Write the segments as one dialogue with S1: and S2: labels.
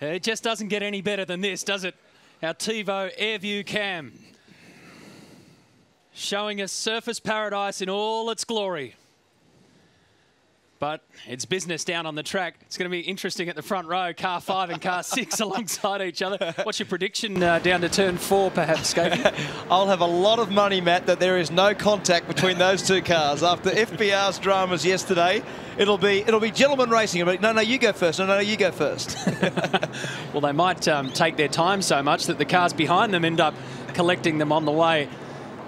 S1: It just doesn't get any better than this, does it? Our TiVo AirView cam showing us Surfers Paradise in all its glory. But it's business down on the track. It's going to be interesting at the front row. Car five and car six alongside each other. What's your prediction uh, down to turn four, perhaps?
S2: I'll have a lot of money, Matt, that there is no contact between those two cars. After FPR's dramas yesterday, it'll be it'll be gentlemen racing. No, no, you go first. No, no, you go first.
S1: well, they might um, take their time so much that the cars behind them end up collecting them on the way.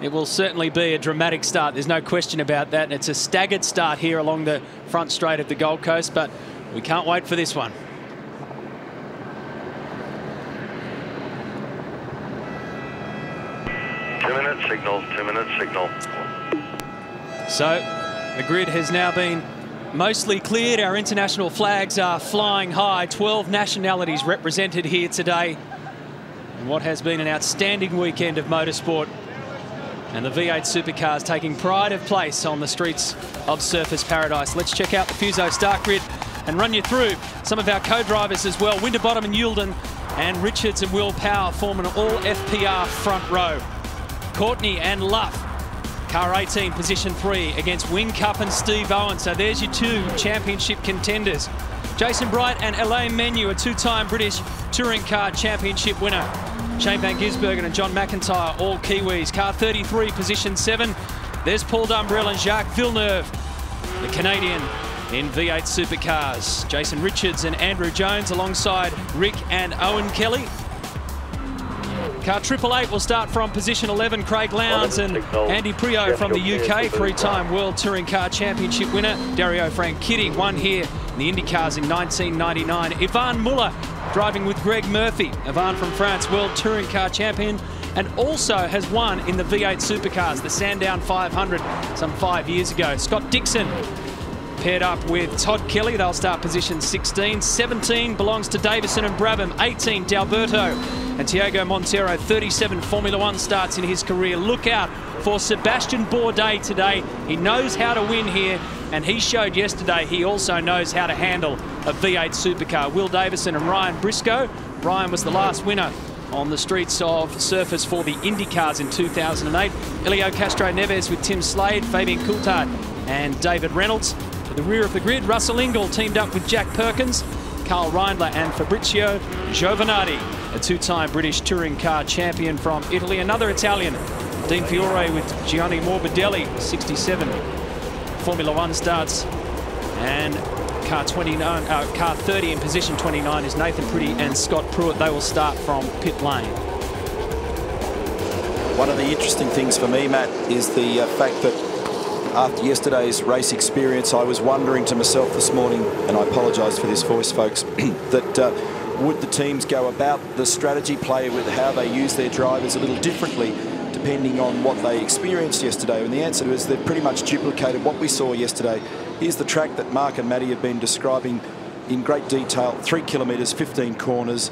S1: It will certainly be a dramatic start. There's no question about that. And it's a staggered start here along the front straight of the Gold Coast, but we can't wait for this one.
S3: Two minute signal, two minute signal.
S1: So the grid has now been mostly cleared. Our international flags are flying high. 12 nationalities represented here today. In what has been an outstanding weekend of motorsport and the V8 supercars taking pride of place on the streets of Surfers Paradise. Let's check out the Fuso start grid and run you through some of our co-drivers as well. Winterbottom and Youlden and Richards and Will Power form an all FPR front row. Courtney and Luff, car 18, position three against Whincup and Steve Owen. So there's your two championship contenders. Jason Bright and Alain Menu, a two-time British Touring Car Championship winner. Shane Van Gisbergen and John McIntyre, all Kiwis. Car 33, position seven. There's Paul Dumbrell and Jacques Villeneuve, the Canadian in V8 supercars. Jason Richards and Andrew Jones alongside Rick and Owen Kelly. Car Triple Eight will start from position 11. Craig Lowndes and Andy Priaulx from the UK, three-time World Touring Car Championship winner. Dario Franchitti won here in the IndyCars in 1999. Yvan Muller driving with Greg Murphy. Ivan from France, World Touring Car Champion, and also has won in the V8 Supercars, the Sandown 500, some five years ago. Scott Dixon paired up with Todd Kelly. They'll start position 16. 17 belongs to Davison and Brabham. 18, D'Alberto and Tiago Monteiro. 37 Formula One starts in his career. Look out for Sebastian Bourdais today. He knows how to win here, and he showed yesterday he also knows how to handle a V8 supercar. Will Davison and Ryan Briscoe. Ryan was the last winner on the streets of Surfers for the IndyCars in 2008. Helio Castroneves with Tim Slade, Fabian Coulthard and David Reynolds. To the rear of the grid, Russell Ingall teamed up with Jack Perkins, Karl Reindler and Fabrizio Giovanardi, a two-time British touring car champion from Italy. Another Italian, Dean Fiore with Gianni Morbidelli, 67. Formula One starts and car 29, uh, car 30 in position 29 is Nathan Pretty and Scott Pruett. They will start from pit lane.
S4: One of the interesting things for me, Matt, is the uh, fact that after yesterday's race experience, I was wondering to myself this morning, and I apologise for this voice, folks, that uh, would the teams go about the strategy play with how they use their drivers a little differently depending on what they experienced yesterday? And the answer is they've pretty much duplicated what we saw yesterday. Here's the track that Mark and Matty have been describing in great detail. Three kilometres, 15 corners,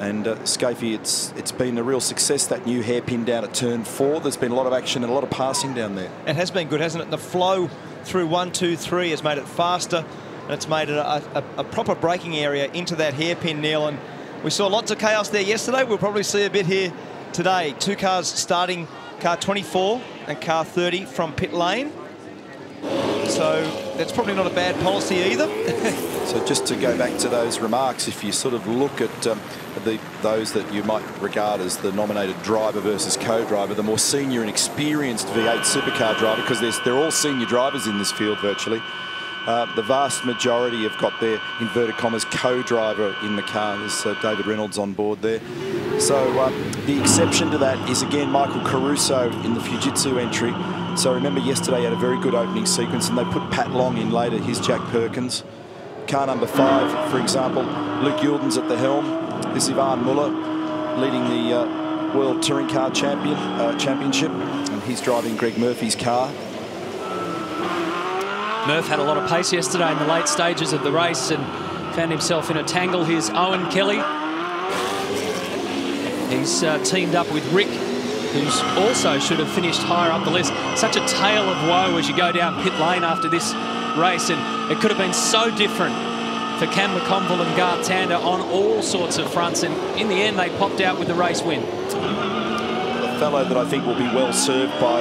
S4: and uh, it's it's been a real success, that new hairpin down at turn four. There's been a lot of action and a lot of passing down there.
S2: It has been good, hasn't it? The flow through one, two, three has made it faster. And it's made it a, a, a proper braking area into that hairpin, Neil. And we saw lots of chaos there yesterday. We'll probably see a bit here today. Two cars starting, car 24 and car 30 from pit lane. So that's probably not a bad policy either.
S4: so just to go back to those remarks, if you sort of look at um, the, those that you might regard as the nominated driver versus co-driver, the more senior and experienced V8 supercar driver, because they're all senior drivers in this field virtually, uh, the vast majority have got their inverted commas co-driver in the car. There's uh, David Reynolds on board there. So uh, the exception to that is again Michael Caruso in the Fujitsu entry. So remember yesterday had a very good opening sequence and they put Pat Long in later, Here's Jack Perkins. Car number five, for example, Luke Youlden's at the helm. This is Yvan Muller leading the uh, World Touring Car Champion uh, Championship and he's driving Greg Murphy's car.
S1: Murph had a lot of pace yesterday in the late stages of the race and found himself in a tangle. Here's Owen Kelly. He's uh, teamed up with Rick, who's also should have finished higher up the list. Such a tale of woe as you go down pit lane after this race, and it could have been so different for Cam McConville and Garth Tander on all sorts of fronts. And in the end, they popped out with the race win.
S4: A fellow that I think will be well served by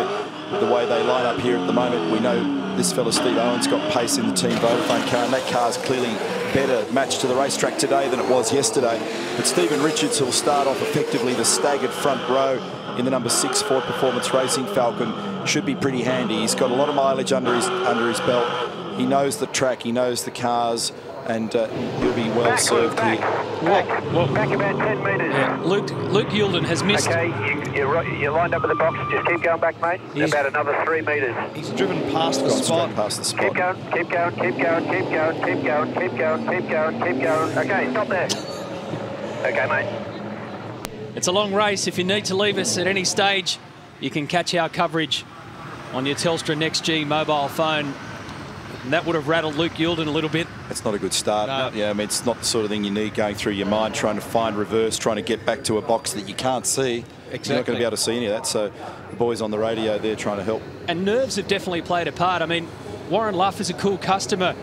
S4: the way they line up here at the moment. We know this fellow Steve Owen's got pace in the Team Vodafone car, and that car's clearly better matched to the racetrack today than it was yesterday. But Stephen Richards will start off effectively the staggered front row in the number six Ford Performance Racing Falcon. Should be pretty handy. He's got a lot of mileage under his under his belt. He knows the track, he knows the cars, and uh, he'll be well
S5: back,
S4: served
S5: back,
S4: here.
S5: Back,
S1: Well,
S5: back about 10 metres.
S1: Yeah, Luke, Luke Youlden has missed.
S5: Okay, you, you're, right- you're lined up in the box. Just keep going back, mate.
S2: He's-
S5: about another three metres.
S2: He's driven past the spot.
S4: past the
S5: Keep
S4: spot.
S5: going, keep going, keep going, keep going, keep going, keep going, keep going, keep going. Okay, stop there. Okay, mate.
S1: It's a long race. If you need to leave us at any stage, you can catch our coverage on your Telstra Next G mobile phone. And that would have rattled Luke Youlden a little bit.
S4: That's not a good start.
S2: No.
S4: Yeah, I mean, it's not the sort of thing you need going through your mind, trying to find reverse, trying to get back to a box that you can't see. You're not going to be able to see any of that. So the boys on the radio, they're trying to help.
S1: And nerves have definitely played a part. I mean, Warren Luff is a cool customer.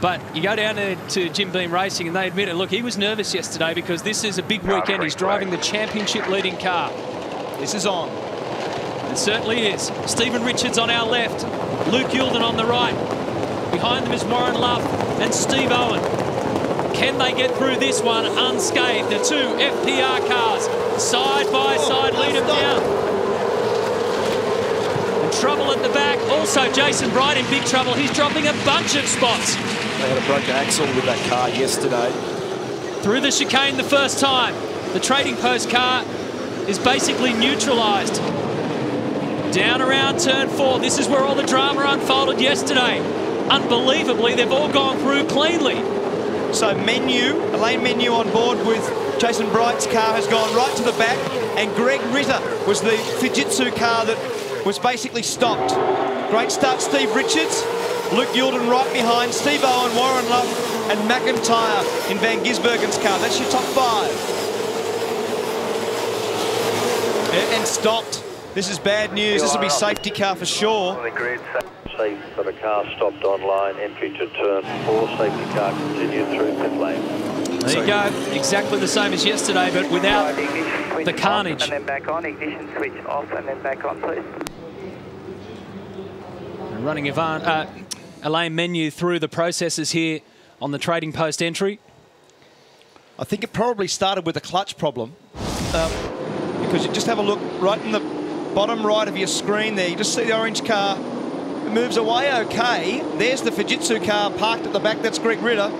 S1: But you go down there to Jim Beam Racing and they admit it. Look, he was nervous yesterday because this is a big ah, weekend. He's driving the championship leading car.
S2: This is on.
S1: It certainly is. Stephen Richards on our left. Luke Youlden on the right. Behind them is Warren Luff and Steve Owen. Can they get through this one unscathed? The two FPR cars side by oh, side lead them down. In trouble at the back. Also Jason Bright in big trouble. He's dropping a bunch of spots.
S4: They had a broken axle with that car yesterday.
S1: Through the chicane the first time. The trading post car is basically neutralised. Down around turn four. This is where all the drama unfolded yesterday. Unbelievably, they've all gone through cleanly.
S2: So menu, Alain Menu on board with Jason Bright's car has gone right to the back, and Greg Ritter was the Fujitsu car that was basically stopped. Great start, Steve Richards. Luke Youlden right behind, Steve Owen, Warren Luff, and McIntyre in Van Gisbergen's car. That's your top five. And- And stopped. This is bad news. This will be safety car for sure.
S5: On the grid,
S3: Safe for the car stopped on line, entry to turn four, safety car continued through pit lane.
S1: There you go. Exactly the same as yesterday, but without the carnage.
S6: And then back on, ignition switch off and then back on, please.
S1: running Yvan, uh, Alain Menu through the processes here on the trading post entry.
S2: I think it probably started with a clutch problem. Um, because you just have a look right in the bottom right of your screen there. You just see the orange car. It moves away okay. There's the Fujitsu car parked at the back. That's Greg Ritter.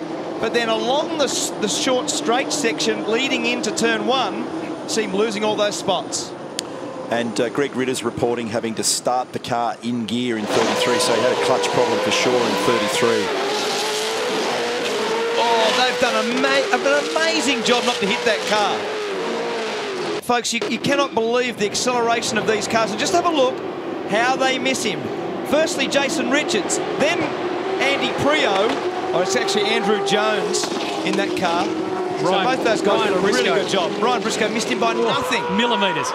S2: But then along the, the short straight section leading into turn one, see him losing all those spots.
S4: And uh, Greg Ritter's reporting having to start the car in gear in 33, so he had a clutch problem for sure in 33.
S2: Oh, they've done ama- an amazing job not to hit that car. Folks, you, you cannot believe the acceleration of these cars. And just have a look how they miss him. Firstly, Jason Richards, then Andy Priaulx, or oh, it's actually Andrew Jones in that car. so both those guys
S1: Ryan
S2: did a really good job. Ryan Briscoe missed him by nothing.
S1: Millimetres.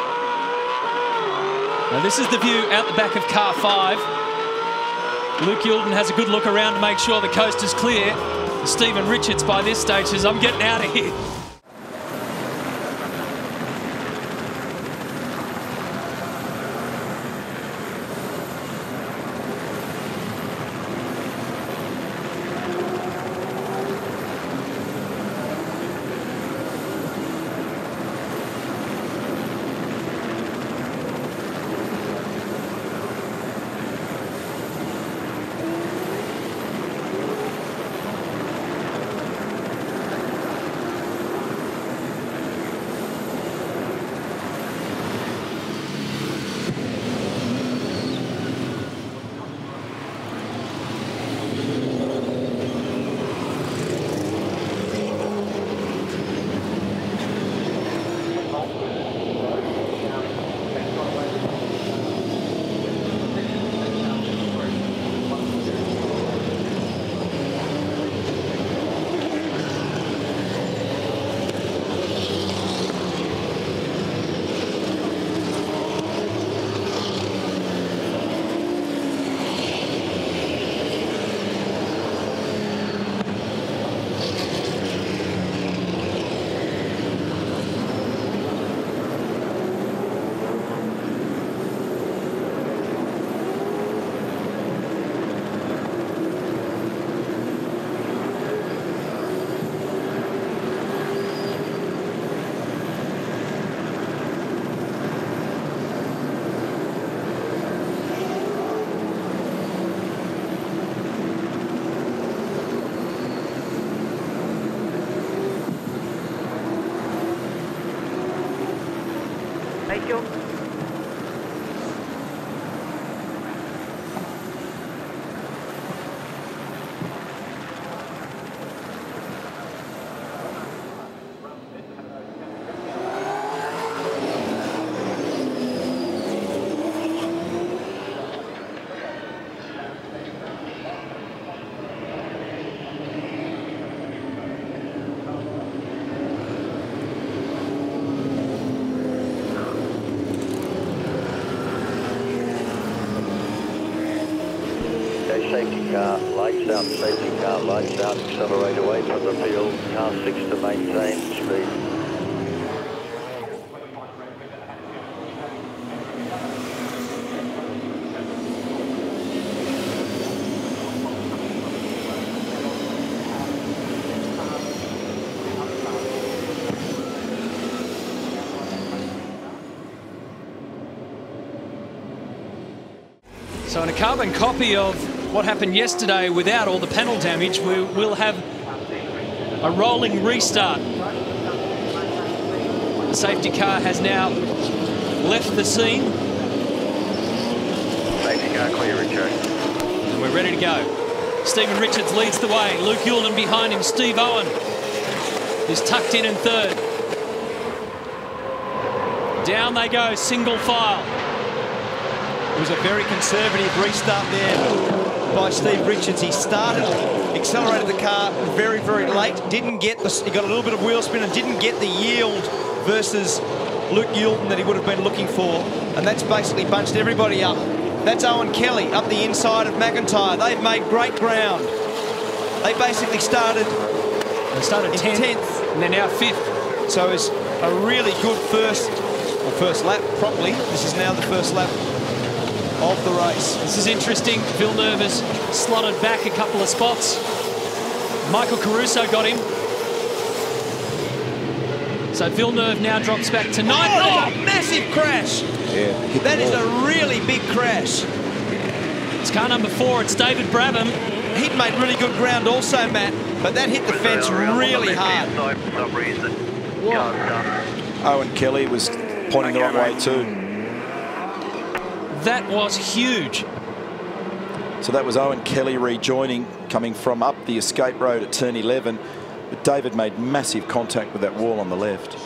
S1: Now this is the view out the back of car five. Luke Youlden has a good look around to make sure the coast is clear. Stephen Richards by this stage says, I'm getting out of here.
S3: Safety lights out, accelerate away from the field, car six to maintain speed.
S1: So in a carbon copy of what happened yesterday without all the panel damage, we will have a rolling restart. The safety car has now left the scene
S5: Safety car clear, Richard.
S1: and we're ready to go. Stephen Richards leads the way. Luke Youlden behind him. Steve Owen is tucked in in third. Down they go, single file.
S2: It was a very conservative restart there by Steve Richards. He started, accelerated the car very, very late. Didn't get the, he got a little bit of wheel spin and didn't get the yield versus Luke Youlden that he would have been looking for. And that's basically bunched everybody up. That's Owen Kelly up the inside of McIntyre. They've made great ground. They basically started
S1: They started
S2: in
S1: 10th,
S2: 10th.
S1: and they're now 5th.
S2: So it's a really good first, or first lap properly. This is now the first lap of the race.
S1: This is interesting. Villeneuve has slotted back a couple of spots. Michael Caruso got him. So Villeneuve now drops back to ninth.
S2: Oh,
S1: Oh,
S2: massive crash.
S4: Yeah,
S2: That is a really big crash.
S1: it's car number four. It's David Brabham.
S2: He'd made really good ground also, Matt, but that hit the fence really hard.
S5: Side for some reason. Car's done.
S4: Uh, Owen Kelly was pointing the wrong way too.
S1: That was huge.
S4: So that was Owen Kelly rejoining, coming from up the escape road at turn 11. But David made massive contact with that wall on the left.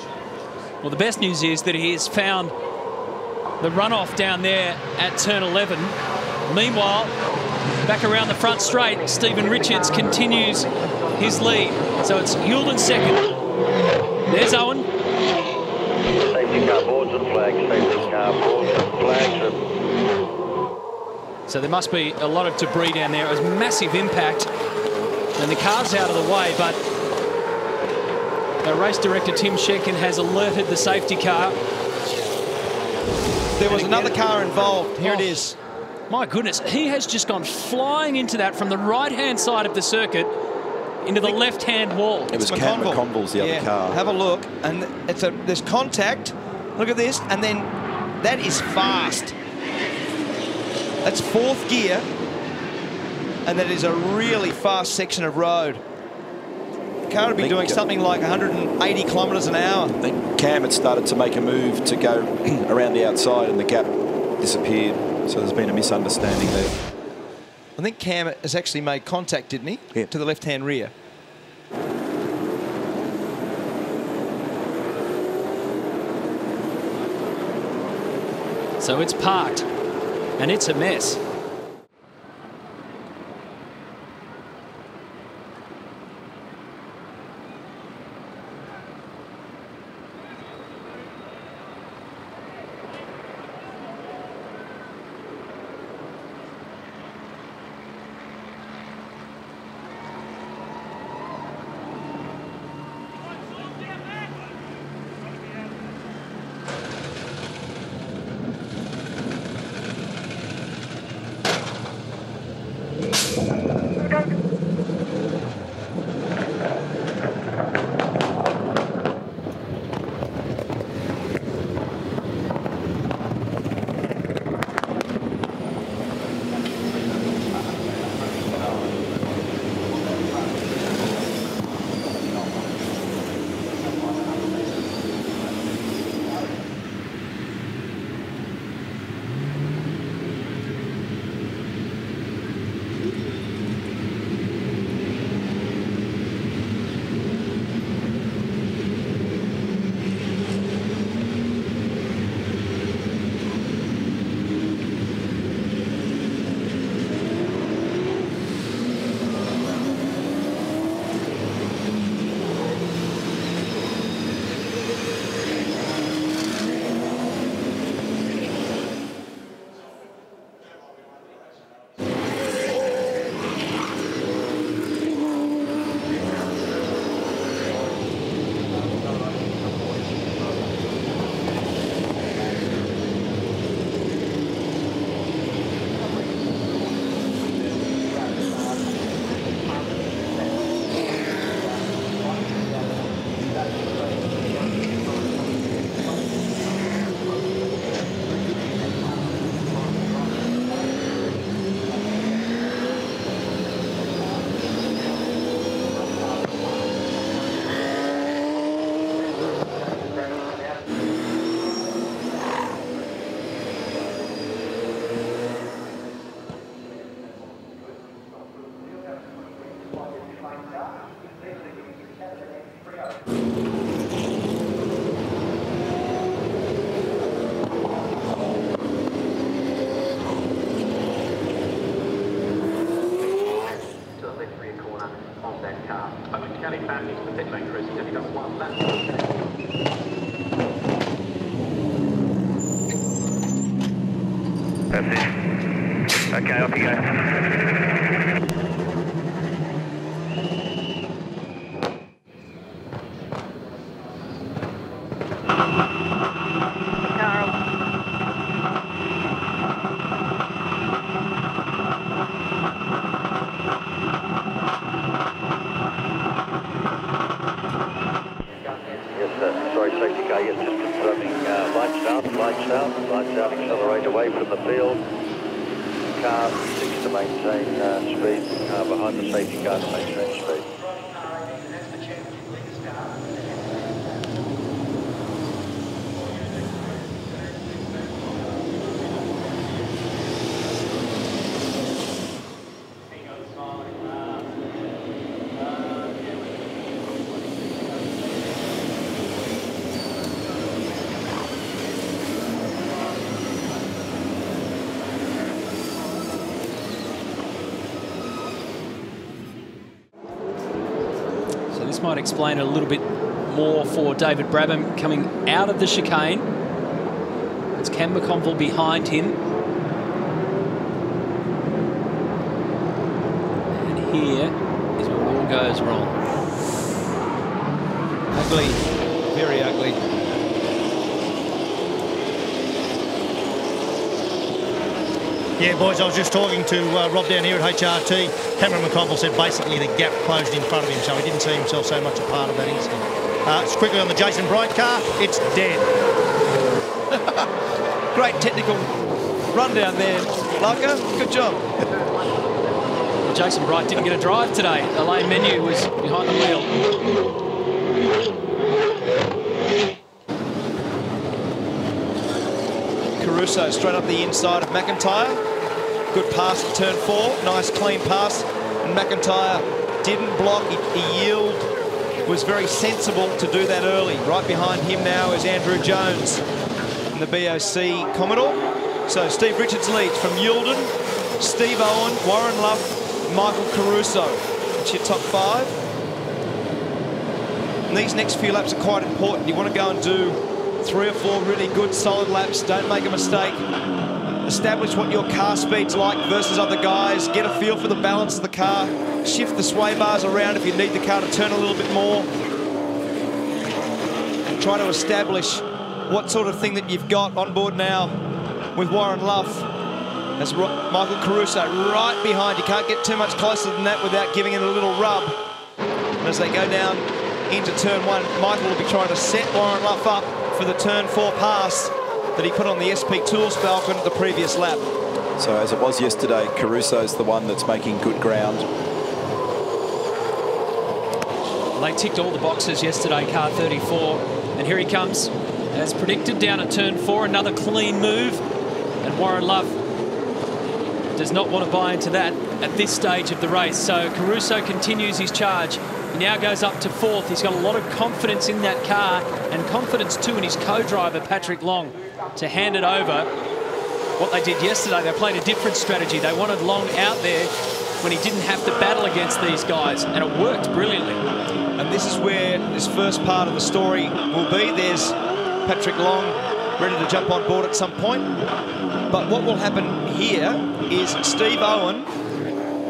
S1: Well, the best news is that he has found the runoff down there at turn 11. Meanwhile, back around the front straight, Stephen Richards continues his lead. So it's Youlden second. There's Owen.
S3: Safety car boards and flags, safety car boards and flags.
S1: So there must be a lot of debris down there. It was massive impact. And the car's out of the way, but the race director Tim Schenken has alerted the safety car.
S2: There was another car involved. Here it
S1: Oh.
S2: is.
S1: My goodness, he has just gone flying into that from the right-hand side of the circuit into the left-hand wall.
S4: It was
S2: It's
S4: Cam McConville's the other car.
S2: Have a look, and it's a there's contact. Look at this, and then that is fast. That's fourth gear, and that is a really fast section of road. The car would be doing something like 180 kilometres an hour.
S4: I think Cam had started to make a move to go around the outside and the gap disappeared. So there's been a misunderstanding there.
S2: I think Cam has actually made contact, didn't he?
S4: Yeah.
S2: To the left-hand rear.
S1: So it's parked, and it's a mess. Might explain it a little bit more for David Brabham coming out of the chicane. It's Cam McConville behind him. And here is where all goes wrong.
S2: Ugly, very ugly.
S7: Yeah, boys, I was just talking to uh, Rob down here at HRT. Cameron McConville said basically the gap closed in front of him, so he didn't see himself so much a part of that incident. Uh, it's quickly on the Jason Bright car. It's dead.
S2: Great technical rundown there, Larker. Good job.
S1: Jason Bright didn't get a drive today. Alain Menu was behind the wheel.
S2: Caruso straight up the inside of McIntyre. Good pass to turn four. Nice clean pass. And McIntyre didn't block. He, he yielded. Was very sensible to do that early. Right behind him now is Andrew Jones in the BOC Commodore. So Steve Richards leads from Youlden, Steve Owen, Warren Luff, Michael Caruso. It's your top five. And these next few laps are quite important. You want to go and do three or four really good, solid laps. Don't make a mistake. Establish what your car speed's like versus other guys. Get a feel for the balance of the car. Shift the sway bars around if you need the car to turn a little bit more. Try to establish what sort of thing that you've got on board now with Warren Luff. That's Michael Caruso right behind. You can't get too much closer than that without giving it a little rub. And as they go down into turn one, Michael will be trying to set Warren Luff up for the turn four pass that he put on the SP Tools Falcon at the previous lap.
S4: So as it was yesterday, Caruso's the one that's making good ground.
S1: They ticked all the boxes yesterday, car 34. And here he comes, as predicted, down at turn four. Another clean move. And Warren Luff does not want to buy into that at this stage of the race. So Caruso continues his charge. He now goes up to fourth. He's got a lot of confidence in that car and confidence too in his co-driver, Patrick Long, to hand it over. What they did yesterday, they played a different strategy. They wanted Long out there when he didn't have to battle against these guys, and it worked brilliantly.
S2: And this is where this first part of the story will be. There's Patrick Long ready to jump on board at some point. But what will happen here is Steve Owen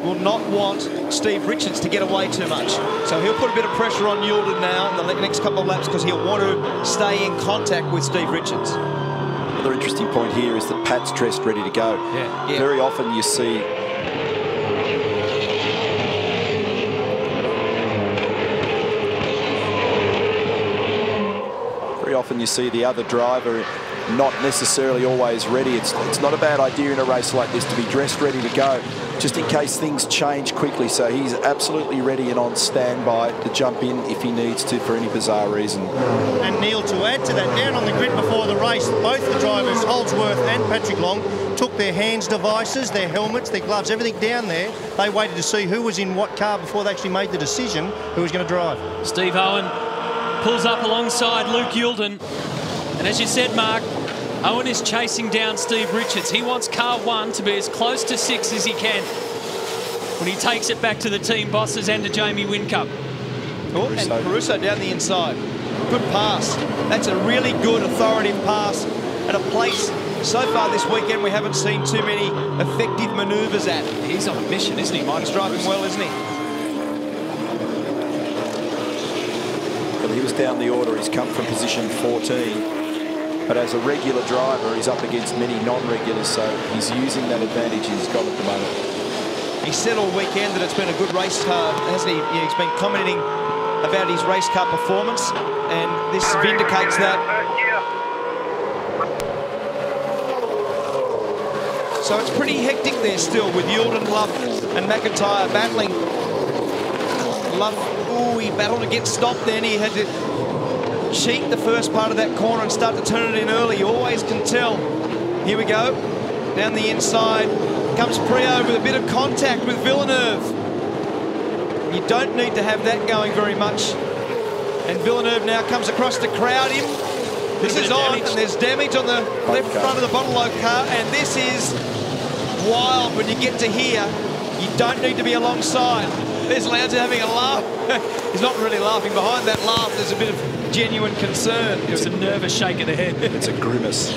S2: will not want Steve Richards to get away too much. So he'll put a bit of pressure on Youlden now in the next couple of laps because he'll want to stay in contact with Steve Richards.
S4: Another interesting point here is that Pat's dressed ready to go.
S1: Yeah.
S2: Yeah.
S4: Very often you see Very often you see the other driver not necessarily always ready. It's, it's not a bad idea in a race like this to be dressed ready to go, just in case things change quickly. So he's absolutely ready and on standby to jump in if he needs to for any bizarre reason.
S7: And Neil, to add to that, down on the grid before the race, both the drivers, Holdsworth and Patrick Long, took their hands devices, their helmets, their gloves, everything down there. They waited to see who was in what car before they actually made the decision who was going to drive.
S1: Steve Owen pulls up alongside Luke Youlden. And as you said, Mark, Owen is chasing down Steve Richards. He wants car one to be as close to six as he can when he takes it back to the team bosses and to Jamie Whincup.
S2: Oh, and Caruso down the inside. Good pass. That's a really good authoritative pass at a place so far this weekend we haven't seen too many effective manoeuvres at.
S1: He's on a mission, isn't he, Mike?
S2: He's driving well, isn't he?
S4: Well, he was down the order. He's come from position 14. But as a regular driver, he's up against many non-regulars, so he's using that advantage he's got at the moment.
S2: He said all weekend that it's been a good race car, hasn't he? He's been commenting about his race car performance, and this vindicates that. So it's pretty hectic there still with Youlden, Luff and McIntyre battling. Luff, ooh, he battled to get stopped then. He had to cheat the first part of that corner and start to turn it in early. You always can tell. Here we go. Down the inside comes Priaulx with a bit of contact with Villeneuve. You don't need to have that going very much. And Villeneuve now comes across to crowd him. This is on, and there's damage on the left front of the bottle car, and this is wild when you get to here. You don't need to be alongside. There's Lowndes having a laugh. He's not really laughing. Behind that laugh, there's a bit of genuine concern.
S1: It was a nervous shake of the head.
S4: It's a grimace.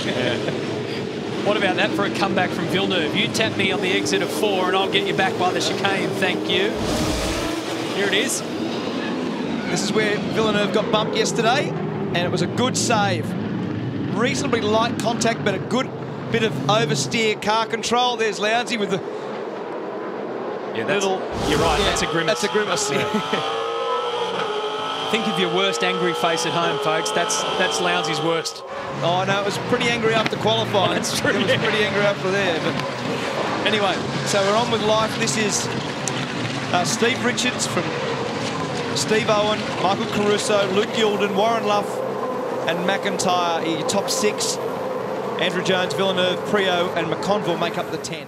S1: What about that for a comeback from Villeneuve? You tap me on the exit of four and I'll get you back by the chicane. Thank you. Here it is.
S2: This is where Villeneuve got bumped yesterday, and it was a good save. Reasonably light contact, but a good bit of oversteer car control. There's Lounsey with the
S1: yeah, that's,
S2: little...
S1: You're right,
S2: yeah,
S1: that's a grimace.
S2: That's a grimace.
S1: Think of your worst angry face at home, folks. That's that's Lounsey's worst.
S2: Oh, no, it was pretty angry after qualifying.
S1: That's true,
S2: It was pretty angry after there. But anyway, so we're on with life. This is uh, Steve Richards from Steve Owen, Michael Caruso, Luke Youlden, Warren Luff, and McIntyre. Your top six. Andrew Jones, Villeneuve, Priaulx, and McConville make up the 10.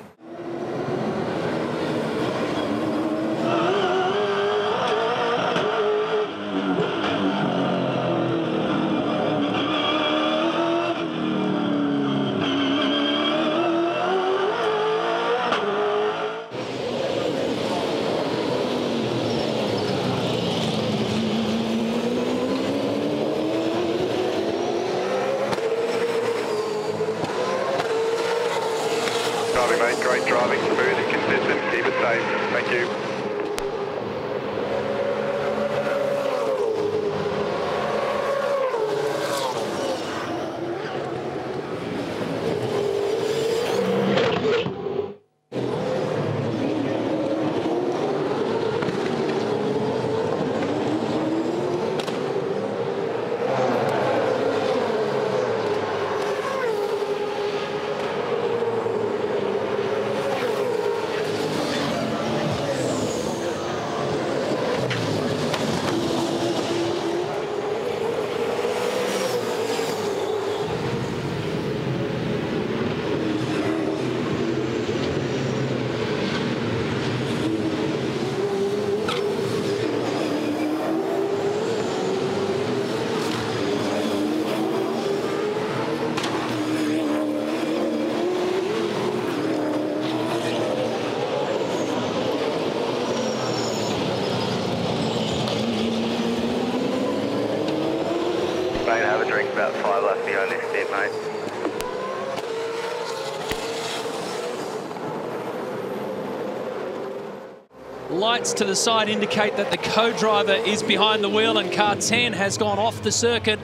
S1: Lights to the side indicate that the co-driver is behind the wheel and car 10 has gone off the circuit.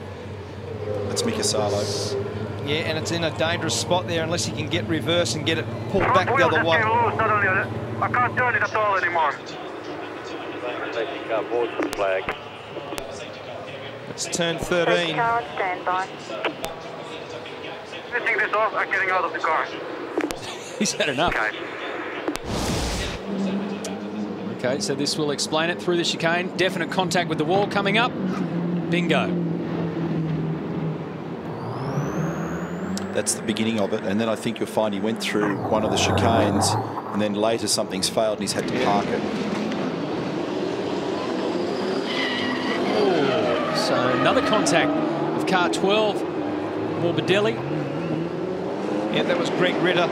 S4: That's Mika Salo.
S2: Yeah, and it's in a dangerous spot there unless you can get reverse and get it pulled back the other way.
S5: came loose suddenly. I can't turn it at all anymore.
S3: Safety car board the flag.
S2: It's turn 13.
S8: Standby.
S5: Finishing this off, I'm getting out of the car.
S1: He's had enough.
S5: Okay.
S1: Okay, so this will explain it through the chicane. Definite contact with the wall coming up. Bingo.
S4: That's the beginning of it. And then I think you'll find he went through one of the chicanes and then later something's failed and he's had to park it.
S1: So another contact of car 12, Morbidelli.
S2: Yeah, that was Greg Ritter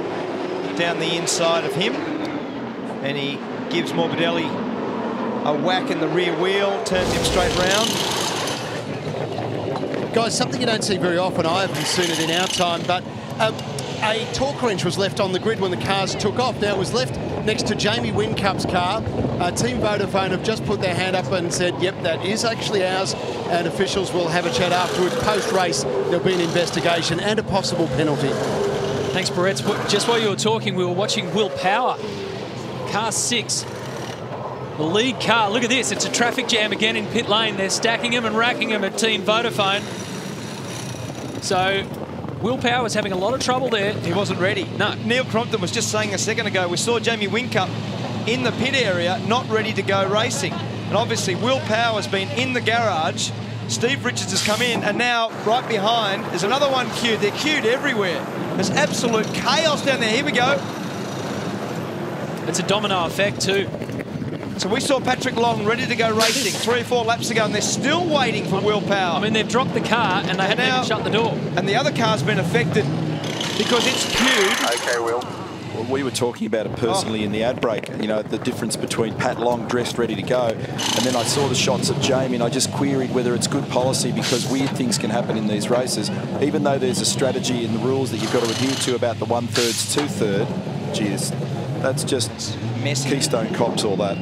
S2: down the inside of him. And he gives Morbidelli a whack in the rear wheel, turns him straight round.
S8: Guys, something you don't see very often, I haven't seen it in our time, but um, a torque wrench was left on the grid when the cars took off. Now, it was left next to Jamie Whincup's car. Uh, Team Vodafone have just put their hand up and said, yep, that is actually ours, and officials will have a chat afterwards. Post-race, there'll be an investigation and a possible penalty.
S1: Thanks, Brett. Just while you were talking, we were watching Will Power, car six. The lead car, look at this, it's a traffic jam again in pit lane. They're stacking them and racking them at Team Vodafone. So Will Power was having a lot of trouble there.
S2: He wasn't ready.
S1: No.
S2: Neil Crompton was just saying a second ago, we saw Jamie Whincup in the pit area, not ready to go racing. And obviously, Will Power has been in the garage. Steve Richards has come in, and now right behind, there's another one queued. They're queued everywhere. There's absolute chaos down there. Here we go.
S1: It's a domino effect too.
S2: So we saw Patrick Long ready to go racing three or four laps ago, and they're still waiting for Will Power.
S1: I mean, they've dropped the car, and they haven't
S2: now,
S1: shut the door.
S2: And the other car's been affected because it's queued.
S5: Okay, Will.
S9: Well, we were talking about it personally oh. in the ad break, you know, the difference between Pat Long dressed ready to go, and then I saw the shots of Jamie, and I just queried whether it's good policy because weird things can happen in these races. Even though there's a strategy in the rules that you've got to adhere to about the one-thirds, two-third, geez, that's just messy. Keystone Cops, all that.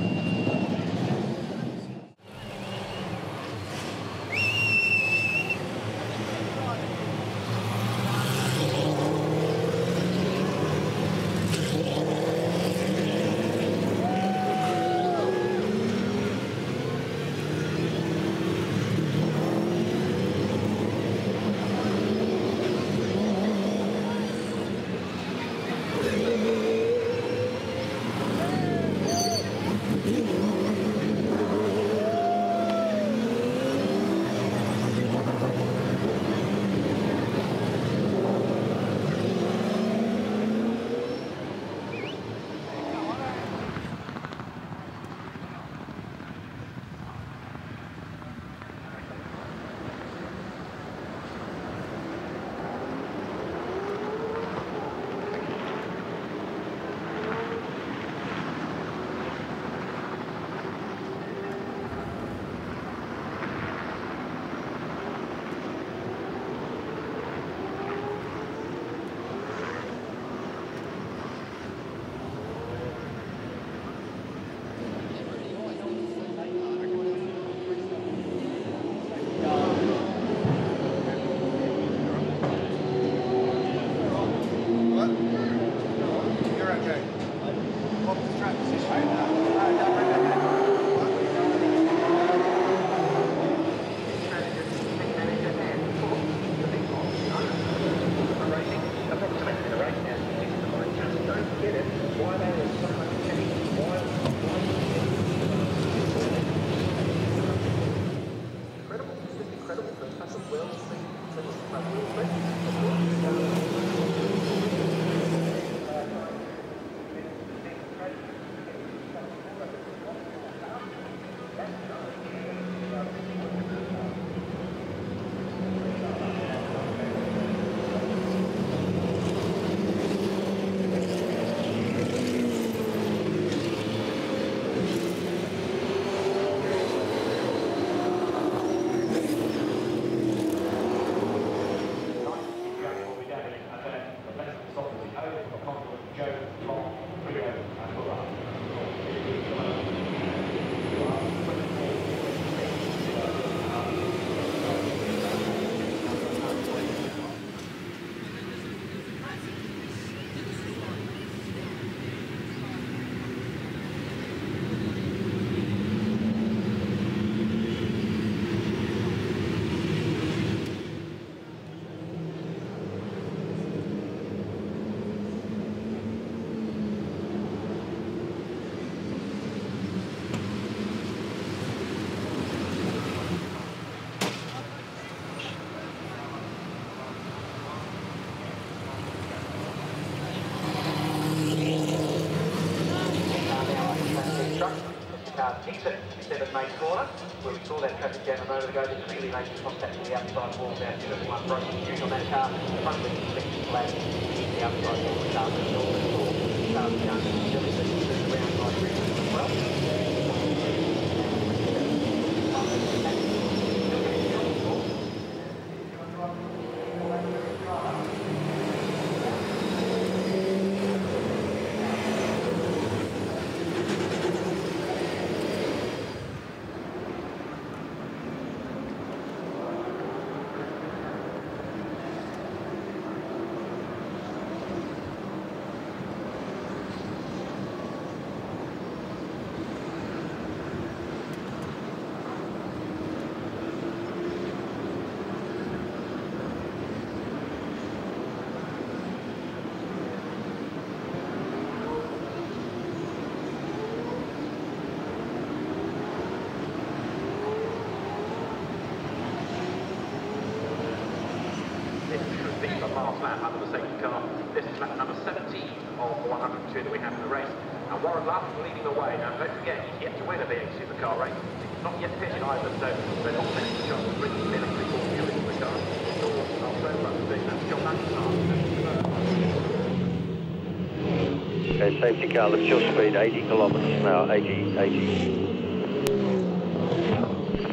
S10: Safety car,
S3: lift your speed 80 kilometres an hour, 80, 80.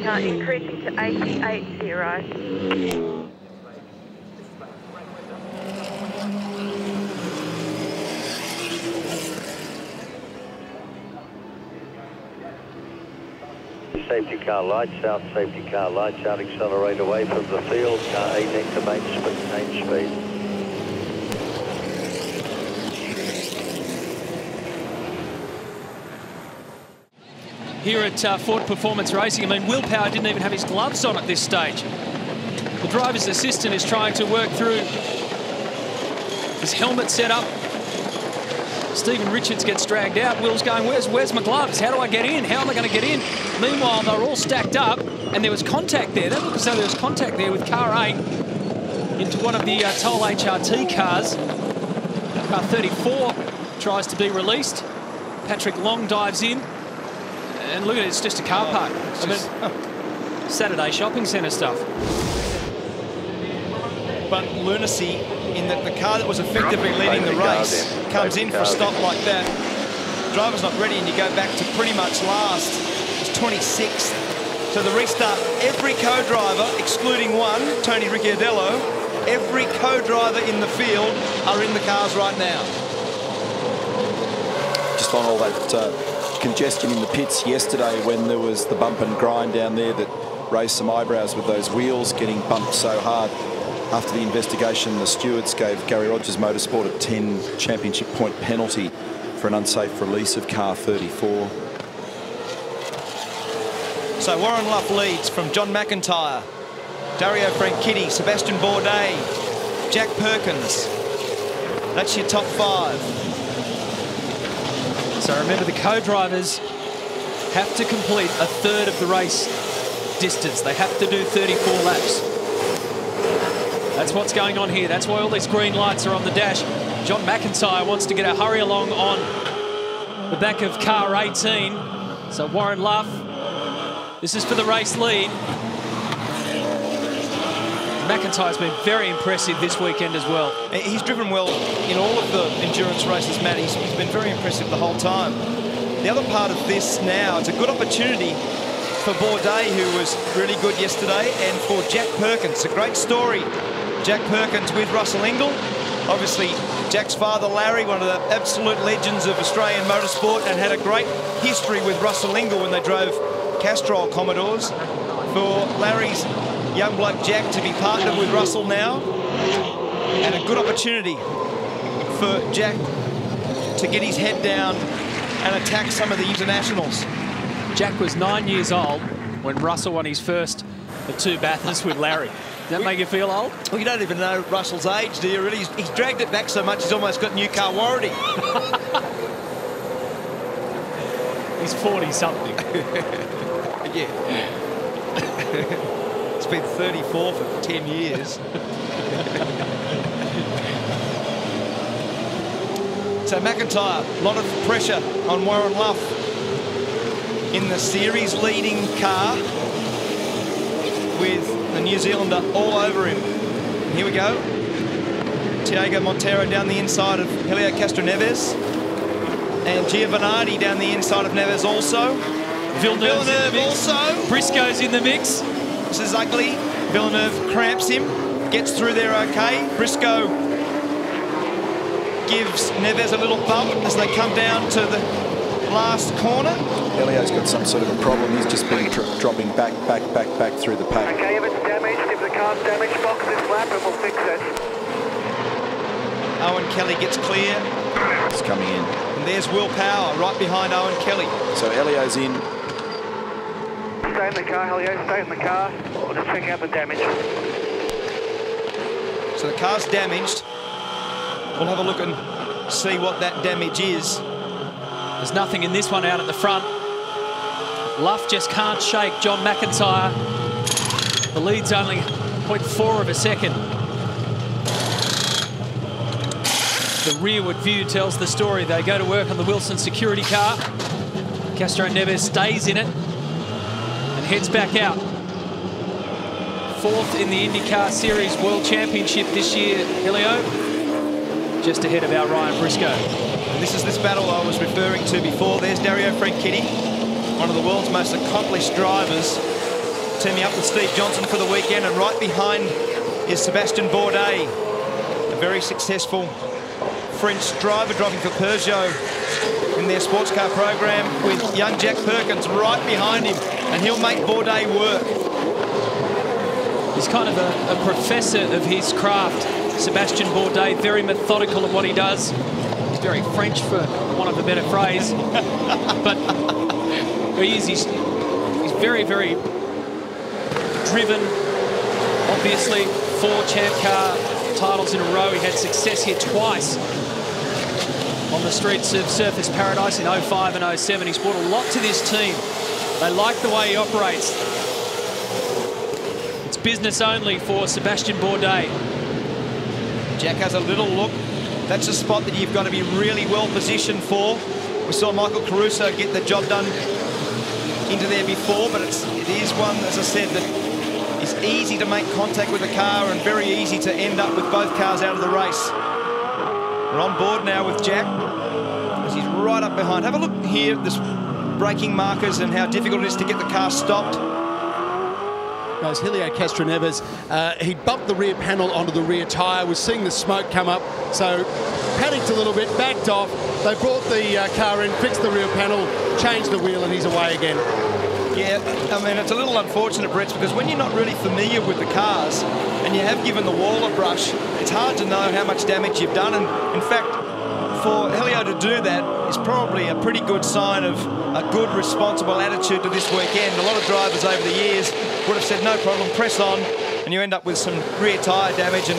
S11: Car increasing to 880.
S3: Safety car lights out, safety car lights out, accelerate away from the field, car 18 to main speed, main speed.
S1: Here at uh, Ford Performance Racing, I mean, Will Power didn't even have his gloves on at this stage. The driver's assistant is trying to work through his helmet setup. Steven Richards gets dragged out. Will's going, where's, where's my gloves? How do I get in? How am I going to get in? Meanwhile, they're all stacked up, and there was contact there. That looked as though there was contact there with car 8 into one of the uh, Toll HRT cars. Car 34 tries to be released. Patrick Long dives in. And look at it, it's just a car park. It's
S2: I mean,
S1: just Saturday shopping centre stuff.
S2: but lunacy in that the car that was effectively leading the race comes in for a stop like that. Driver's not ready and you go back to pretty much last. It's 26th. So the restart, every co-driver, excluding one, Tony Ricciardello, every co-driver in the field are in the cars right now.
S4: just on all that uh, congestion in the pits yesterday when there was the bump and grind down there that raised some eyebrows with those wheels getting bumped so hard. After the investigation, the stewards gave Garry Rogers Motorsport a 10 championship point penalty for an unsafe release of car 34.
S2: So Warren Luff leads from John McIntyre, Dario Franchitti, Sebastian Bourdais, Jack Perkins. That's your top five.
S1: So remember, the co-drivers have to complete a third of the race distance. They have to do 34 laps. That's what's going on here. That's why all these green lights are on the dash. John McIntyre wants to get a hurry along on the back of car 18. So Warren Luff, this is for the race lead. McIntyre's been very impressive this weekend as well.
S2: He's driven well in all of the endurance races, Matt. He's, he's been very impressive the whole time. The other part of this now, it's a good opportunity for Bourdais, who was really good yesterday, and for Jack Perkins. A great story. Jack Perkins with Russell Ingall. Obviously, Jack's father, Larry, one of the absolute legends of Australian motorsport, and had a great history with Russell Ingall when they drove Castrol Commodores. For Larry's young bloke Jack to be partnered with Russell now, and a good opportunity for Jack to get his head down and attack some of the internationals.
S1: Jack was nine years old when Russell won his first of two Bathursts with Larry. Does that make you feel old?
S2: Well, you don't even know Russell's age, do you? Really, he's, he's dragged it back so much he's almost got new car warranty.
S1: He's 40 something.
S2: yeah. it's been 34 for 10 years. so McIntyre, a lot of pressure on Warren Luff in the series leading car with the New Zealander all over him. Here we go. Tiago Monteiro down the inside of Helio Castroneves. And Giovanardi down the inside of Neves also.
S1: Villeneuve's in the
S2: Villeneuve
S1: mix.
S2: also.
S1: Briscoe's in the mix.
S2: This is ugly. Villeneuve cramps him, gets through there okay. Briscoe gives Neves a little bump as they come down to the last corner.
S4: Helio's got some sort of a problem. He's just been dro dropping back, back, back, back through the pack.
S5: Okay, if it's damaged, if the car's damaged, box this lap and we'll fix it.
S2: Owen Kelly gets clear.
S4: He's coming in.
S2: And there's Will Power right behind Owen Kelly.
S4: So Helio's in.
S5: Stay in the car, Helio, stay in the car. We'll just check out the damage.
S2: So the car's damaged. We'll have a look and see what that damage is.
S1: There's nothing in this one out at the front. Luff just can't shake John McIntyre. The lead's only 0.4 of a second. the rearward view tells the story. They go to work on the Wilson security car. Castroneves stays in it and heads back out. Fourth in the IndyCar Series World Championship this year, Helio. Just ahead of our Ryan Briscoe.
S2: And this is this battle I was referring to before. There's Dario Franchitti, one of the world's most accomplished drivers, teaming up with Steve Johnson for the weekend. And right behind is Sebastian Bourdais, a very successful French driver driving for Peugeot in their sports car program with young Jack Perkins right behind him. And he'll make Bourdais work.
S1: He's kind of a, a professor of his craft. Sebastian Bourdais, very methodical at what he does. He's very French, for want of a better phrase. but he is, he's, he's very, very driven. Obviously, four champ car titles in a row. He had success here twice on the streets of Surfers Paradise in 05 and 07. He's brought a lot to this team. They like the way he operates. It's business only for Sebastian Bourdais.
S2: Jack has a little look. That's a spot that you've got to be really well positioned for. We saw Michael Caruso get the job done into there before, but it's, it is one, as I said, that is easy to make contact with the car and very easy to end up with both cars out of the race. We're on board now with Jack as he's right up behind. Have a look here, this braking markers and how difficult it is to get the car stopped
S8: goes Helio Castroneves. Uh, he bumped the rear panel onto the rear tyre, was seeing the smoke come up, so panicked a little bit, backed off. They brought the uh, car in, fixed the rear panel, changed the wheel, and he's away again.
S2: Yeah, I mean, it's a little unfortunate, Brett, because when you're not really familiar with the cars and you have given the wall a brush, it's hard to know how much damage you've done. And in fact, for Helio to do that is probably a pretty good sign of a good, responsible attitude to this weekend. A lot of drivers over the years would have said, no problem, press on, and you end up with some rear tyre damage and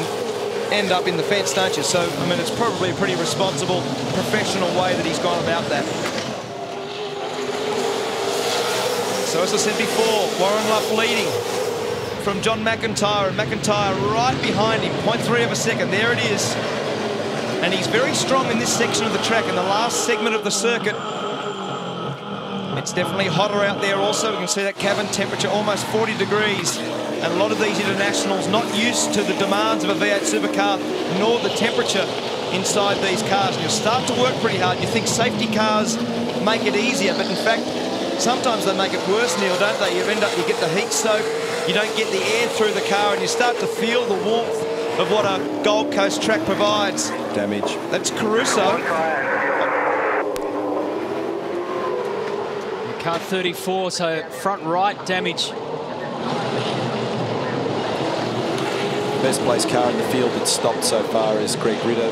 S2: end up in the fence, don't you? So, I mean, it's probably a pretty responsible, professional way that he's gone about that. So, as I said before, Warren Luff leading from John McIntyre, and McIntyre right behind him, 0.3 of a second. There it is. And he's very strong in this section of the track, in the last segment of the circuit. It's definitely hotter out there also. We can see that cabin temperature almost 40 degrees. And a lot of these internationals not used to the demands of a V8 supercar, nor the temperature inside these cars. And you start to work pretty hard. You think safety cars make it easier, but in fact, sometimes they make it worse, Neil, don't they? You end up, you get the heat soak, you don't get the air through the car, and you start to feel the warmth of what a Gold Coast track provides.
S4: Damage.
S2: That's Caruso.
S1: Car 34, so front right damage.
S4: Best placed car in the field that's stopped so far is Greg Ritter.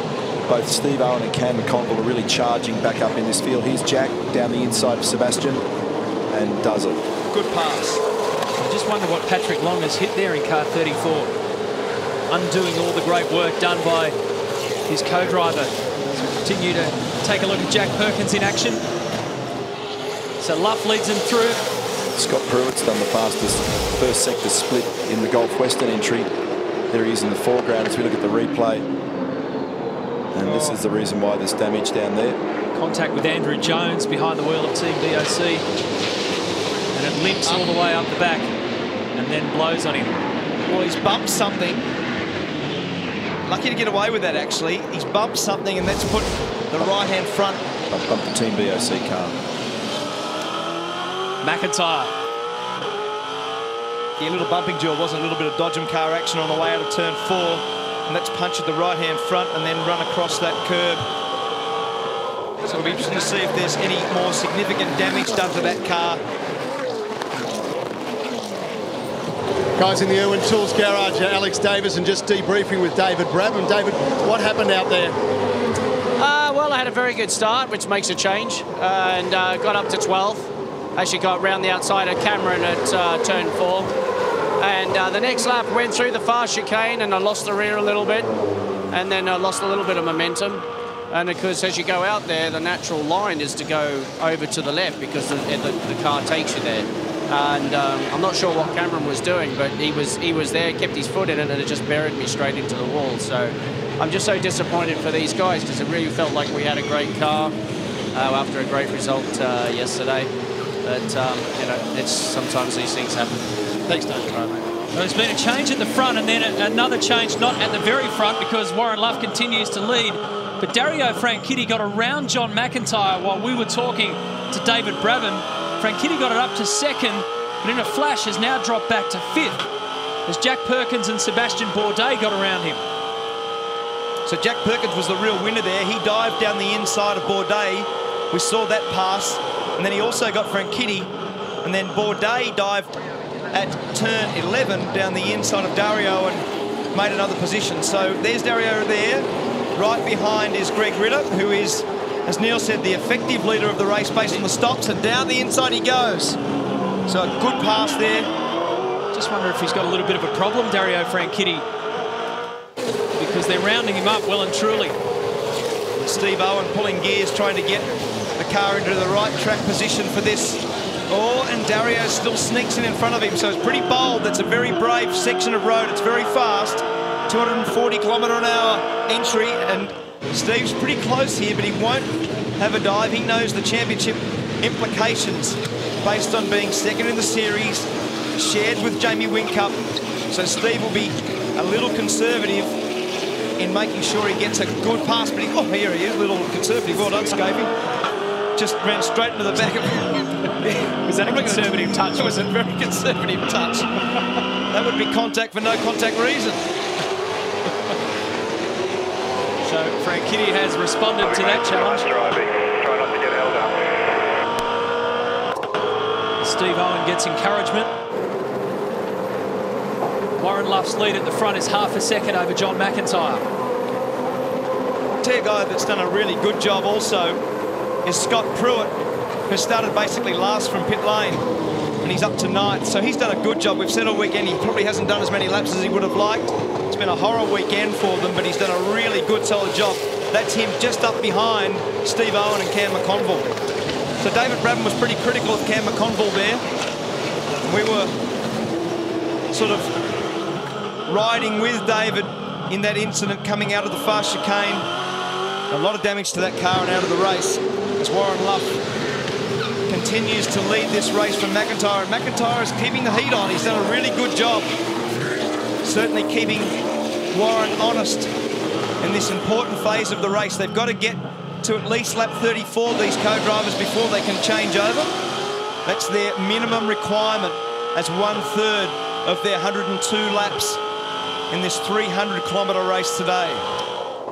S4: Both Steve Owen and Cam McConville are really charging back up in this field. Here's Jack down the inside of Sebastian and does it.
S2: Good pass.
S1: I just wonder what Patrick Long has hit there in car 34. Undoing all the great work done by his co-driver. So continue to take a look at Jack Perkins in action. So Luff leads him through.
S4: Scott Pruett's done the fastest first sector split in the Gulf Western entry. There he is in the foreground as we look at the replay. And this is the reason why there's damage down there.
S1: Contact with Andrew Jones behind the wheel of Team BOC. And it limps all the way up the back and then blows on him.
S2: Well, he's bumped something. Lucky to get away with that, actually. He's bumped something, and that's put the right-hand front.
S4: Bump, bump the Team BOC car.
S1: McIntyre.
S2: Yeah, a little bumping duel wasn't a little bit of Dodgem car action on the way out of turn four. And that's punctured the right-hand front and then run across that curb. So it'll be interesting to see if there's any more significant damage done to that car.
S8: Guys in the Irwin Tools garage, Alex Davis, and just debriefing with David Brabham. David, what happened out there?
S11: Uh, well, I had a very good start, which makes a change, uh, and uh, got up to 12. Actually got round the outside of Cameron at uh, turn four. And uh, the next lap went through the fast chicane, and I lost the rear a little bit, and then I lost a little bit of momentum. And of course, as you go out there, the natural line is to go over to the left because the, the, the car takes you there. And um, I'm not sure what Cameron was doing, but he was he was there, kept his foot in it, and it just buried me straight into the wall. So I'm just so disappointed for these guys because it really felt like we had a great car uh, after a great result uh, yesterday. But um, you know, it's sometimes these things happen. Thanks, Dave.
S1: There's been a change at the front and then another change not at the very front because Warren Luff continues to lead. But Dario Franchitti got around John McIntyre while we were talking to David Brabham. Franchitti got it up to second, but in a flash has now dropped back to fifth as Jack Perkins and Sebastian Bourdais got around him.
S2: So Jack Perkins was the real winner there. He dived down the inside of Bourdais. We saw that pass. And then he also got Franchitti. And then Bourdais dived at turn 11 down the inside of Dario and made another position. So there's Dario there. Right behind is Greg Ritter, who is, as Neil said, the effective leader of the race based on the stops. And down the inside he goes. So a good pass there.
S1: Just wonder if he's got a little bit of a problem, Dario Franchitti because they're rounding him up well and truly.
S2: Steve Owen pulling gears, trying to get the car into the right track position for this. Oh, and Dario still sneaks in in front of him, so it's pretty bold. That's a very brave section of road. It's very fast. 240 kilometre an hour entry, and Steve's pretty close here, but he won't have a dive. He knows the championship implications based on being second in the series, shared with Jamie Whincup. So Steve will be a little conservative in making sure he gets a good pass. But he, oh, here he is, a little conservative. Well done, Scapey. Just ran straight into the back of him.
S1: Was that a conservative touch?
S2: It was a very conservative touch. that would be contact for no contact reason.
S1: So Franchitti has responded to that challenge. Steve Owen gets encouragement. Warren Luff's lead at the front is half a second over John McIntyre.
S2: Tell guy that's done a really good job also is Scott Pruett, who started basically last from pit lane, and he's up to ninth. So he's done a good job. We've said all weekend he probably hasn't done as many laps as he would have liked. It's been a horror weekend for them, but he's done a really good, solid job. That's him just up behind Steve Owen and Cam McConville. So David Brabham was pretty critical of Cam McConville there. We were sort of riding with David in that incident coming out of the fast chicane. A lot of damage to that car and out of the race as Warren Luff continues to lead this race from McIntyre. McIntyre is keeping the heat on. He's done a really good job. Certainly keeping Warren honest in this important phase of the race. They've got to get to at least lap 34, these co-drivers, before they can change over. That's their minimum requirement as one-third of their 102 laps in this 300 kilometre race today.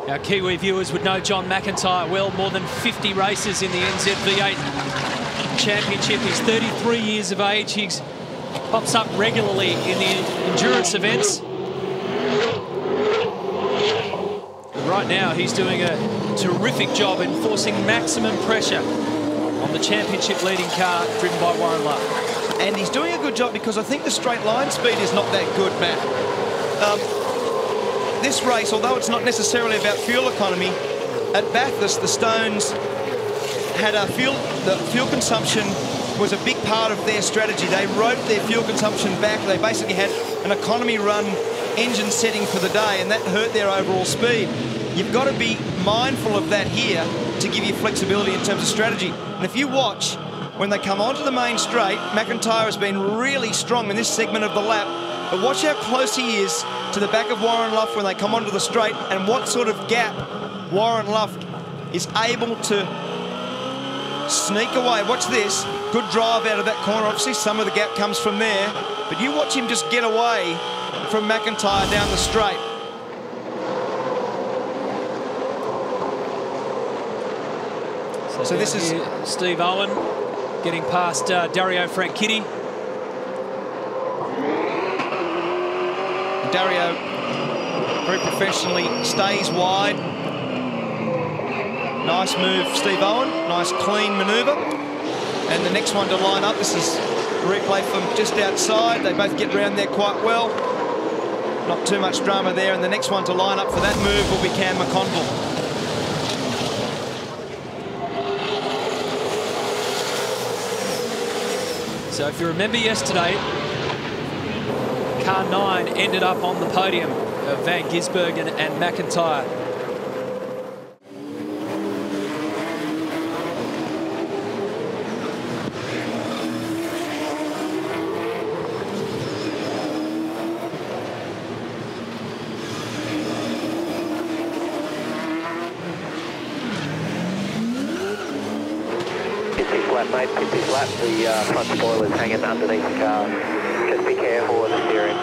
S1: Our Kiwi viewers would know John McIntyre well, more than 50 races in the NZV8 Championship. He's 33 years of age. He pops up regularly in the endurance events. And right now, he's doing a terrific job enforcing maximum pressure on the championship leading car driven by Warren Luff.
S2: And he's doing a good job because I think the straight line speed is not that good, Matt. Um, this race, although it's not necessarily about fuel economy, at Bathurst, the Stones had a fuel, the fuel consumption was a big part of their strategy. They wrote their fuel consumption back. They basically had an economy run engine setting for the day, and that hurt their overall speed. You've got to be mindful of that here to give you flexibility in terms of strategy. And if you watch, when they come onto the main straight, McIntyre has been really strong in this segment of the lap but watch how close he is to the back of Warren Luff when they come onto the straight and what sort of gap Warren Luff is able to sneak away. Watch this. Good drive out of that corner. Obviously, some of the gap comes from there. But you watch him just get away from McIntyre down the straight.
S1: So, this is Steve Owen getting past uh, Dario Franchitti.
S2: Dario very professionally stays wide. Nice move, Steve Owen. Nice clean manoeuvre. And the next one to line up, this is replay from just outside. They both get around there quite well. Not too much drama there. And the next one to line up for that move will be Cam McConville.
S1: So if you remember yesterday, car nine ended up on the podium of Van Gisbergen and McIntyre.
S5: Flat, mate. Pit. The uh, front spoiler's hanging underneath the car. Just be careful of the steering.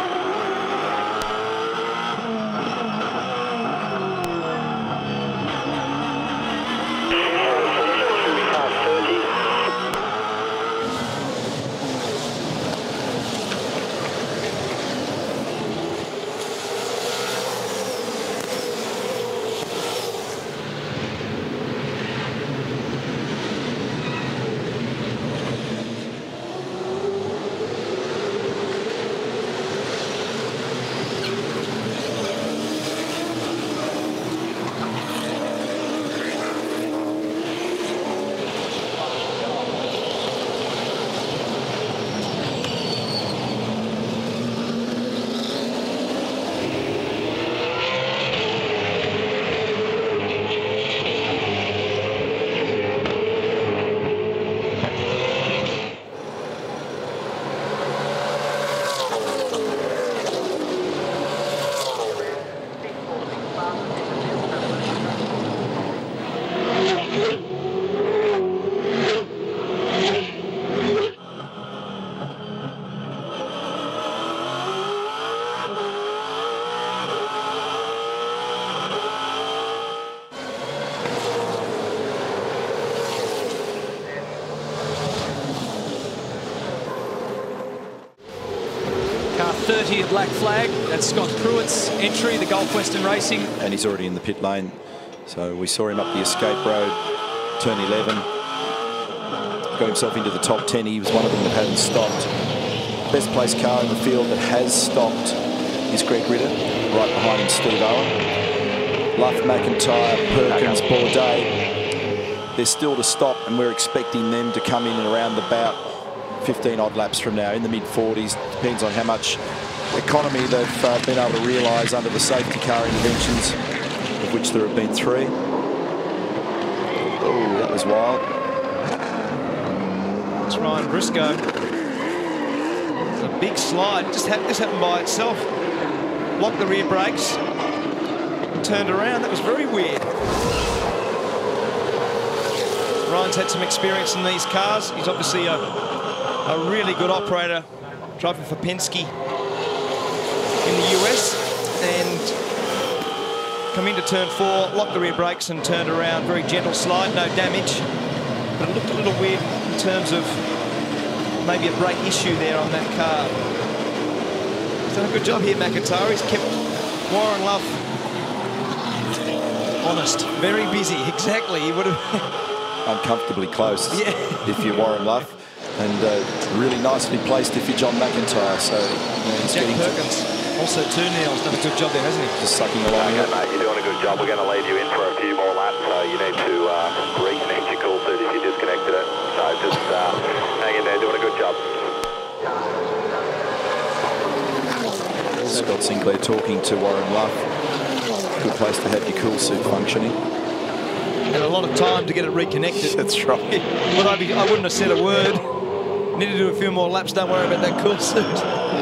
S1: Car 30 at Black Flag. That's Scott Pruett's entry, the Gulf Western Racing.
S4: And he's already in the pit lane. So we saw him up the escape road, turn 11. Got himself into the top 10. He was one of them that hadn't stopped. Best placed car in the field that has stopped is Greg Ritter. Right behind him, Steve Owen. Luff, McIntyre, Perkins, Bourdais. They're still to stop, and we're expecting them to come in and around about 15 odd laps from now in the mid 40s. Depends on how much economy they've uh, been able to realise under the safety car interventions, of which there have been three. Oh, that was wild.
S2: It's Ryan Briscoe. A big slide. Just ha this happened by itself. Locked the rear brakes. Turned around. That was very weird. Ryan's had some experience in these cars. He's obviously a, a really good operator driving for Penske in the US and come into turn four, locked the rear brakes and turned around. Very gentle slide, no damage. But it looked a little weird in terms of maybe a brake issue there on that car. He's done a good job here, McIntyre. He's kept Warren Luff honest, very busy. Exactly, he would have.
S4: Uncomfortably close
S2: Yeah.
S4: if you're Warren Luff. And uh, really nicely placed if you're John McIntyre. So you know, he's
S2: Jack
S4: getting
S2: Perkins, also two nails, done a good job there, hasn't he?
S4: just sucking along
S5: Okay,
S4: here.
S5: mate, you're doing a good job. We're going to leave you in for a few more laps, so you need to uh, reconnect your cool suit if you disconnected it. So just uh, hang in there, doing a good job.
S4: Scott Sinclair talking to Warren Luff. Good place to have your cool suit functioning.
S2: Had a lot of time to get it reconnected.
S4: That's right.
S2: But I'd be, I wouldn't have said a word. Need to do a few more laps. Don't worry about that cool suit.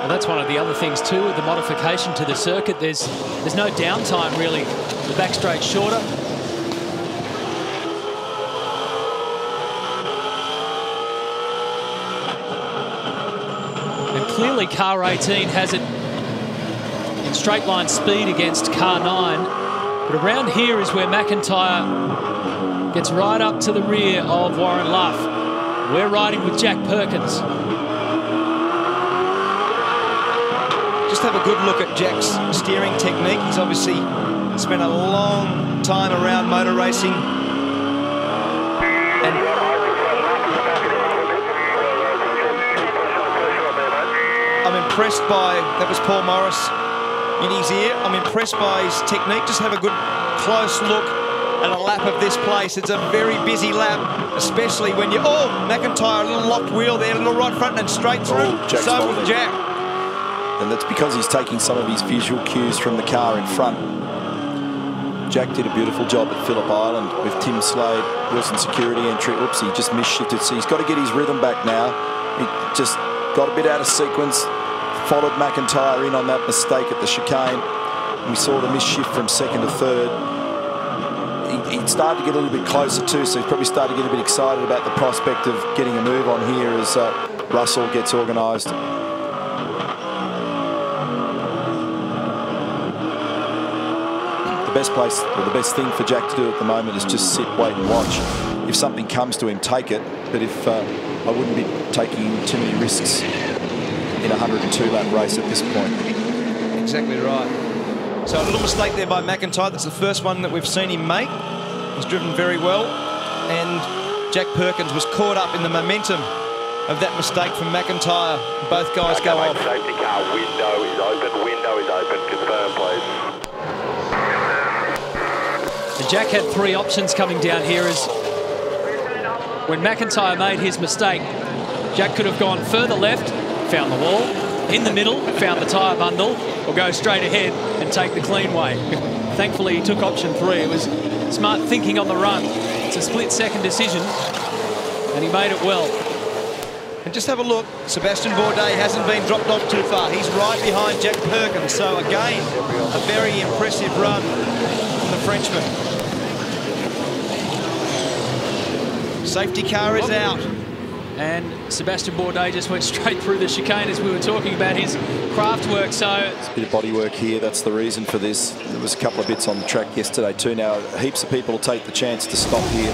S1: Well, that's one of the other things too with the modification to the circuit. There's there's no downtime really. The back straight shorter. And clearly car 18 has it in straight line speed against car 9. But around here is where McIntyre gets right up to the rear of Warren Luff. We're riding with Jack Perkins.
S2: Just have a good look at Jack's steering technique. He's obviously spent a long time around motor racing. And I'm impressed by, that was Paul Morris, in his ear. I'm impressed by his technique. Just have a good close look at a lap of this place. It's a very busy lap, especially when you... Oh, McIntyre, a little locked wheel there, a little right front and straight oh, through.
S4: Oh,
S2: so with Jack.
S4: And that's because he's taking some of his visual cues from the car in front. Jack did a beautiful job at Phillip Island with Tim Slade, Wilson security entry. Oops, he just misshifted. So he's got to get his rhythm back now. He just got a bit out of sequence, followed McIntyre in on that mistake at the chicane. We saw the misshift from second to third. He, he started to get a little bit closer too, so he's probably started to get a bit excited about the prospect of getting a move on here as uh, Russell gets organised. The best place or the best thing for Jack to do at the moment is just sit, wait and watch. If something comes to him, take it. But if uh, I wouldn't be taking too many risks in a 102 lap race at this point.
S2: Exactly right. So a little mistake there by McIntyre. That's the first one that we've seen him make. He's driven very well. And Jack Perkins was caught up in the momentum of that mistake from McIntyre. Both guys
S5: Okay,
S2: go
S5: mate,
S2: off.
S5: Safety car window is open. Window is open. Confirm, please.
S1: Jack had three options coming down here as when McIntyre made his mistake, Jack could have gone further left, found the wall, in the middle, found the tyre bundle, or go straight ahead and take the clean way. Thankfully, he took option three. It was smart thinking on the run. It's a split-second decision, and he made it well.
S2: And just have a look. Sebastian Bourdais hasn't been dropped off too far. He's right behind Jack Perkins. So again, a very impressive run from the Frenchman. Safety car is out.
S1: And Sebastian Bourdais just went straight through the chicane as we were talking about his craft work. So it's
S4: A bit of body work here, that's the reason for this. There was a couple of bits on the track yesterday too. Now, heaps of people will take the chance to stop here.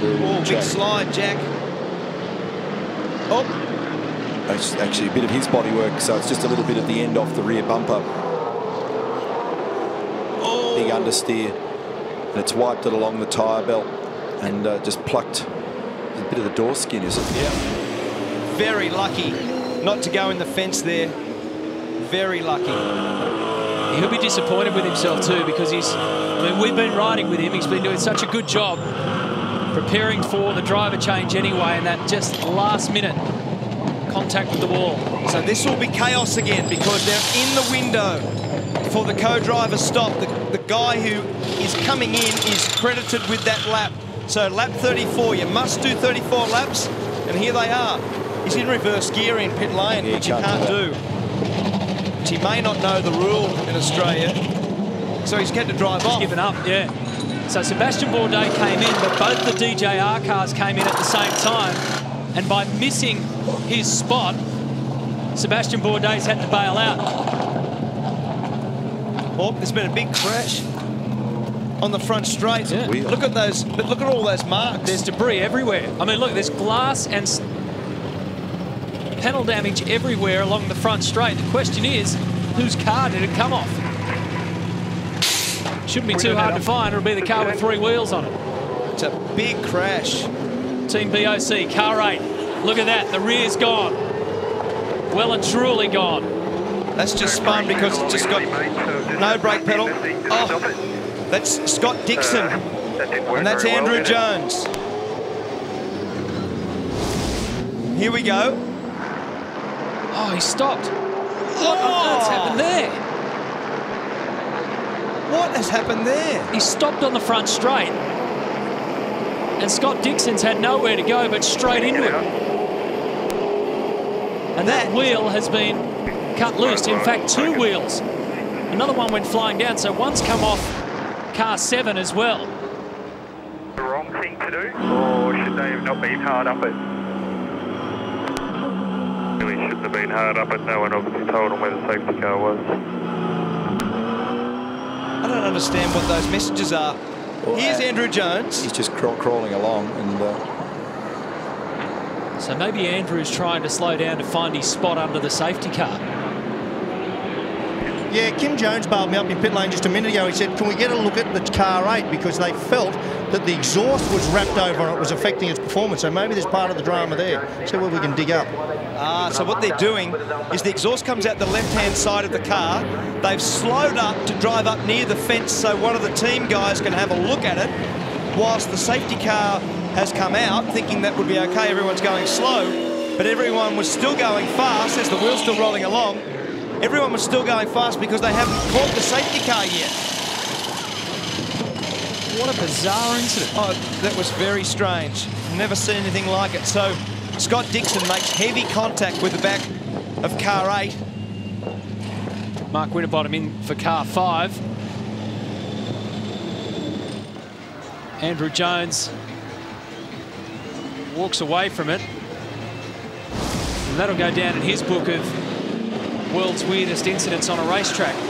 S2: Oh, big slide, Jack. Oh,
S4: That's Actually, a bit of his body work, so it's just a little bit at the end off the rear bumper. Oh. Big understeer. And it's wiped it along the tyre belt and uh, just plucked a bit of the door skin, is it?
S2: Yeah. Very lucky not to go in the fence there. Very lucky.
S1: He'll be disappointed with himself too because he's, I mean, we've been riding with him. He's been doing such a good job preparing for the driver change anyway, and that just last minute contact with the wall.
S2: So this will be chaos again because they're in the window for the co-driver stop. The, the guy who is coming in is credited with that lap. So lap 34, you must do 34 laps, and here they are. He's in reverse gear in pit lane,
S4: Yeah,
S2: which you
S4: can't do.
S2: Which he may not know the rule in Australia. So he's had to drive
S1: He's
S2: off.
S1: given up, yeah. So Sebastian Bourdais came in, but both the DJR cars came in at the same time. And by missing his spot, Sebastian Bourdais had to bail out.
S2: Oh, there's been a big crash on the front straight.
S1: Yeah.
S2: Look at those, but look at all those marks.
S1: There's debris everywhere. I mean, look, there's glass and panel damage everywhere along the front straight. The question is, whose car did it come off? Shouldn't be too hard to find. It'll be the car with three wheels on it.
S2: It's a big crash.
S1: Team BOC, car eight. Look at that, the rear's gone. Well and truly gone.
S2: That's just spun because it's just got no brake pedal. Oh, that's Scott Dixon. And that's Andrew Jones. Here we go.
S1: Oh, he stopped. What on oh! earth's happened there?
S2: What has happened there?
S1: He stopped on the front straight. And Scott Dixon's had nowhere to go but straight into it. And that wheel has been cut loose. In fact, two wheels. Another one went flying down, so one's come off car seven as well.
S6: The wrong thing to do, or should they have not been hard up it? Really shouldn't have been hard up it. No one obviously told them where the safety car was.
S2: I don't understand what those messages are. Here's Andrew Jones.
S4: He's just craw- crawling along and uh,
S1: So maybe Andrew's trying to slow down to find his spot under the safety car.
S7: Yeah, Kim Jones bailed me up in pit lane just a minute ago. He said, can we get a look at the car eight? Because they felt that the exhaust was wrapped over and it was affecting its performance. So maybe there's part of the drama there. See what we can dig up.
S2: Ah, so what they're doing is the exhaust comes out the left-hand side of the car. They've slowed up to drive up near the fence so one of the team guys can have a look at it whilst the safety car has come out thinking that would be okay, everyone's going slow, but everyone was still going fast as the wheel's still rolling along. Everyone was still going fast because they haven't caught the safety car yet.
S9: What a bizarre incident.
S2: Oh, that was very strange. Never seen anything like it. So Scott Dixon makes heavy contact with the back of car eight.
S9: Mark Winterbottom in for car five. Andrew Jones walks away from it. And that'll go down in his book of world's weirdest incidents on a racetrack.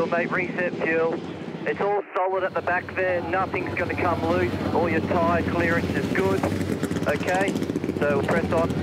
S6: Fuel, mate, reset fuel. It's all solid at the back there, nothing's going to come loose. All your tyre clearance is good. Okay, so press on.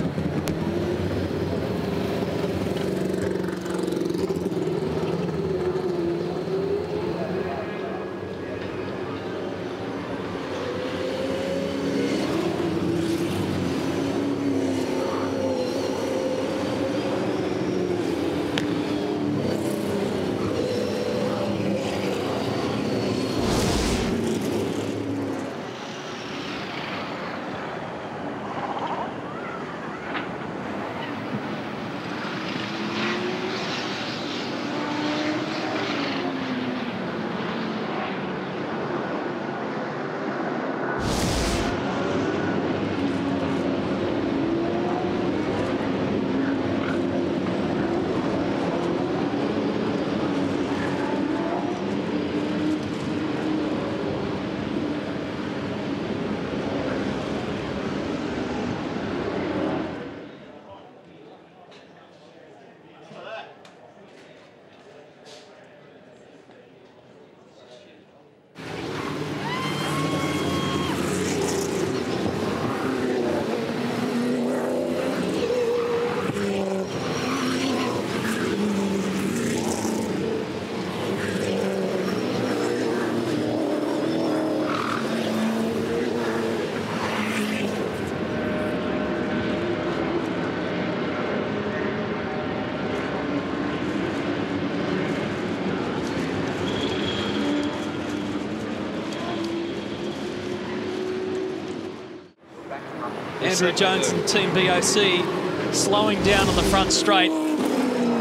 S1: Andrew Jones and Team BOC slowing down on the front straight.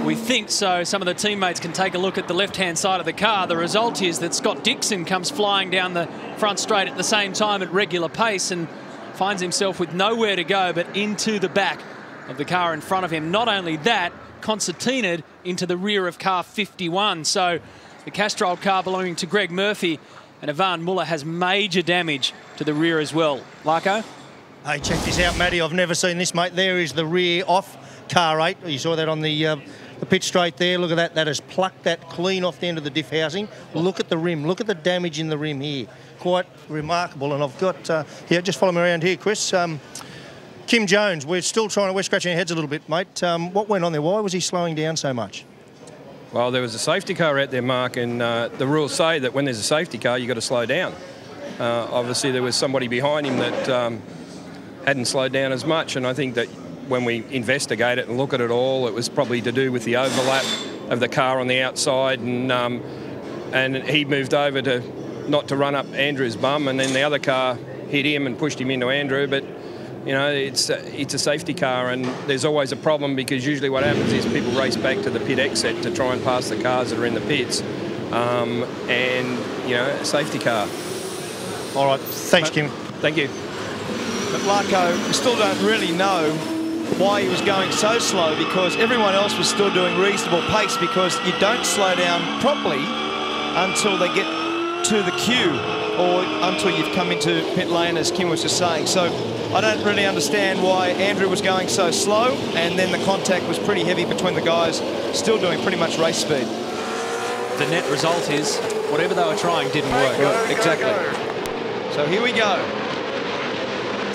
S1: We think so. Some of the teammates can take a look at the left-hand side of the car. The result is that Scott Dixon comes flying down the front straight at the same time at regular pace and finds himself with nowhere to go but into the back of the car in front of him. Not only that, concertinaed into the rear of car 51. So the Castrol car belonging to Greg Murphy and Yvan Muller has major damage to the rear as well. Larko?
S7: Hey, check this out, Matty. I've never seen this, mate. There is the rear off car 8. You saw that on the... Uh, the pit straight there, look at that. That has plucked that clean off the end of the diff housing. Look at the rim. Look at the damage in the rim here. Quite remarkable. And I've got, uh, yeah, just follow me around here, Chris. Um, Kim Jones, we're still trying to, we're scratching our heads a little bit, mate. Um, what went on there? Why was he slowing down so much?
S12: Well, there was a safety car out there, Mark, and uh, the rules say that when there's a safety car, you've got to slow down. Uh, obviously, there was somebody behind him that um, hadn't slowed down as much, and I think that when we investigate it and look at it all, it was probably to do with the overlap of the car on the outside, and um, and he moved over to not to run up Andrew's bum, and then the other car hit him and pushed him into Andrew. But you know, it's a, it's a safety car, and there's always a problem because usually what happens is people race back to the pit exit to try and pass the cars that are in the pits, um, and you know, safety car.
S7: All right, thanks, Kim.
S12: Thank you.
S2: But Larko, we still don't really know why he was going so slow because everyone else was still doing reasonable pace because you don't slow down properly until they get to the queue or until you've come into pit lane, as Kim was just saying. So I don't really understand why Andrew was going so slow and then the contact was pretty heavy between the guys, still doing pretty much race speed.
S1: The net result is whatever they were trying didn't work.
S2: exactly. So here we go.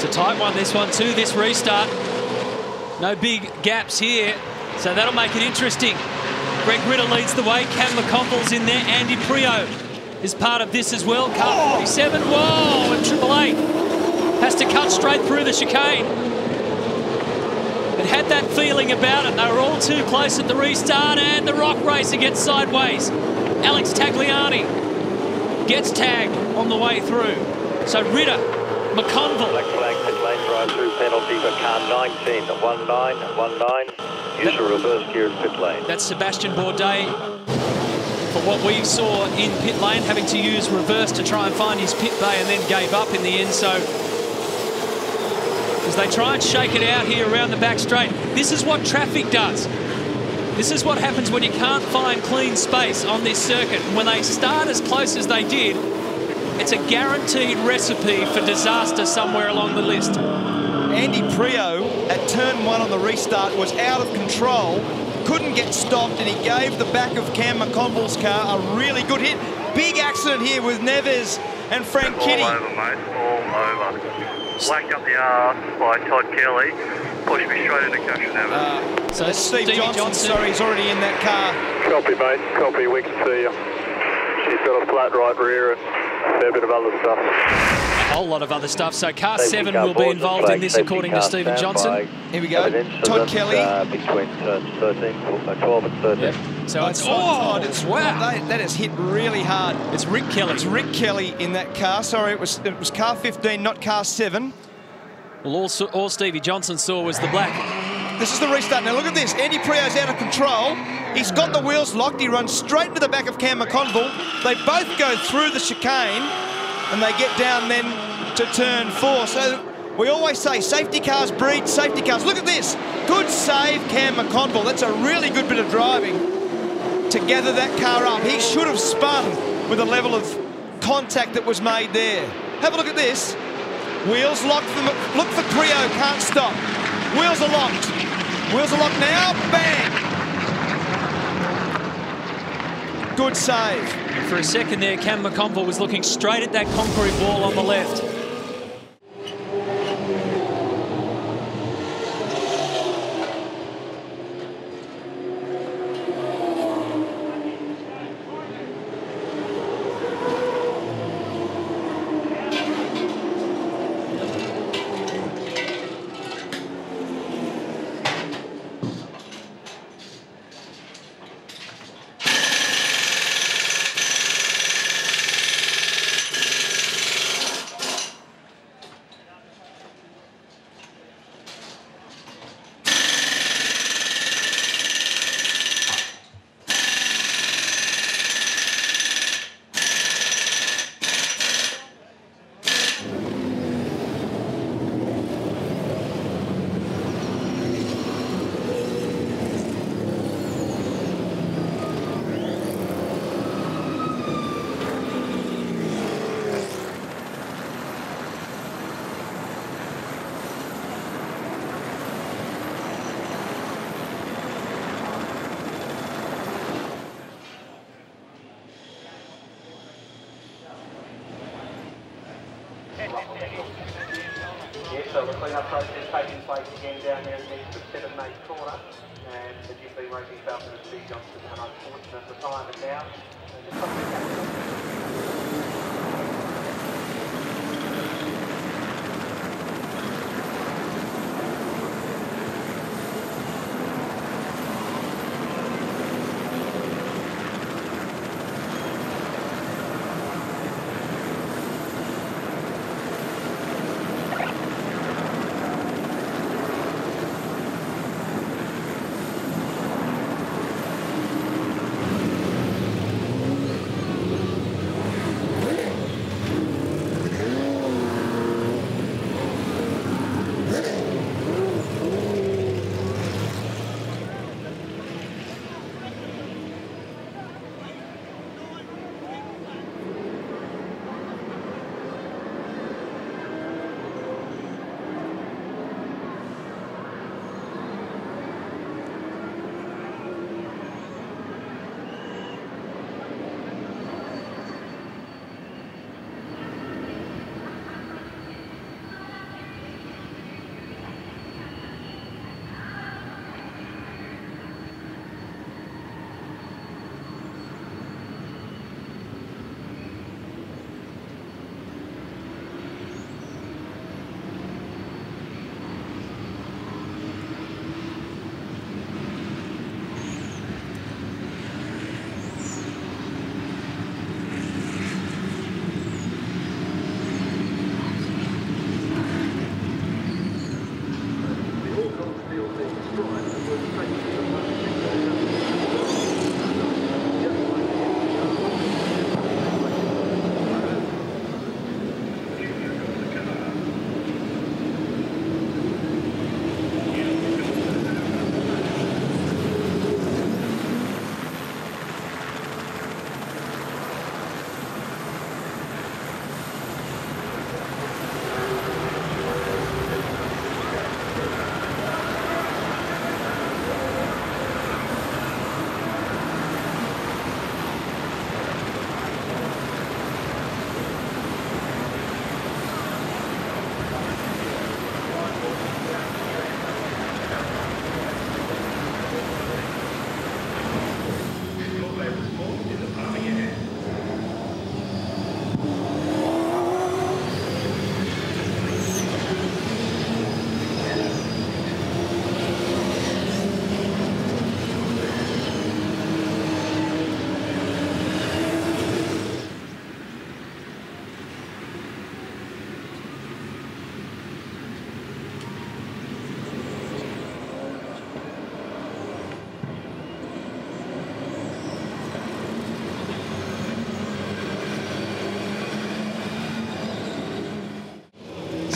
S1: It's a tight one, this one too, this restart. No big gaps here, so that'll make it interesting. Greg Ritter leads the way. Cam McConville's in there. Andy Priaulx is part of this as well. Car 47. Whoa! And Triple Eight has to cut straight through the chicane. It had that feeling about it. They were all too close at the restart, and the rock racer gets sideways. Alex Tagliani gets tagged on the way through. So Ritter, McConville.
S3: Black flag, pit lane drive-through penalty for car 19, 19, Use a reverse gear in pit lane.
S1: That's Sebastian Bourdais for what we saw in pit lane, having to use reverse to try and find his pit bay and then gave up in the end. So as they try and shake it out here around the back straight, this is what traffic does. This is what happens when you can't find clean space on this circuit. When they start as close as they did, it's a guaranteed recipe for disaster somewhere along the list.
S2: Andy Priaulx at turn one on the restart was out of control, couldn't get stopped, and he gave the back of Cam McConville's car a really good hit. Big accident here with Neves and Frank Kitty.
S6: All over, mate. All over. Whacked up the arse by Todd Kelly. Pushed me straight into Cashin Avenue.
S2: Uh,
S1: so
S2: that's Steve Johnson. Johnson. Sorry, he's already in that car.
S6: Copy, mate. Copy. We can see you. She's got a flat right rear and a fair bit of other stuff.
S1: A whole lot of other stuff. So car seven will be involved in this, according to Stephen Johnson.
S2: Here we go. Todd Kelly.
S3: Uh, between turns 13, uh, 12 and 13.
S1: Yep. So it's
S2: oh, it's wow. That, that has hit really hard.
S1: It's Rick Kelly.
S2: It's Rick Kelly in that car. Sorry, it was it was car 15, not car seven.
S1: Well, all, all Stevie Johnson saw was the black.
S2: This is the restart. Now look at this. Andy Priaulx's out of control. He's got the wheels locked. He runs straight into the back of Cam McConville. They both go through the chicane and they get down then to turn four. So we always say safety cars breed safety cars. Look at this. Good save, Cam McConville. That's a really good bit of driving to gather that car up. He should have spun with the level of contact that was made there. Have a look at this. Wheels locked. For, look for Priaulx, can't stop. Wheels are locked. Wheels are locked now. Good save.
S1: For a second there, Cam McConville was looking straight at that concrete wall on the left.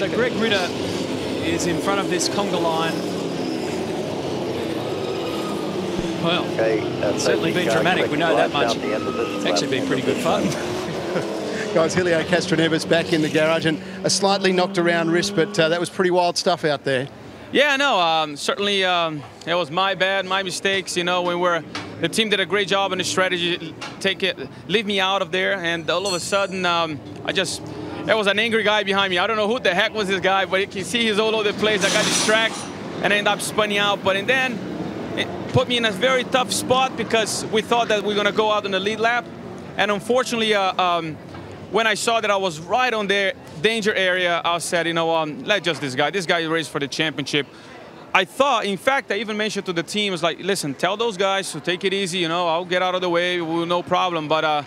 S1: So Greg Ritter is in front of this conga line. Well,
S3: uh,
S1: certainly been dramatic. We know that much. It's actually been pretty good fun.
S8: Guys, Helio Castroneves back in the garage and a slightly knocked around wrist, but uh, that was pretty wild stuff out there.
S13: Yeah, no, um, certainly um, it was my bad, my mistakes. You know, when we're the team did a great job in the strategy, take it, leave me out of there, and all of a sudden, um, I just there was an angry guy behind me. I don't know who the heck was this guy, but you can see he's all over the place. I got distracted and I ended up spinning out. But and then it put me in a very tough spot because we thought that we are going to go out in the lead lap, and unfortunately, uh, um, when I saw that I was right on the danger area, I said, you know, um, let just this guy. This guy is race for the championship. I thought, in fact, I even mentioned to the team, I was like, listen, tell those guys to take it easy. You know, I'll get out of the way, no problem. But uh,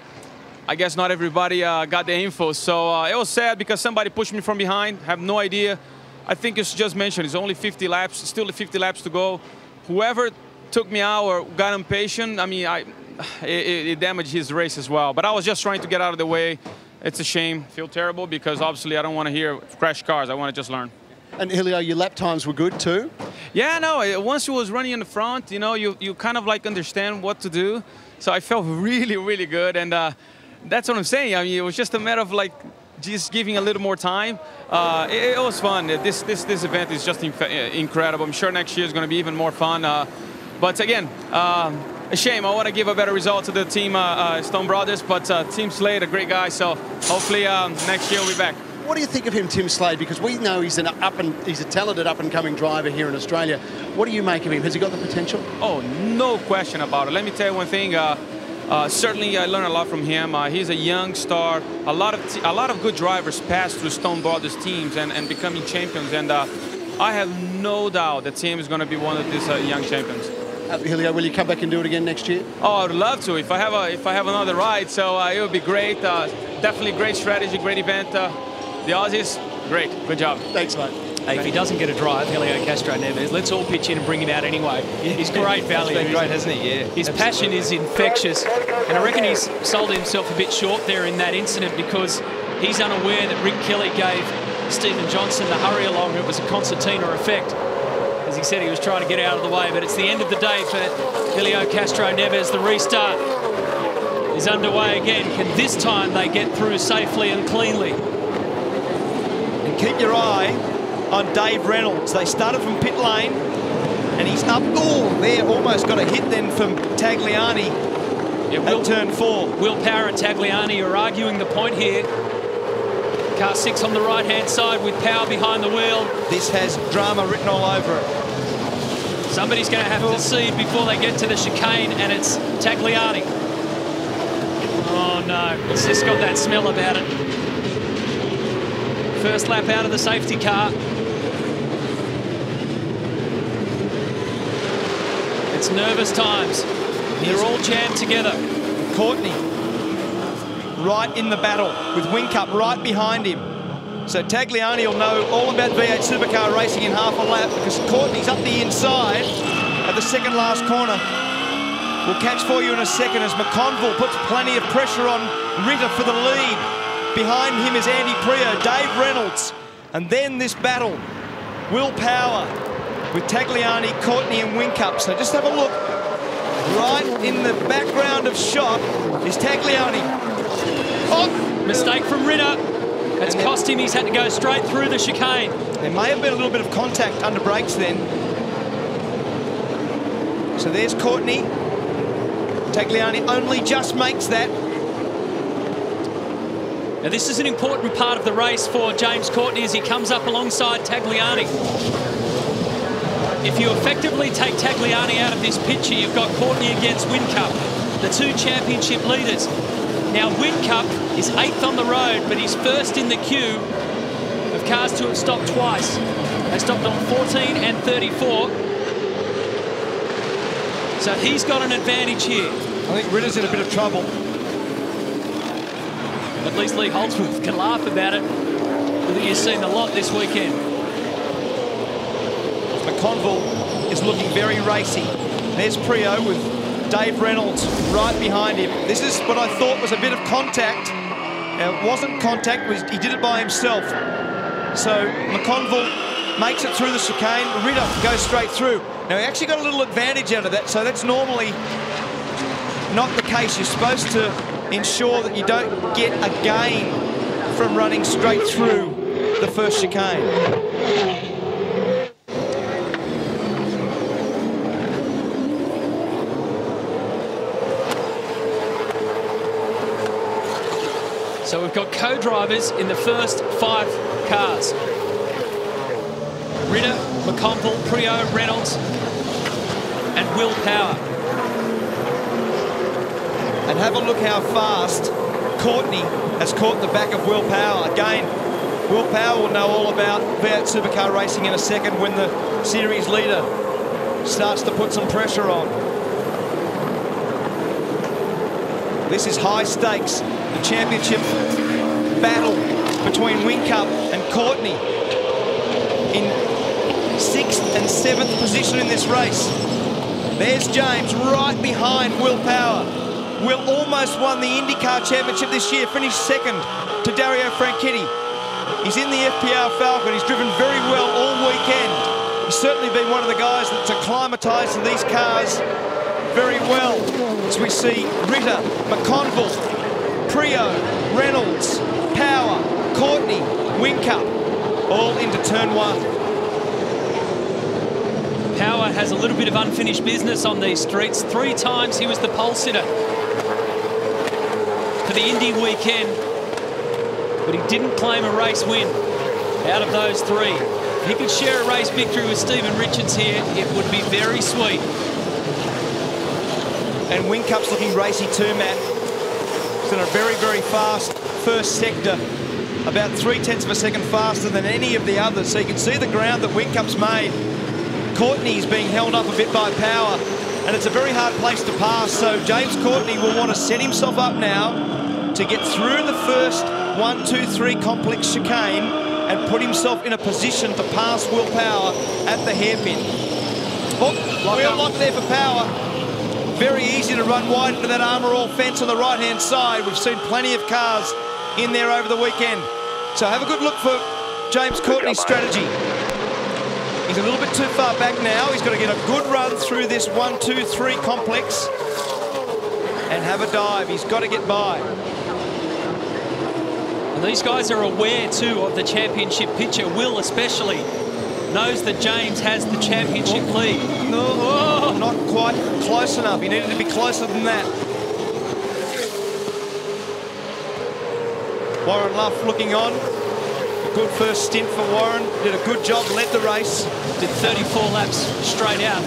S13: I guess not everybody uh, got the info. So uh, it was sad because somebody pushed me from behind. Have no idea. I think it's just mentioned. It's only 50 laps, still 50 laps to go. Whoever took me out or got impatient, I mean, I, it, it damaged his race as well. But I was just trying to get out of the way. It's a shame. feel terrible because obviously I don't want to hear crash cars. I want to just learn.
S8: And Helio, your lap times were good too?
S13: Yeah, no, once you was running in the front, you know, you, you kind of like understand what to do. So I felt really, really good. And uh, that's what I'm saying. I mean, it was just a matter of like just giving a little more time. Uh, it, it, was fun. This, this, this event is just incredible. I'm sure next year is going to be even more fun. Uh, but again, um, a shame. I want to give a better result to the team, uh, uh Stone Brothers, but uh, Tim Slade, a great guy. So hopefully um, next year we'll be back.
S8: what do you think of him, Tim Slade? Because we know he's an up and he's a talented up and coming driver here in Australia. What do you make of him? Has he got the potential?
S13: Oh, no question about it. Let me tell you one thing. Uh, certainly, I learned a lot from him. Uh, he's a young star. A lot of a lot of good drivers pass through Stone Brothers teams and, and becoming champions. And uh, I have no doubt the team is going to be one of these uh, young champions.
S8: Uh, Helio, will you come back and do it again next year?
S13: Oh, I'd love to if I have a if I have another ride. So uh, it would be great. Uh, definitely great strategy, great event. Uh, the Aussies, great, good job.
S8: Thanks, mate.
S1: Hey, if he doesn't get a drive, Helio Castroneves, let's all pitch in and bring him out anyway. He's great value.
S2: He's been great, hasn't he? Yeah.
S1: His
S2: absolutely.
S1: passion is infectious, and I reckon he's sold himself a bit short there in that incident because he's unaware that Rick Kelly gave Stephen Johnson the hurry along. It was a concertina effect. As he said, he was trying to get out of the way, but it's the end of the day for Helio Castroneves. The restart is underway again. Can this time they get through safely and cleanly?
S2: And keep your eye on Dave Reynolds. They started from pit lane, and he's up. Oh, there, almost got a hit then from Tagliani
S1: Yeah,
S2: at turn four.
S1: Will Power and Tagliani are arguing the point here. Car six on the right-hand side with Power behind the wheel.
S2: This has drama written all over it.
S1: Somebody's going to have to see before they get to the chicane, and it's Tagliani. Oh no, it's just got that smell about it. First lap out of the safety car. It's nervous times. They're all jammed together.
S2: Courtney right in the battle with Whincup right behind him. So Tagliani will know all about V8 Supercar racing in half a lap because Courtney's up the inside at the second last corner. We'll catch for you in a second as McConville puts plenty of pressure on Ritter for the lead. Behind him is Andy Priaulx, Dave Reynolds. And then this battle, Will Power with Tagliani, Courtney and Whincup. So just have a look. Right in the background of shot is Tagliani.
S1: Oh, mistake from Ritter. It's cost him. He's had to go straight through the chicane.
S2: There may have been a little bit of contact under brakes then. So there's Courtney. Tagliani only just makes that.
S1: Now this is an important part of the race for James Courtney as he comes up alongside Tagliani. If you effectively take Tagliani out of this picture, you've got Courtney against Whincup, the two championship leaders. Now Whincup is eighth on the road, but he's first in the queue of cars to have stopped twice. They stopped on 14 and 34. So he's got an advantage here.
S2: I think Ritter's in a bit of trouble.
S1: At least Lee Holdsworth can laugh about it. I think you've seen a lot this weekend.
S2: McConville is looking very racy. There's Priaulx with Dave Reynolds right behind him. This is what I thought was a bit of contact. Uh, it wasn't contact, he did it by himself. So McConville makes it through the chicane. Ritter goes straight through. Now, he actually got a little advantage out of that, so that's normally not the case. You're supposed to ensure that you don't get a gain from running straight through the first chicane.
S1: So we've got co-drivers in the first five cars. Ritter, McConville, Priaulx, Reynolds, and Will Power.
S2: And have a look how fast Courtney has caught the back of Will Power. Again, Will Power will know all about V8 Supercar racing in a second when the series leader starts to put some pressure on. This is high stakes, the championship battle between Whincup and Courtney in sixth and seventh position in this race. There's James right behind Will Power. Will almost won the IndyCar Championship this year, finished second to Dario Franchitti. He's in the FPR Falcon. He's driven very well all weekend. He's certainly been one of the guys that's acclimatised to these cars very well. As we see Ritter, McConville, Priaulx, Reynolds, Power, Courtney, Whincup, all into turn one.
S1: Power has a little bit of unfinished business on these streets. Three times he was the pole sitter for the Indy weekend. but he didn't claim a race win out of those three. If he could share a race victory with Steven Richards here, it would be very sweet.
S2: And Whincups looking racy too, Matt. In a very, very fast first sector, about three tenths of a second faster than any of the others. So you can see the ground that Whincups made. Courtney's being held up a bit by Power, and it's a very hard place to pass. So James Courtney will want to set himself up now to get through the first one, two, three complex chicane and put himself in a position to pass Will Power at the hairpin. Oh, wheel lock there for Power. Very easy to run wide into that Armor All fence on the right-hand side. We've seen plenty of cars in there over the weekend. So have a good look for James Courtney's strategy. He's a little bit too far back now. He's got to get a good run through this one, two, three complex and have a dive. He's got to get by.
S1: And these guys are aware too of the championship picture. Will especially knows that James has the championship
S2: Oh.
S1: lead.
S2: No, not quite close enough. He needed to be closer than that. Warren Luff looking on. A good first stint for Warren. Did a good job, led the race.
S1: Did 34 laps straight out.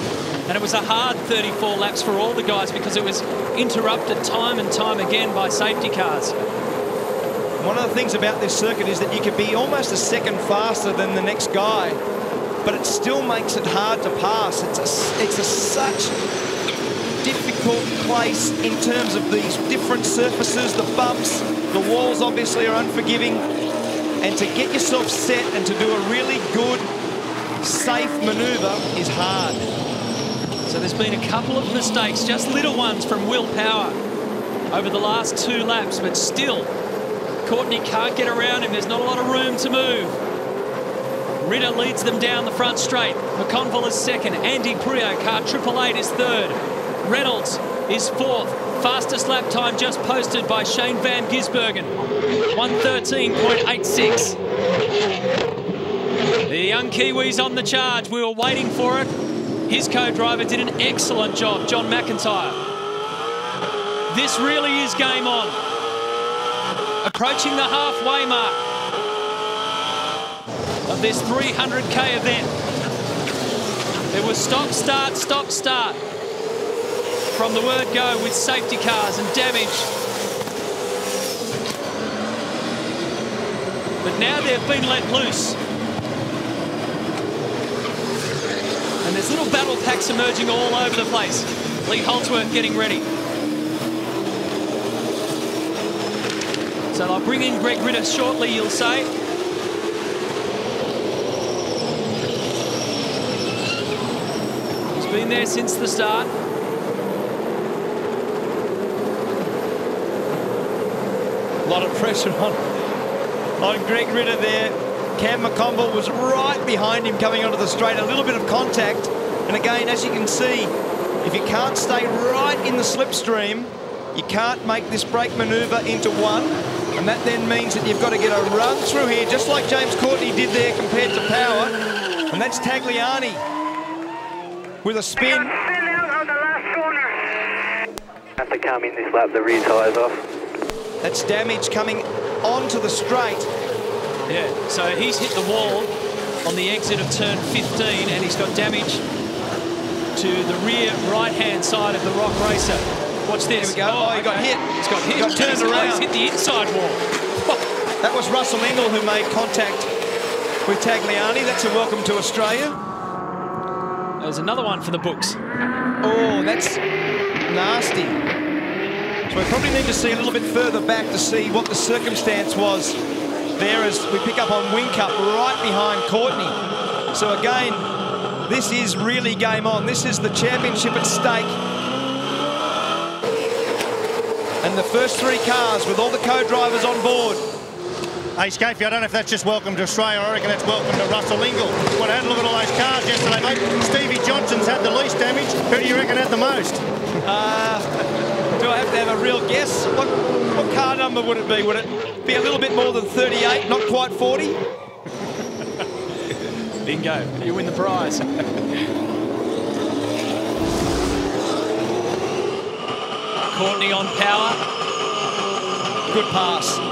S1: And it was a hard 34 laps for all the guys because it was interrupted time and time again by safety cars.
S2: One of the things about this circuit is that you can be almost a second faster than the next guy, but it still makes it hard to pass. It's a, it's a such difficult place in terms of these different surfaces, the bumps, the walls obviously are unforgiving, and to get yourself set and to do a really good, safe manoeuvre is hard.
S1: So there's been a couple of mistakes, just little ones from Will Power over the last two laps, but still, Courtney can't get around him. There's not a lot of room to move. Ritter leads them down the front straight. McConville is second. Andy Priaulx, car triple eight, is third. Reynolds is fourth. Fastest lap time just posted by Shane Van Gisbergen. 113.86. The young Kiwis on the charge. We were waiting for it. His co-driver did an excellent job, John McIntyre. This really is game on. Approaching the halfway mark of this 300k event. It was stop, start, stop, start from the word go with safety cars and damage. But now they've been let loose. And there's little battle packs emerging all over the place. Lee Holdsworth getting ready. So they'll bring in Greg Ritter shortly, you'll say. Been there since the start.
S2: A lot of pressure on, on Greg Ritter there. Cam McConville was right behind him coming onto the straight. A little bit of contact. And again, as you can see, if you can't stay right in the slipstream, you can't make this brake manoeuvre into one. And that then means that you've got to get a run through here, just like James Courtney did there compared to Power. And that's Tagliani with a spin.
S3: Have to come in this lap, the rear tyres off.
S2: That's damage coming onto the straight.
S1: Yeah, so he's hit the wall on the exit of turn 15 and he's got damage to the rear right-hand side of the Rock Racer. Watch this.
S2: There we go. Oh, he got hit.
S1: He's got hit.
S2: He got turned
S1: oh,
S2: around.
S1: He's hit the inside wall.
S2: That was Russell Ingall who made contact with Tagliani. That's a welcome to Australia.
S1: There's another one for the books.
S2: Oh, that's nasty. So we probably need to see a little bit further back to see what the circumstance was there as we pick up on Whincup right behind Courtney. So again, this is really game on. This is the championship at stake. And the first three cars with all the co-drivers on board.
S7: Hey, Scapey, I don't know if that's just welcome to Australia. I reckon that's welcome to Russell Ingall. What had a look at all those cars yesterday, mate. Stevie Johnson's had the least damage. Who do you reckon had the most?
S2: Uh, do I have to have a real guess? What, what car number would it be? Would it be a little bit more than 38, not quite 40?
S1: Bingo. You win the prize. Courtney on Power.
S2: Good pass.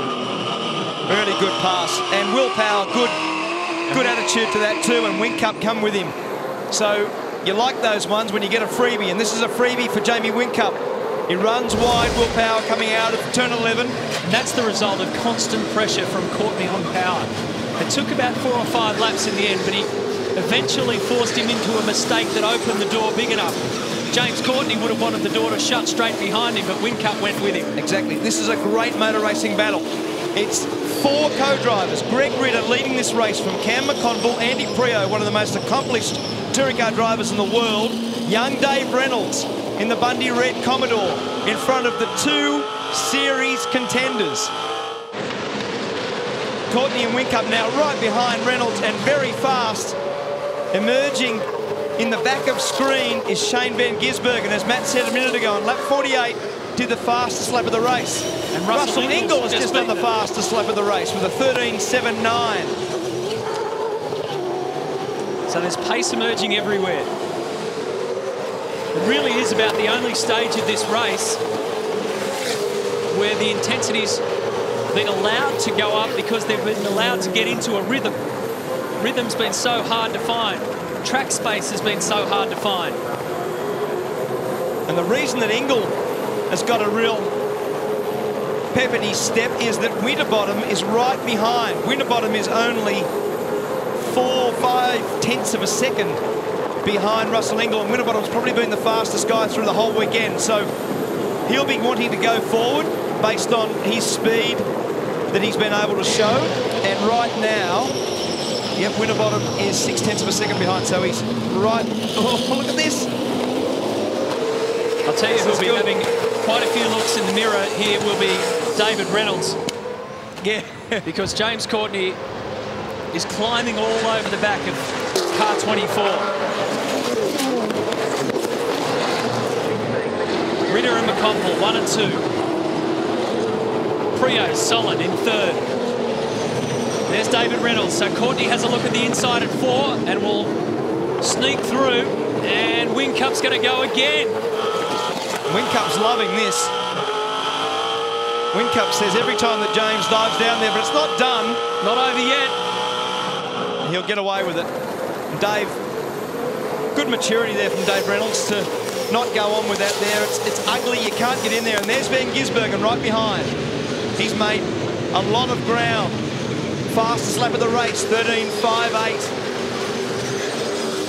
S2: Really good pass. And Will Power, good good attitude to that too. And Whincup come with him. So you like those ones when you get a freebie. And this is a freebie for Jamie Whincup. He runs wide, Will Power coming out of turn 11.
S1: And that's the result of constant pressure from Courtney on Power. It took about four or five laps in the end, but he eventually forced him into a mistake that opened the door big enough. James Courtney would have wanted the door to shut straight behind him, but Whincup went with him.
S2: Exactly. This is a great motor racing battle. It's four co-drivers. Greg Ritter leading this race from Cam McConville, Andy Priaulx, one of the most accomplished touring car drivers in the world, young Dave Reynolds in the Bundy Red Commodore in front of the two series contenders. Courtney and Whincup now right behind Reynolds and very fast. Emerging in the back of screen is Shane Van Gisbergen, and as Matt said a minute ago, on lap 48, did the fastest lap of the race.
S1: And
S2: Russell,
S1: Russell
S2: Ingall has
S1: just
S2: done the fastest lap of the race with a 13.79.
S1: So there's pace emerging everywhere. It really is about the only stage of this race where the intensity's been allowed to go up because they've been allowed to get into a rhythm. Rhythm's been so hard to find. Track space has been so hard to find.
S2: And the reason that Ingall has got a real pep in his step is that Winterbottom is right behind. Winterbottom is only four, five tenths of a second behind Russell Ingall, and Winterbottom's probably been the fastest guy through the whole weekend. So he'll be wanting to go forward based on his speed that he's been able to show. And right now, yep, Winterbottom is six tenths of a second behind, so he's right. Oh, look at this.
S1: I'll tell you
S2: This
S1: who'll be
S2: good.
S1: having quite a few looks in the mirror here will be David Reynolds.
S2: Yeah.
S1: because James Courtney is climbing all over the back of car 24. Ritter and McConville, one and two. Priaulx solid in third. There's David Reynolds. So Courtney has a look at the inside at four and will sneak through. And Whincup's going to go again.
S2: Whincup's loving this. Whincup says every time that James dives down there, but it's not done.
S1: Not over yet.
S2: He'll get away with it. Dave, good maturity there from Dave Reynolds to not go on with that there. It's, it's ugly, you can't get in there. And there's Van Gisbergen right behind. He's made a lot of ground. Fastest lap of the race, 13.58.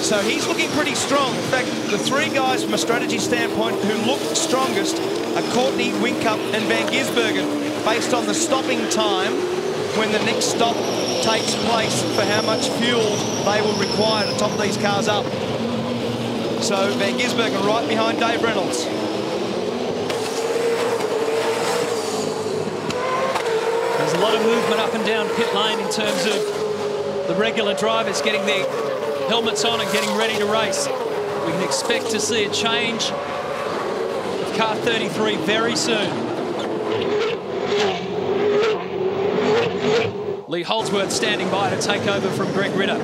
S2: So he's looking pretty strong. In fact, the three guys from a strategy standpoint who look strongest are Courtney, Whincup and Van Gisbergen based on the stopping time when the next stop takes place for how much fuel they will require to top these cars up. So Van Gisbergen right behind Dave Reynolds.
S1: There's a lot of movement up and down pit lane in terms of the regular drivers getting their helmets on and getting ready to race. We can expect to see a change of car 33 very soon. Lee Holdsworth standing by to take over from Greg Ritter.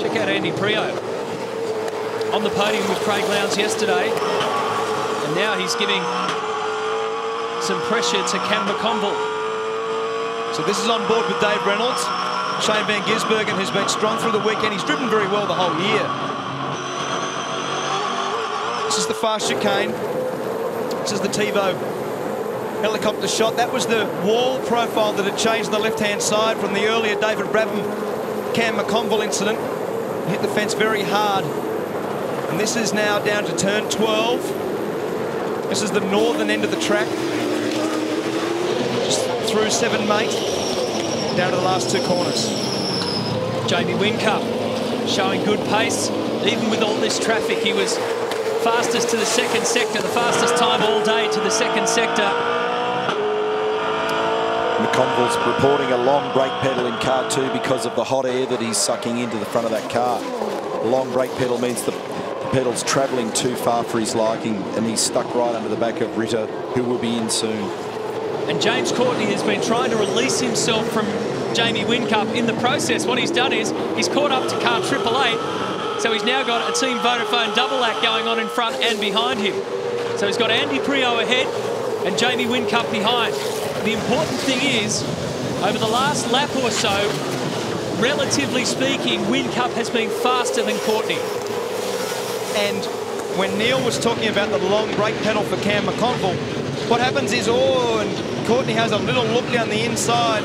S1: Check out Andy Priaulx on the podium with Craig Lowndes yesterday. And now he's giving some pressure to Cam McConville.
S2: So this is on board with Dave Reynolds. Shane Van Gisbergen, who's been strong through the weekend. He's driven very well the whole year. This is the fast chicane. This is the TiVo helicopter shot. That was the wall profile that had changed the left-hand side from the earlier David Brabham Cam McConville incident. Hit the fence very hard. And this is now down to turn 12. This is the northern end of the track. Just through seven, mate. Down to the last two corners.
S1: Jamie Whincup showing good pace. Even with all this traffic, he was fastest to the second sector, the fastest time all day to the second sector.
S4: McConville's reporting a long brake pedal in car two because of the hot air that he's sucking into the front of that car. A long brake pedal means the, the pedal's travelling too far for his liking and he's stuck right under the back of Ritter, who will be in soon.
S1: And James Courtney has been trying to release himself from Jamie Whincup. In the process, what he's done is he's caught up to car Triple Eight. So he's now got a Team Vodafone double act going on in front and behind him. So he's got Andy Priaulx ahead and Jamie Whincup behind. the important thing is, over the last lap or so, relatively speaking, Whincup has been faster than Courtney.
S2: And when Neil was talking about the long brake pedal for Cam McConville, what happens is, oh, and Courtney has a little look down the inside.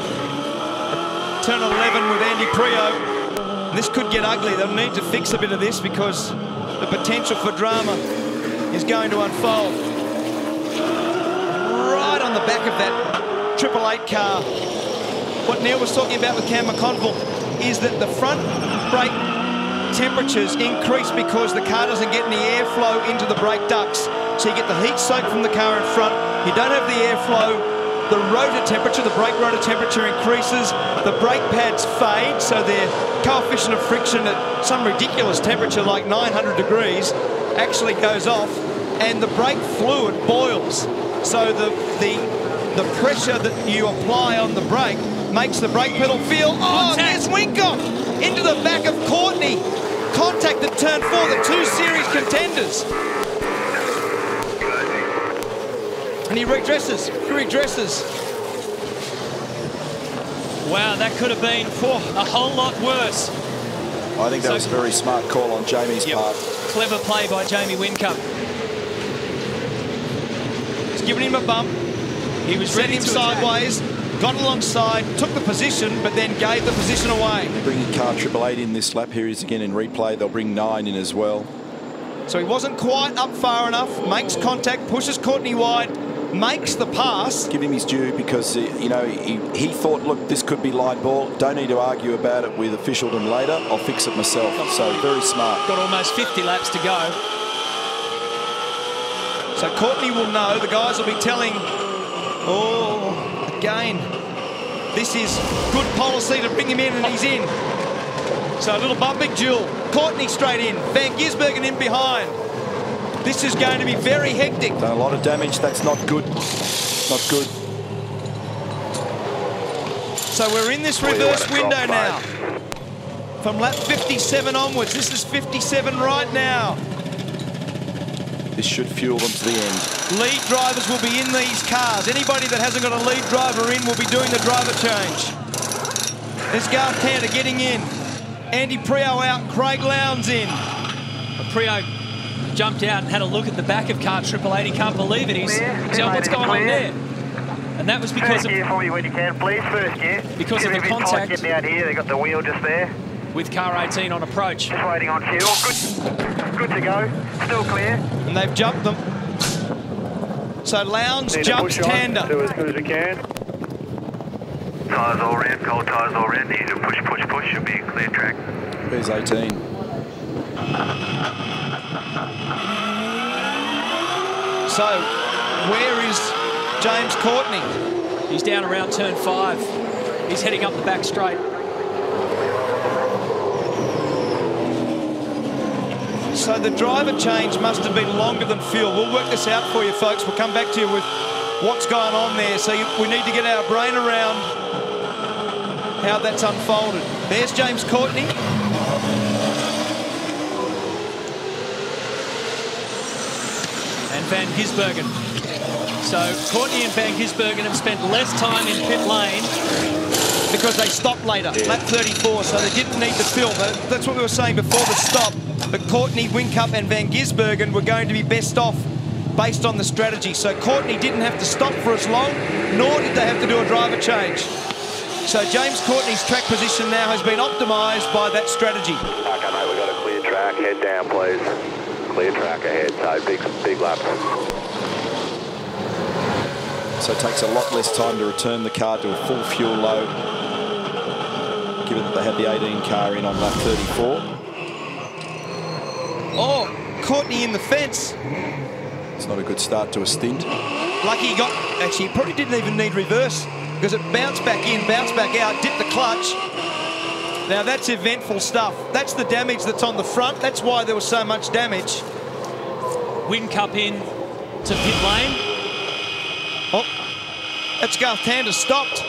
S2: Turn 11 with Andy Priaulx. This could get ugly. They'll need to fix a bit of this because the potential for drama is going to unfold. Right on the back of that Triple Eight car. What Neil was talking about with Cam McConville is that the front brake temperatures increase because the car doesn't get any airflow into the brake ducts. So you get the heat soak from the car in front. You don't have the airflow. The rotor temperature, the brake rotor temperature increases. The brake pads fade, so their coefficient of friction at some ridiculous temperature like 900 degrees actually goes off and the brake fluid boils. So the, the, the pressure that you apply on the brake makes the brake pedal feel, oh, there's Whincup into the back of Courtney. Contact at turn four, the two series contenders. And he redresses, redresses.
S1: Wow, that could have been for a whole lot worse.
S4: I think that
S1: So-
S4: was a very smart call on Jamie's part.
S1: Clever play by Jamie Whincup.
S2: He's giving him a bump.
S1: He was
S2: Set
S1: ready
S2: him
S1: to attack.
S2: sideways, got alongside, took the position, but then gave the position away.
S4: Bringing car Triple Eight in this lap. Here he is again in replay. They'll bring nine in as well.
S2: So he wasn't quite up far enough, makes contact, pushes Courtney wide, makes the pass.
S4: Give him his due because, uh, you know, he, he thought, look, this could be light ball. Don't need to argue about it with officialdom later. I'll fix it myself. So very smart.
S1: Got almost 50 laps to go.
S2: So Courtney will know, the guys will be telling, oh, again, this is good policy to bring him in and he's in. So a little bumping duel. Courtney straight in, Van Gisbergen in behind. This is going to be very hectic.
S4: Done a lot of damage. That's not good. Not good.
S2: So we're in this reverse window now. From lap 57 onwards, this is 57 right now.
S4: This should fuel them to the end.
S2: Lead drivers will be in these cars. Anybody that hasn't got a lead driver in will be doing the driver change. There's Garth Tander getting in. Andy Priaulx out, Craig Lowndes in.
S1: Priaulx jumped out and had a look at the back of car Triple Eight. He can't believe it. He's,
S6: Clear.
S1: he's going, what's
S6: Clear,
S1: going on there? And that was because
S6: First
S1: of,
S6: gear for me when you can, please. First gear.
S1: Because
S6: Give
S1: of the
S6: a bit tight
S1: contact.
S6: Getting out here, they got the wheel just there.
S1: with car 18 on approach.
S6: Just waiting on fuel. Good, good to go. Still clear.
S2: And they've jumped them. So Lowndes jumps
S6: push
S2: Tander.
S6: Do as good as we can. Tyres all in, cold tyres all in. Need to push, push, push. Should be a clear track.
S4: Where's 18?
S2: So where is James Courtney?
S1: He's down around turn five. He's heading up the back straight.
S2: So the driver change must have been longer than fuel. We'll work this out for you, folks. We'll come back to you with what's going on there. So we need to get our brain around how that's unfolded. There's James Courtney.
S1: Van Gisbergen. So Courtney and Van Gisbergen have spent less time in pit lane
S2: because they stopped later, lap 34, so they didn't need to fill. That- That's what we were saying before the stop. But Courtney, Whincup and Van Gisbergen were going to be best off based on the strategy. So Courtney didn't have to stop for as long, nor did they have to do a driver change. So James Courtney's track position now has been optimised by that strategy.
S5: Okay, mate, we got a clear track. Head down, please. Clear track ahead. So big, big lap.
S4: So it takes a lot less time to return the car to a full fuel load, given that they had the 18 car in on lap 34.
S2: Oh, Courtney in the fence.
S4: It's not a good start to a stint.
S2: Lucky he got, actually, he probably didn't even need reverse because it bounced back in, bounced back out, dipped the clutch. Now that's eventful stuff. That's the damage that's on the front. That's why there was so much damage.
S1: Whincup in to pit lane.
S2: Oh, that's Garth Tander stopped.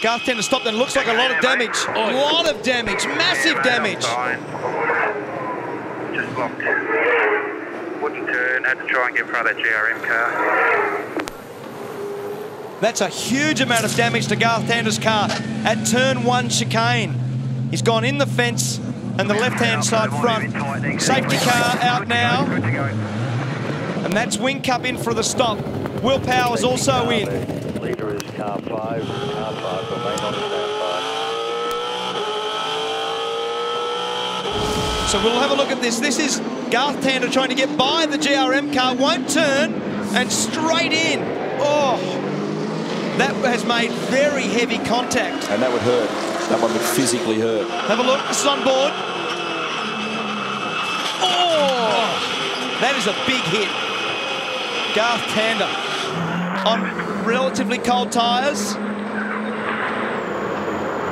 S2: Garth Tander stopped and looks like a lot of damage. A lot of damage, massive damage.
S6: Just blocked. Wouldn't turn. Had to try and get in front of that GRM car.
S2: That's a huge amount of damage to Garth Tander's car at turn one chicane. He's gone in the fence and the left-hand side front. Safety car out now. And that's Whincup in for the stop. Will Power's also in.
S3: Leader is car five. Car five remain on standby.
S2: So we'll have a look at this. This is Garth Tander trying to get by the GRM car, won't turn, and straight in. Oh, that has made very heavy contact.
S4: And that would hurt. That one would physically hurt.
S2: Have a look, this is on board. Oh, that is a big hit. Garth Tander on relatively cold tyres.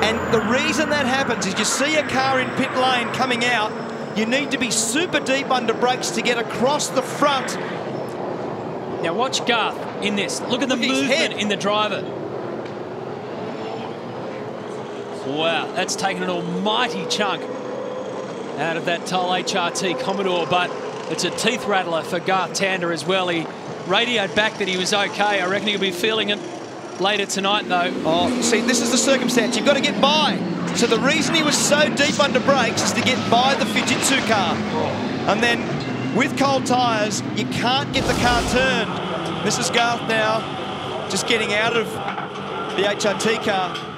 S2: And the reason that happens is you see a car in pit lane coming out, you need to be super deep under brakes to get across the front.
S1: Now watch Garth in this. Look at the
S2: Look
S1: movement in the driver. Wow, that's taken an almighty chunk out of that Toll HRT Commodore, but it's a teeth rattler for Garth Tander as well. He radioed back that he was okay. I reckon he'll be feeling it later tonight, though.
S2: Oh, see, this is the circumstance. You've got to get by. So the reason he was so deep under brakes is to get by the Fujitsu car. And then with cold tyres, you can't get the car turned. Is Garth now, just getting out of the HRT car.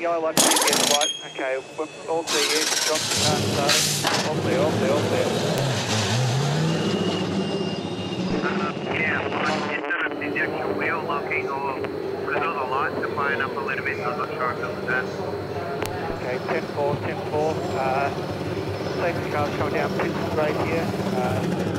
S6: Yellow light is against white. Okay, all. Drop the car started. All clear, all clear, all clear.
S14: Yeah, the wheel locking or because all the lights are up a little bit, I'm not sure if it was that.
S6: Okay, 10-4, 10-4. Uh, safety car's coming down pit straight here. Uh,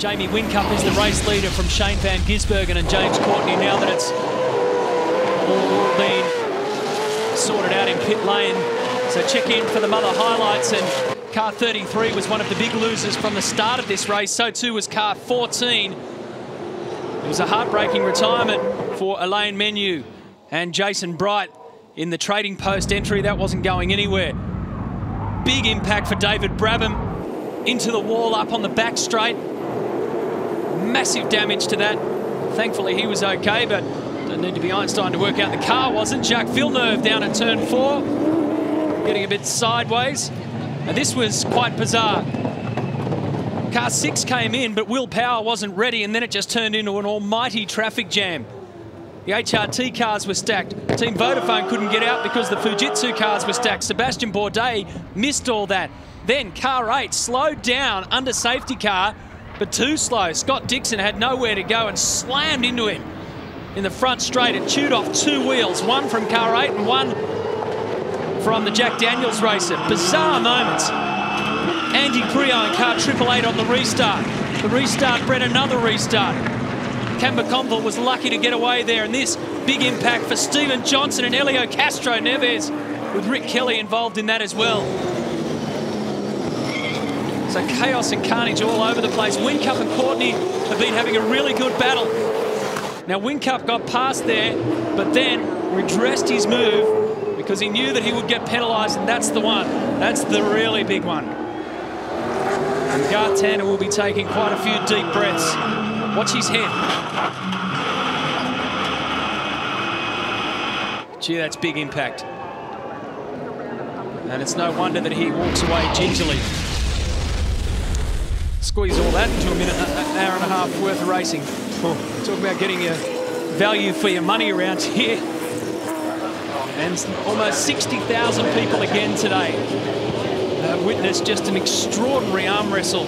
S1: Jamie Whincup is the race leader from Shane Van Gisbergen and James Courtney now that it's all been sorted out in pit lane. So check in for the Mother highlights and car 33 was one of the big losers from the start of this race. So too was car 14. It was a heartbreaking retirement for Alain Menu and Jason Bright in the trading post entry. That wasn't going anywhere. Big impact for David Brabham into the wall up on the back straight. Massive damage to that. Thankfully, he was okay, but don't need to be Einstein to work out the car wasn't. Jacques Villeneuve down at turn four, getting a bit sideways. And this was quite bizarre. Car six came in, but Will Power wasn't ready, and then it just turned into an almighty traffic jam. The HRT cars were stacked. Team Vodafone couldn't get out because the Fujitsu cars were stacked. Sebastian Bourdais missed all that. Then car eight slowed down under safety car, but too slow. Scott Dixon had nowhere to go and slammed into him in the front straight. It chewed off two wheels, one from car eight and one from the Jack Daniels racer. Bizarre moments. Andy in car triple eight on the restart. The restart bred another restart. Cam McConville was lucky to get away there, and this big impact for Stephen Johnson and Helio Castroneves, with Rick Kelly involved in that as well. So chaos and carnage all over the place. Whincup and Courtney have been having a really good battle. Now Whincup got past there, but then redressed his move because he knew that he would get penalised, and that's the one. That's the really big one. And Garth Tander will be taking quite a few deep breaths. Watch his head. Gee, that's big impact. And it's no wonder that he walks away gingerly. Squeeze all that into a minute, an hour and a half worth of racing. Oh, talk about getting your value for your money around here. And almost 60,000 people again today have witnessed just an extraordinary arm wrestle.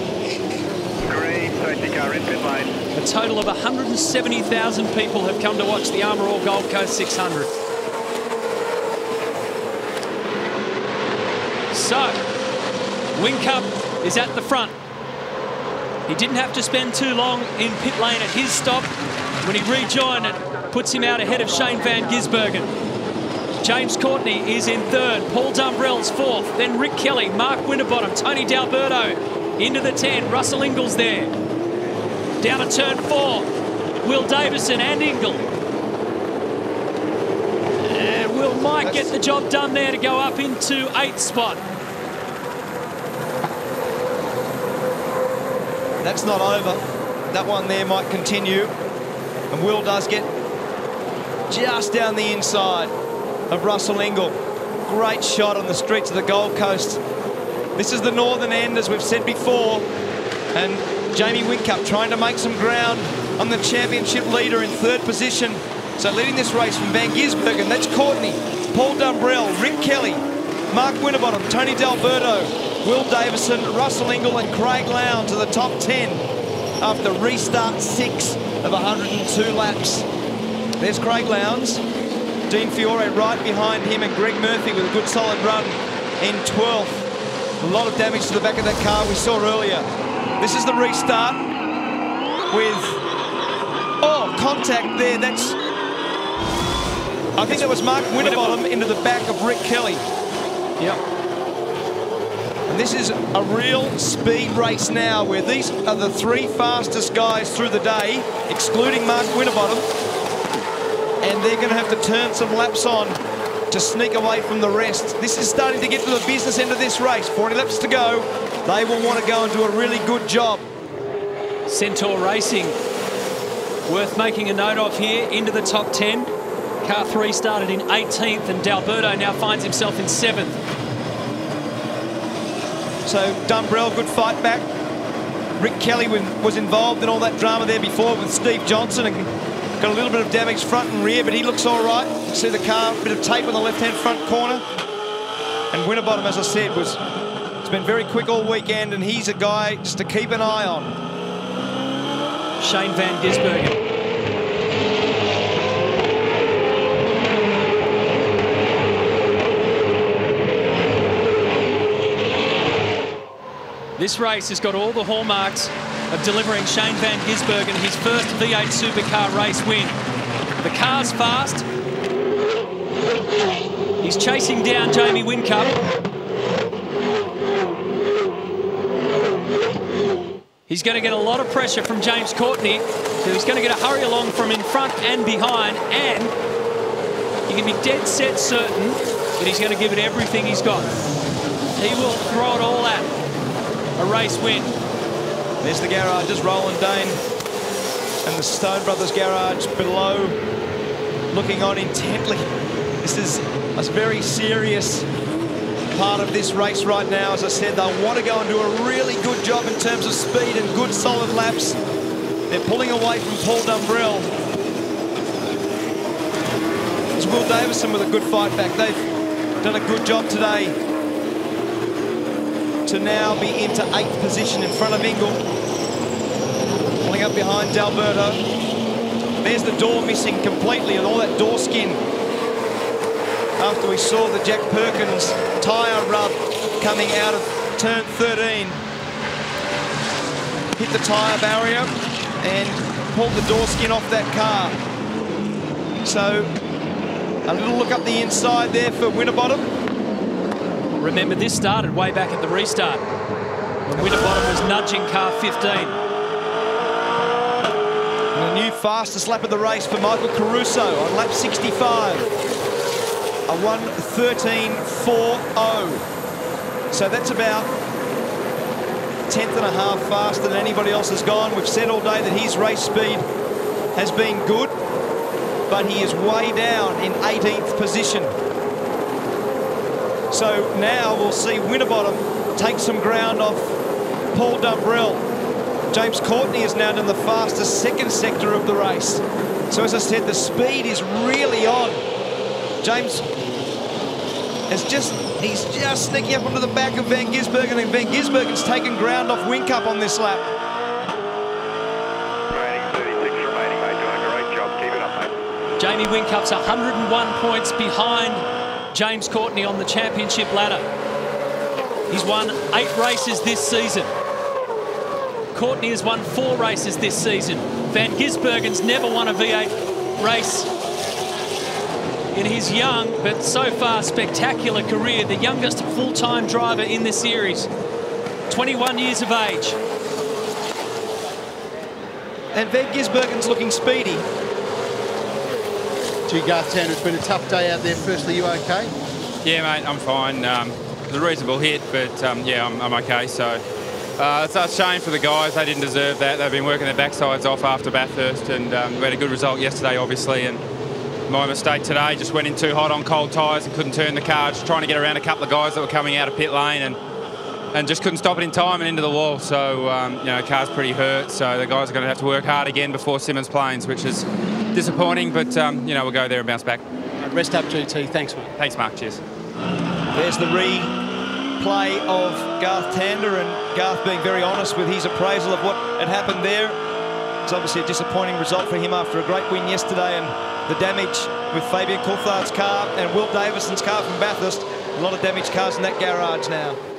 S14: Green safety car in pit lane.
S1: A total of 170,000 people have come to watch the Armor All Gold Coast 600. So, Whincup is at the front. He didn't have to spend too long in pit lane at his stop. When he rejoined, it puts him out ahead of Shane Van Gisbergen. James Courtney is in third. Paul Dumbrell's fourth. Then Rick Kelly, Mark Winterbottom, Tony D'Alberto into the 10. Russell Ingall's there. Down to turn four. Will Davison and Ingall. And Will might get the job done there to go up into eighth spot.
S2: That's not over. That one there might continue. And Will does get just down the inside of Russell Ingall. Great shot on the streets of the Gold Coast. This is the northern end, as we've said before. And Jamie Whincup trying to make some ground on the championship leader in third position. So leading this race from Van Gisbergen, that's Courtney, Paul Dumbrell, Rick Kelly, Mark Winterbottom, Tony D'Alberto, Will Davison, Russell Ingall and Craig Lowndes to the top 10 after restart six of 102 laps. There's Craig Lowndes, Dean Fiore right behind him and Greg Murphy with a good solid run in 12th. A lot of damage to the back of that car we saw earlier. This is the restart with, oh, contact there. That's, I think that was Mark Winterbottom into the back of Rick Kelly.
S1: Yep.
S2: And this is a real speed race now where these are the three fastest guys through the day, excluding Mark Winterbottom. And they're going to have to turn some laps on to sneak away from the rest. This is starting to get to the business end of this race. 40 laps to go. They will want to go and do a really good job.
S1: Centaur Racing, worth making a note of here, into the top 10. Car 3 started in 18th and D'Alberto now finds himself in 7th.
S2: So Dumbrell, good fight back. Rick Kelly was involved in all that drama there before with Steve Johnson and got a little bit of damage front and rear, but he looks all right. See the car, bit of tape on the left-hand front corner. And Winterbottom, as I said, was it's been very quick all weekend, and he's a guy just to keep an eye on.
S1: Shane Van Gisbergen. This race has got all the hallmarks of delivering Shane Van Gisbergen his first V8 supercar race win. The car's fast. He's chasing down Jamie Whincup. He's going to get a lot of pressure from James Courtney, so he's going to get a hurry along from in front and behind, and you can be dead set certain that he's going to give it everything he's got. He will throw it all at a race win.
S2: There's the garage, just Roland Dane and the Stone Brothers garage below, looking on intently. This is a very serious part of this race right now. As I said, they want to go and do a really good job in terms of speed and good solid laps. They're pulling away from Paul Dumbrell. It's Will Davison with a good fight back. They've done a good job today to now be into eighth position in front of Ingall. Pulling up behind D'Alberto. There's the door missing completely and all that door skin after we saw the Jack Perkins tyre rub coming out of turn 13. Hit the tyre barrier and pulled the door skin off that car. So a little look up the inside there for Winterbottom.
S1: Remember, this started way back at the restart when Winterbottom was nudging car 15.
S2: And the new fastest lap of the race for Michael Caruso on lap 65 a 1.13.40. So that's about tenth and a half faster than anybody else has gone. We've said all day that his race speed has been good, but he is way down in 18th position. So now we'll see Winterbottom take some ground off Paul Dumbrell. James Courtney is now in the fastest second sector of the race. So as I said, the speed is really on. James has just, he's just sneaking up onto the back of Van Gisbergen and Van Gisbergen's taken ground off Whincup on this lap.
S1: Jamie Whincup's 101 points behind James Courtney on the championship ladder. He's won eight races this season. Courtney has won four races this season. Van Gisbergen's never won a V8 race in his young but so far spectacular career, the youngest full-time driver in the series, 21 years of age.
S2: And Van Gisbergen's looking speedy.
S8: Gee, Garth Tander, it's been a tough day out there. Firstly, you okay?
S15: Yeah, mate, I'm fine. Um, it was a reasonable hit, but um, yeah, I'm, I'm, okay. So uh, it's a shame for the guys. They didn't deserve that. They've been working their backsides off after Bathurst, and um, we had a good result yesterday, obviously, and my mistake today. Just went in too hot on cold tyres and couldn't turn the car. Just trying to get around a couple of guys that were coming out of pit lane and and just couldn't stop it in time and into the wall. So, um, you know, car's pretty hurt. So the guys are going to have to work hard again before Symmons Plains, which is disappointing. But, um, you know, we'll go there and bounce back.
S8: Rest up, GT. Thanks, mate.
S15: Thanks, Mark. Cheers.
S2: There's the replay of Garth Tander and Garth being very honest with his appraisal of what had happened there. It's obviously a disappointing result for him after a great win yesterday and the damage with Fabian Coulthard's car and Will Davison's car from Bathurst. A lot of damaged cars in that garage now.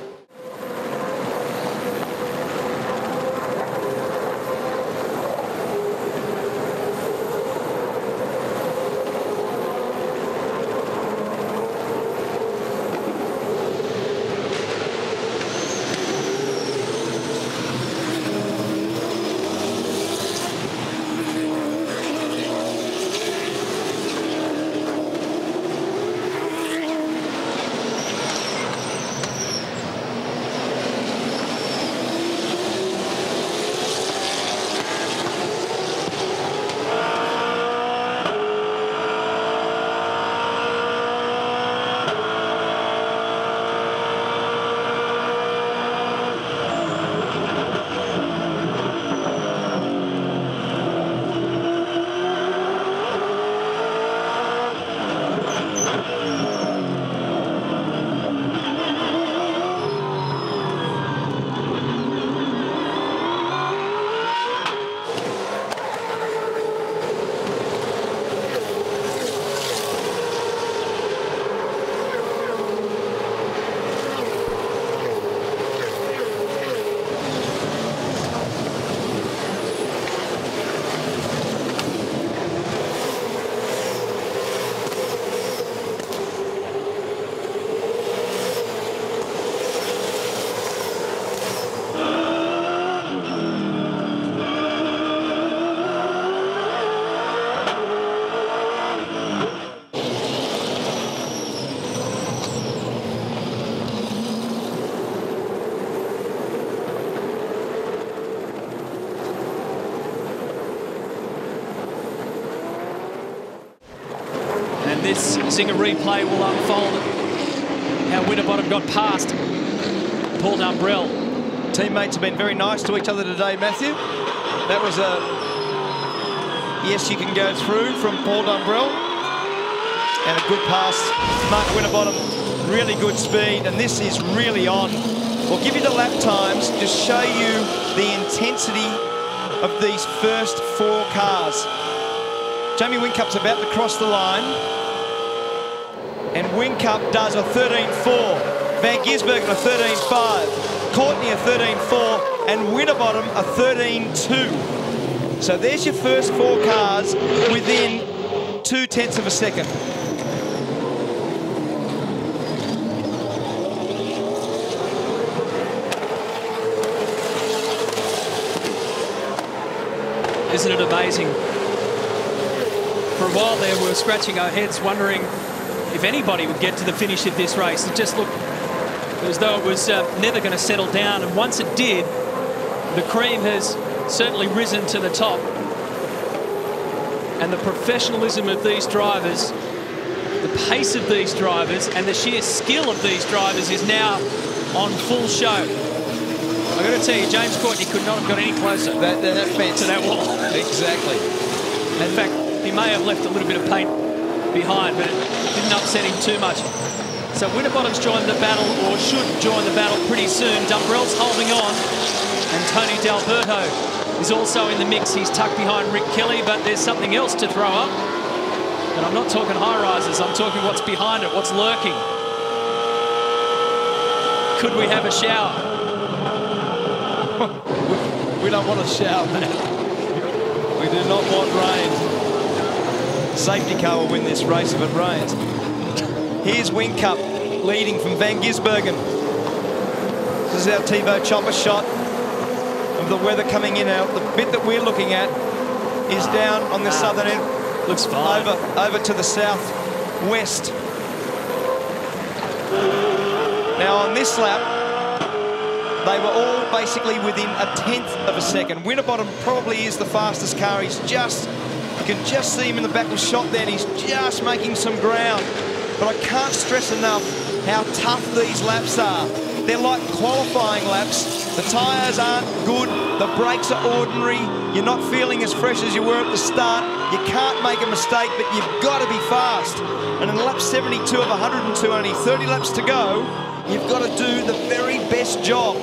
S1: Zinger replay will unfold how Winterbottom got past Paul Dumbrell.
S2: Teammates have been very nice to each other today, Matthew. That was a yes, you can go through from Paul Dumbrell. And a good pass. Mark Winterbottom, really good speed, and this is really on. We'll give you the lap times to show you the intensity of these first four cars. Jamie Whincup's about to cross the line. Whincup does a 13.4. Van Gisbergen a 13.5. Courtney a 13.4. And Winterbottom a 13.2. So there's your first four cars within two tenths of a second.
S1: Isn't it amazing? For a while there, we were scratching our heads wondering if anybody would get to the finish of this race. It just looked as though it was uh, never going to settle down. And once it did, the cream has certainly risen to the top. And the professionalism of these drivers, the pace of these drivers, and the sheer skill of these drivers is now on full show. I've got to tell you, James Courtney could not have got any closer
S2: that, that, that fence.
S1: to that wall.
S2: Exactly.
S1: In fact, he may have left a little bit of paint behind, but didn't upset him too much. So Winterbottom's joined the battle, or should join the battle pretty soon. Dumbrell's holding on, and Tony D'Alberto is also in the mix. He's tucked behind Rick Kelly, but there's something else to throw up. And I'm not talking high rises, I'm talking what's behind it, what's lurking. Could we have a shower?
S2: we don't want a shower, man. We do not want rain. Safety car will win this race if it rains. Here's Whincup leading from Van Gisbergen. This is our TiVo chopper shot of the weather coming in out. The bit that we're looking at is down on the southern end.
S1: Looks fine.
S2: Over, over to the southwest. Now on this lap, they were all basically within a tenth of a second. Winterbottom probably is the fastest car. He's just, you can just see him in the back of the shot there, and he's just making some ground. But I can't stress enough how tough these laps are. They're like qualifying laps. The tyres aren't good, the brakes are ordinary, you're not feeling as fresh as you were at the start. You can't make a mistake, but you've got to be fast. And in lap 72 of 102, only 30 laps to go, you've got to do the very best job.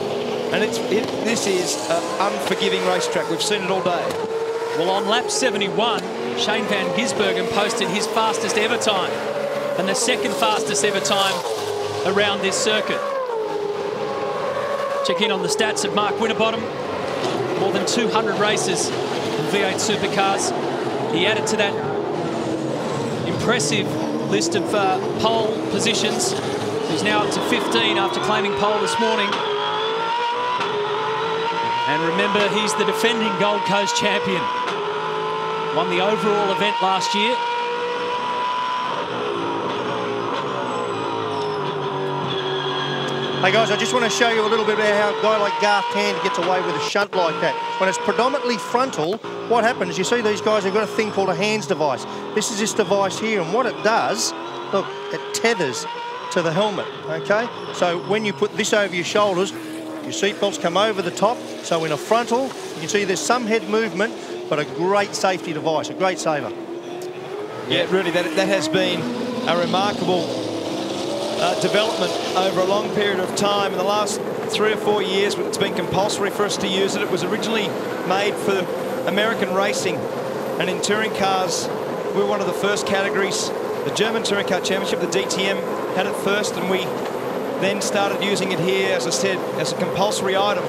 S2: And it's it, this is an unforgiving racetrack. We've seen it all day.
S1: Well, on lap 71, Shane Van Gisbergen posted his fastest ever time and the second fastest ever time around this circuit. Check in on the stats of Mark Winterbottom. More than 200 races in V8 supercars. He added to that impressive list of uh, pole positions. He's now up to 15 after claiming pole this morning. And remember, he's the defending Gold Coast champion. Won the overall event last year.
S7: Hey guys, I just want to show you a little bit about how a guy like Garth Tander gets away with a shunt like that. When it's predominantly frontal, what happens, you see these guys have got a thing called a HANS device. This is this device here, and what it does, look, it tethers to the helmet, okay? So when you put this over your shoulders, your seatbelts come over the top. So in a frontal, you can see there's some head movement, but a great safety device, a great saver.
S2: Yeah, really, that, that has been a remarkable uh, development over a long period of time. In the last three or four years, it's been compulsory for us to use it. It was originally made for American racing, and in touring cars, we were one of the first categories. The German Touring Car Championship, the DTM, had it first, and we then started using it here, as I said, as a compulsory item.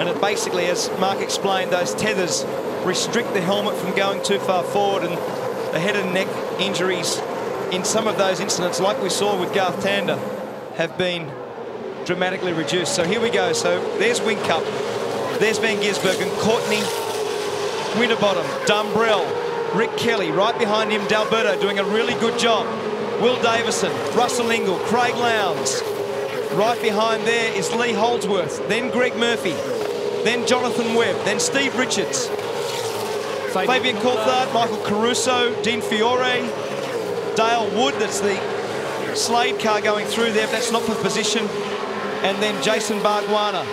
S2: And it basically, as Mark explained, those tethers restrict the helmet from going too far forward, and the head and neck injuries in some of those incidents, like we saw with Garth Tander, have been dramatically reduced. So here we go. So there's Whincup, there's Van Gisbergen, and Courtney, Winterbottom, Dumbrell, Rick Kelly, right behind him, D'Alberto doing a really good job. Will Davison, Russell Ingall, Craig Lowndes. Right behind there is Lee Holdsworth, then Greg Murphy, then Jonathan Webb, then Steve Richards. Fabian Coulthard, Michael Caruso, Dean Fiore, Dale Wood, that's the Slade car going through there, but that's not for position. And then Jason Bargwanna.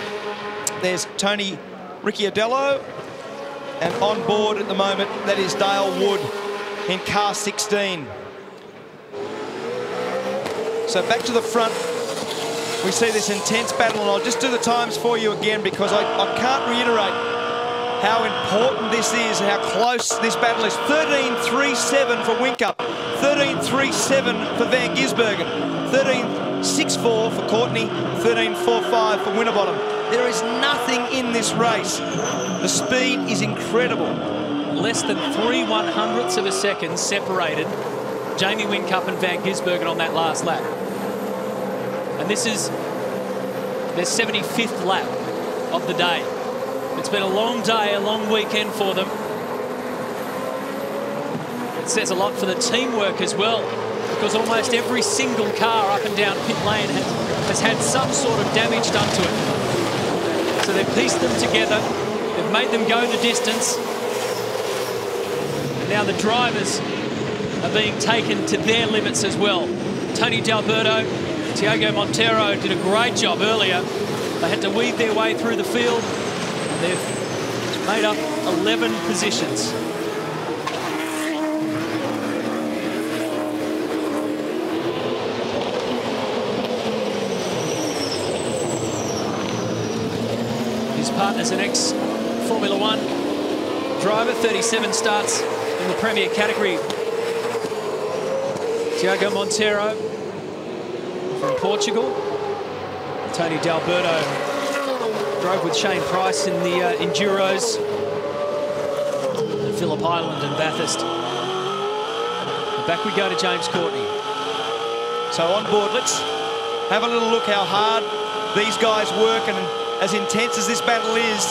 S2: There's Tony Ricciardello. And on board at the moment, that is Dale Wood in car 16. So back to the front, we see this intense battle, and I'll just do the times for you again because I, I can't reiterate how important this is, how close this battle is. 13-3-7 for Whincup, 13-3-7 for Van Gisbergen, 13-6-4 for Courtney, 13-4-5 for Winterbottom. There is nothing in this race. The speed is incredible.
S1: Less than three one hundredths of a second separated Jamie Whincup and Van Gisbergen on that last lap. And this is their 75th lap of the day. It's been a long day, a long weekend for them. It says a lot for the teamwork as well, because almost every single car up and down pit lane has, has had some sort of damage done to it. So they've pieced them together, they've made them go the distance. And now the drivers are being taken to their limits as well. Tony D'Alberto, Tiago Monteiro did a great job earlier. They had to weave their way through the field. They've made up 11 positions. His partner's an ex-Formula One driver, 37 starts in the Premier category. Tiago Monteiro from Portugal. Tony D'Alberto drove with Shane Price in the uh, Enduros at Phillip Island and Bathurst. And back we go to James Courtney.
S2: So on board, let's have a little look how hard these guys work and as intense as this battle is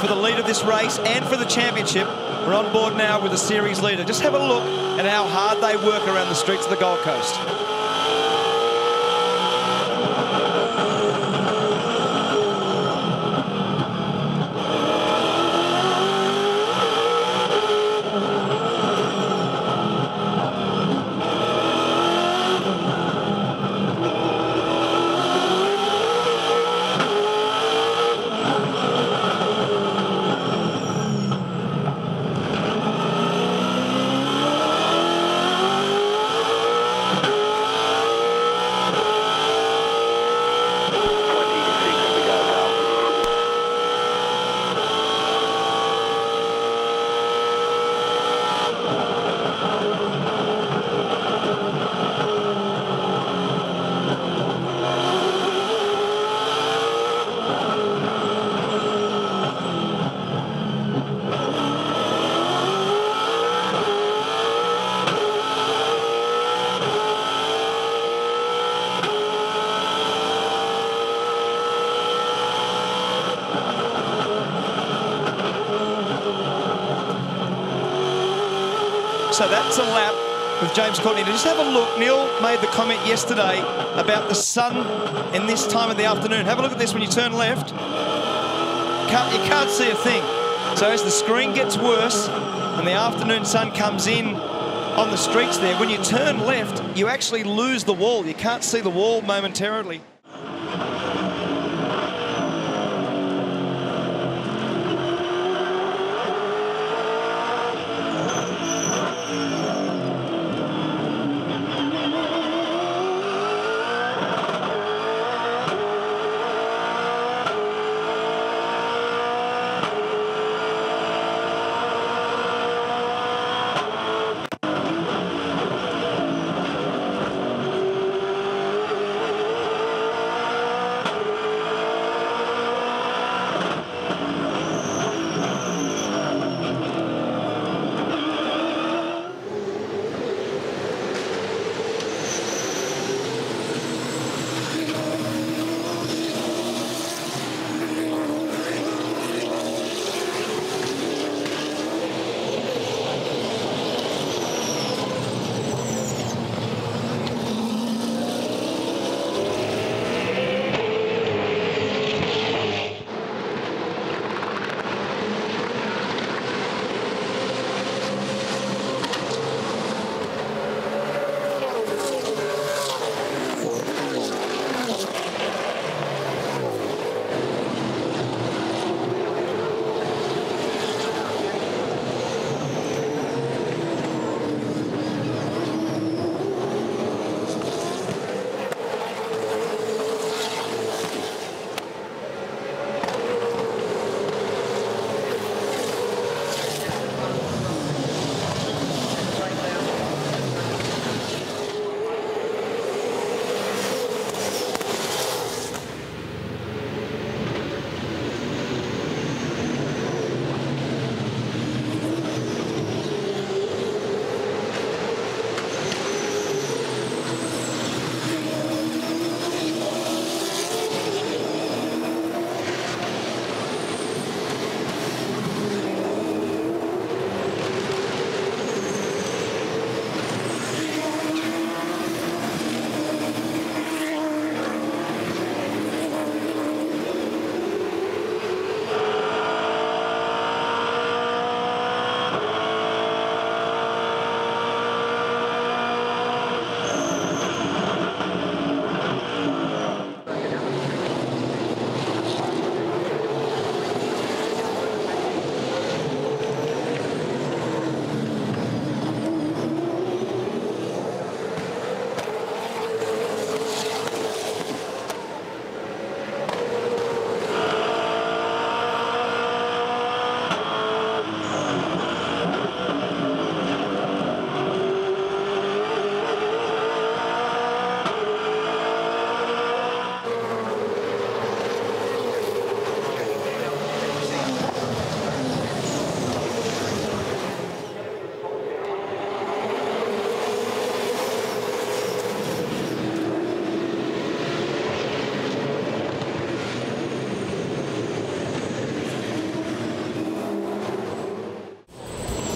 S2: for the lead of this race and for the championship. We're on board now with the series leader. Just have a look at how hard they work around the streets of the Gold Coast. So that's a lap with James Courtney. Just have a look. Neil made the comment yesterday about the sun in this time of the afternoon. Have a look at this when you turn left. Can't, you can't see a thing. So as the screen gets worse and the afternoon sun comes in on the streets there, when you turn left, you actually lose the wall. You can't see the wall momentarily.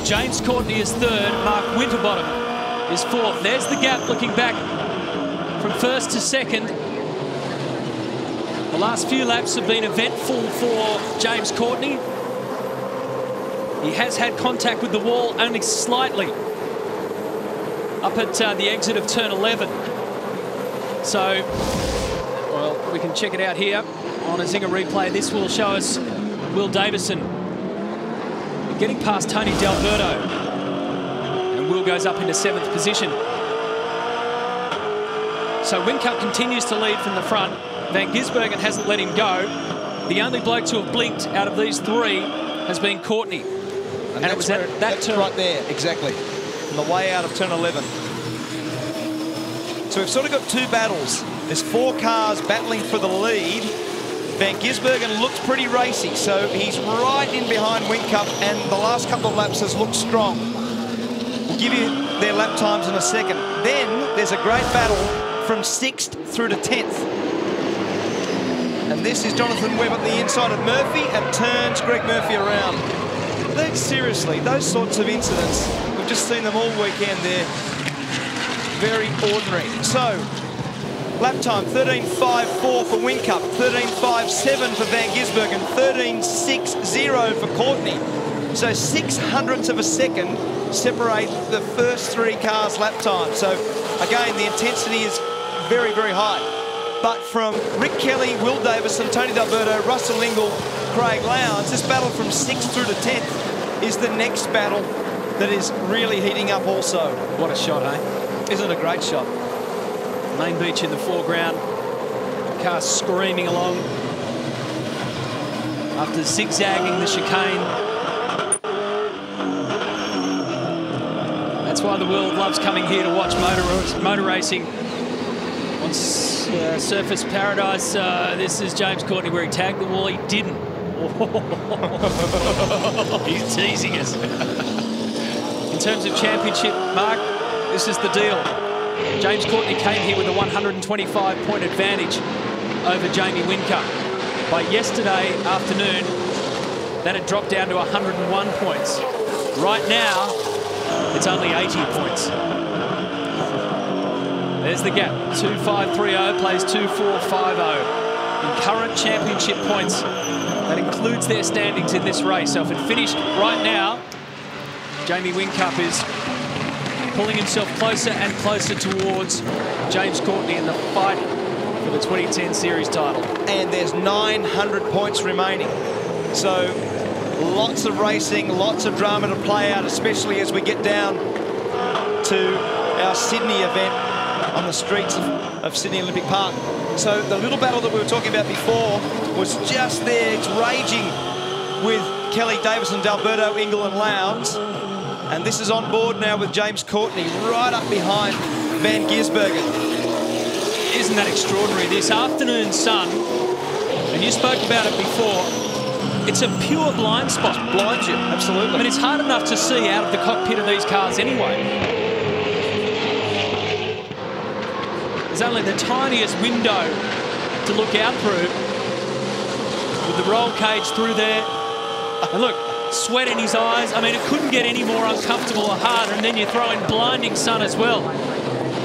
S1: James Courtney is third. Mark Winterbottom is fourth. There's the gap looking back from first to second. The last few laps have been eventful for James Courtney. He has had contact with the wall only slightly up at uh, the exit of turn 11. So, well, we can check it out here on a Zinger replay. This will show us Will Davison getting past Tony D'Alberto. And Will goes up into seventh position. So Whincup continues to lead from the front. Van Gisbergen hasn't let him go. The only bloke to have blinked out of these three has been Courtney.
S2: And,
S1: And, it was that
S2: that's
S1: turn.
S2: right there, exactly. On the way out of turn 11. So we've sort of got two battles. There's four cars battling for the lead. Van Gisbergen looks pretty racy, so he's right in behind Whincup, and the last couple of laps has looked strong. We'll give you their lap times in a second. Then there's a great battle from 6th through to 10th. And this is Jonathan Webb at the inside of Murphy and turns Greg Murphy around. They, seriously, those sorts of incidents, we've just seen them all weekend. They're very ordinary. So, lap time 13.54 for Whincup, 13.57 for Van Gisbergen, 13.60 for Courtney. So six hundredths of a second separate the first three cars' lap time. So again, the intensity is very, very high. But from Rick Kelly, Will Davison, Tony D'Alberto, Russell Ingall, Craig Lowndes, this battle from 6th through to 10th is the next battle that is really heating up also.
S1: What a shot, eh?
S2: Isn't it a great shot?
S1: Main beach in the foreground. Car screaming along. After zigzagging the chicane. That's why the world loves coming here to watch motor, motor racing. On uh, Surfers Paradise, uh, this is James Courtney where he tagged the wall. He didn't. He's teasing us. In terms of championship, Mark, this is the deal. James Courtney came here with a 125 point advantage over Jamie Whincup. By yesterday afternoon, that had dropped down to 101 points. Right now, it's only 80 points. There's the gap. 2-5-3-0 plays 2-4-5-0. In current championship points, that includes their standings in this race. So if it finished right now, Jamie Whincup is pulling himself closer and closer towards James Courtney in the fight for the 2010 series title.
S2: And there's 900 points remaining. So lots of racing, lots of drama to play out, especially as we get down to our Sydney event on the streets of, of Sydney Olympic Park. So the little battle that we were talking about before was just there. It's raging with Kelly Davison, D'Alberto, Ingall and Lowndes. And this is on board now with James Courtney right up behind Van Gisbergen.
S1: Isn't that extraordinary? This afternoon sun, and you spoke about it before, it's a pure blind spot.
S2: Blinds you, absolutely.
S1: I mean, it's hard enough to see out of the cockpit of these cars anyway. There's only the tiniest window to look out through with the roll cage through there. And look, sweat in his eyes. I mean, it couldn't get any more uncomfortable or harder. And then you throw in blinding sun as well.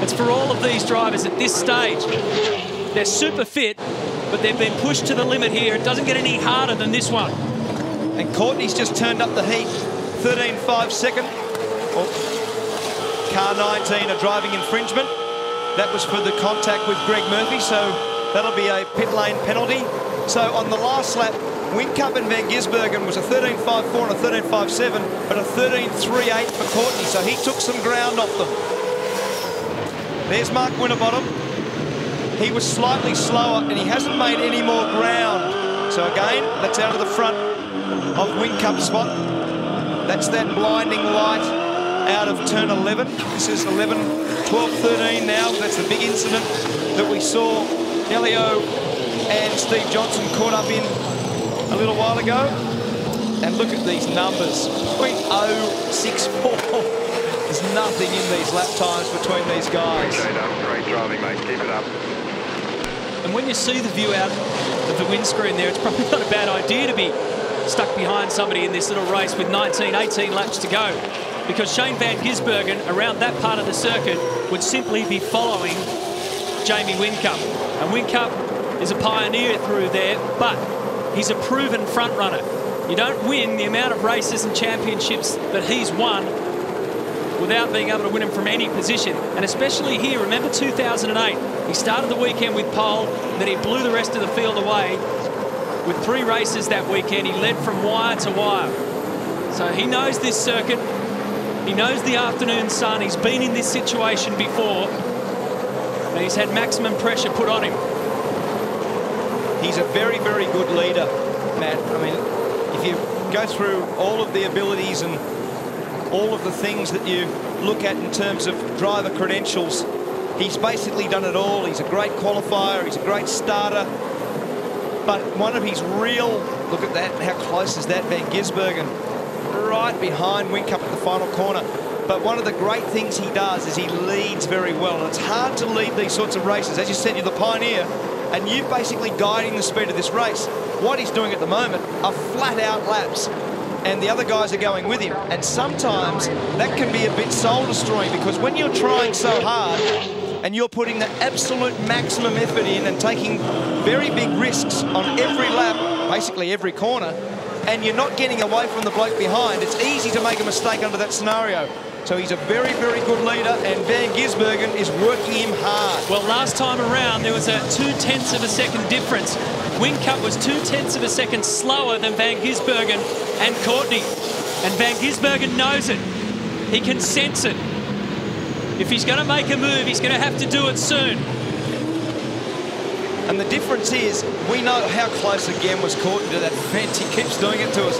S1: It's for all of these drivers at this stage. They're super fit, but they've been pushed to the limit here. It doesn't get any harder than this one.
S2: And Courtney's just turned up the heat. 13.5 second. Oh. Car 19, a driving infringement. That was for the contact with Greg Murphy, so that'll be a pit lane penalty. So on the last lap, Whincup and Van Gisbergen was a 13.54 and a 13.57, but a 13.38 for Courtney, so he took some ground off them. There's Mark Winterbottom. He was slightly slower and he hasn't made any more ground. So again, that's out of the front of Whincup spot. That's that blinding light out of turn 11. This is 11, 12, 13 now. That's the big incident that we saw Helio and Steve Johnson caught up in a little while ago. And look at these numbers, 0.064. There's nothing in these lap times between these guys.
S5: Great driving, mate. Keep it up.
S1: And when you see the view out of the windscreen there, it's probably not a bad idea to be stuck behind somebody in this little race with 19, 18 laps to go. Because Shane Van Gisbergen, around that part of the circuit, would simply be following Jamie Whincup. And Whincup is a pioneer through there, but he's a proven front runner. You don't win the amount of races and championships that he's won without being able to win them from any position. And especially here, remember 2008, he started the weekend with pole, then he blew the rest of the field away. With three races that weekend, he led from wire to wire. So he knows this circuit. He knows the afternoon sun. He's been in this situation before. And he's had maximum pressure put on him.
S2: He's a very, very good leader, Matt. I mean, if you go through all of the abilities and all of the things that you look at in terms of driver credentials, he's basically done it all. He's a great qualifier, he's a great starter. But one of his real, look at that, how close is that, Van Gisbergen, right behind Whincup at the final corner. But one of the great things he does is he leads very well. And it's hard to lead these sorts of races. As you said, you're the pioneer, and you're basically guiding the speed of this race. What he's doing at the moment are flat out laps and the other guys are going with him. And sometimes that can be a bit soul destroying because when you're trying so hard and you're putting the absolute maximum effort in and taking very big risks on every lap, basically every corner, and you're not getting away from the bloke behind, it's easy to make a mistake under that scenario. So he's a very, very good leader, and Van Gisbergen is working him hard.
S1: Well, last time around, there was a two-tenths of a second difference. Whincup was two-tenths of a second slower than Van Gisbergen and Courtney. And Van Gisbergen knows it. He can sense it. If he's going to make a move, he's going to have to do it soon.
S2: And the difference is, we know how close again was Courtney to that fence. He keeps doing it to us.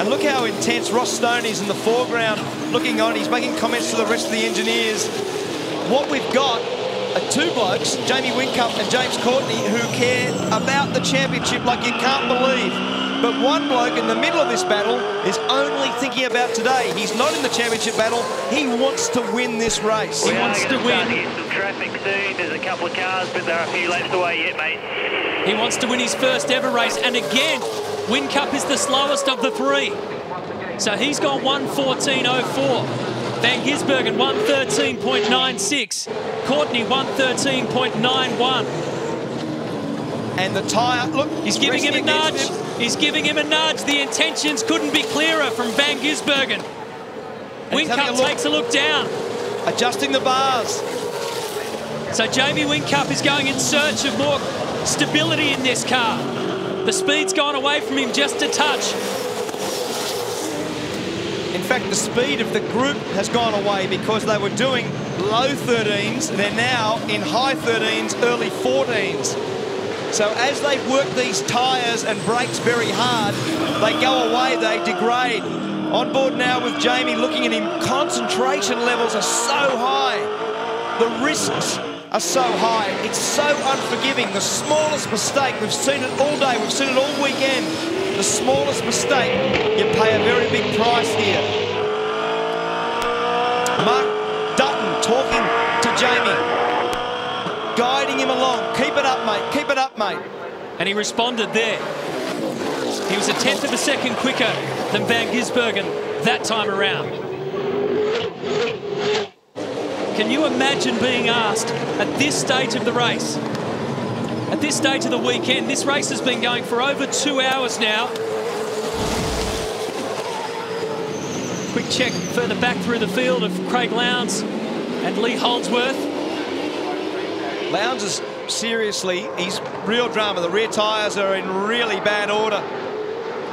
S2: And look how intense Ross Stone is in the foreground, looking on. He's making comments to the rest of the engineers. What we've got are two blokes, Jamie Whincup and James Courtney, who care about the championship like you can't believe. But one bloke in the middle of this battle is only thinking about today. He's not in the championship battle. He wants to win this race.
S6: He wants to win. Hit some traffic soon. There's a couple of cars, but they're a few laps away yet, mate.
S1: He wants to win his first ever race. And again, Whincup is the slowest of the three. So he's gone 114.04. Van Gisbergen 113.96. Courtney 113.91.
S2: And the tyre, look,
S1: he's giving him a nudge. Him. He's giving him a nudge. The intentions couldn't be clearer from Van Gisbergen. Whincup takes a look down.
S2: Adjusting the bars.
S1: So Jamie Whincup is going in search of more stability in this car. The speed's gone away from him just a touch.
S2: In fact, the speed of the group has gone away because they were doing low 13s. They're now in high 13s, early 14s. So as they work these tyres and brakes very hard, they go away, they degrade. On board now with Jamie, looking at him, concentration levels are so high. The risks are so high. It's so unforgiving. The smallest mistake, we've seen it all day, we've seen it all weekend. The smallest mistake, you pay a very big price here. Mark Dutton talking to Jamie guiding him along. Keep it up, mate. Keep it up, mate.
S1: And he responded there. He was a tenth of a second quicker than Van Gisbergen that time around. Can you imagine being asked at this stage of the race, at this stage of the weekend, this race has been going for over two hours now. Quick check further back through the field of Craig Lowndes and Lee Holdsworth.
S2: Lowndes is seriously, he's real drama. The rear tyres are in really bad order.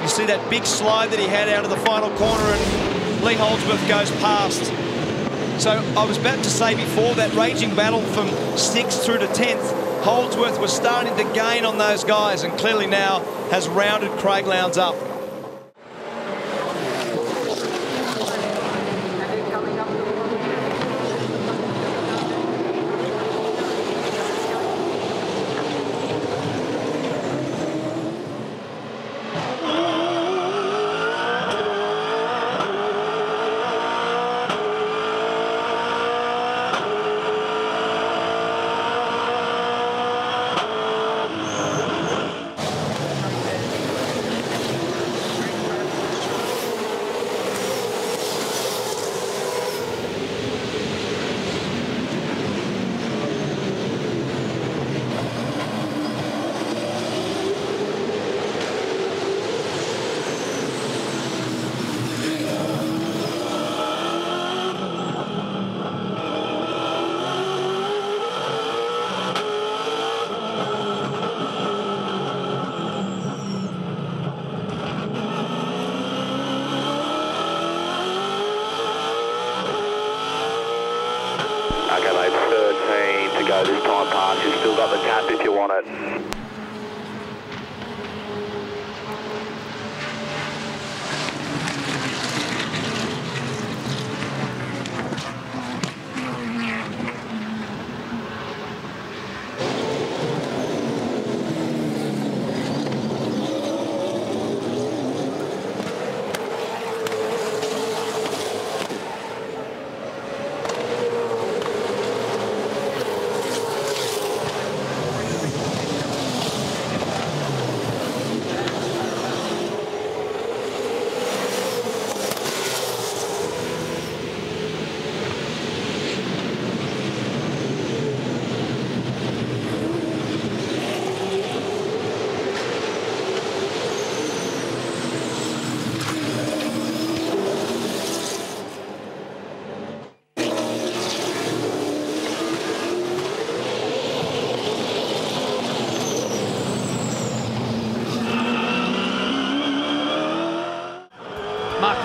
S2: You see that big slide that he had out of the final corner and Lee Holdsworth goes past. So I was about to say before that raging battle from 6th through to 10th, Holdsworth was starting to gain on those guys and clearly now has rounded Craig Lowndes up.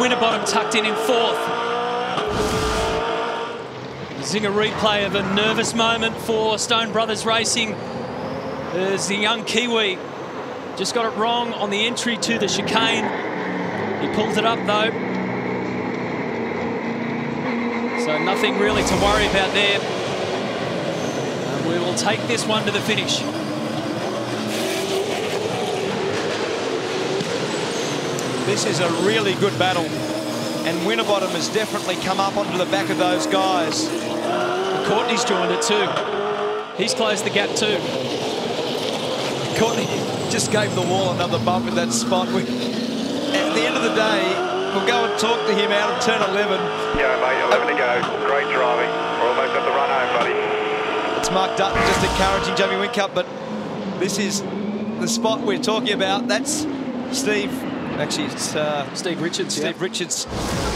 S1: Winterbottom tucked in in fourth. Zinger replay of a nervous moment for Stone Brothers Racing as the young Kiwi just got it wrong on the entry to the chicane. He pulled it up though. So nothing really to worry about there. And we will take this one to the finish.
S2: This is a really good battle. And Winterbottom has definitely come up onto the back of those guys.
S1: Courtney's joined it too. He's closed the gap too.
S2: Courtney just gave the wall another bump in that spot. We, at the end of the day, we'll go and talk to him out of turn 11.
S5: Yeah, mate, 11 to go. Great driving. We're almost at the run home, buddy.
S2: It's Mark Dutton just encouraging Jamie Whincup, but this is the spot we're talking about. That's Steve. Actually, it's uh,
S1: Steve Richards.
S2: Steve Richards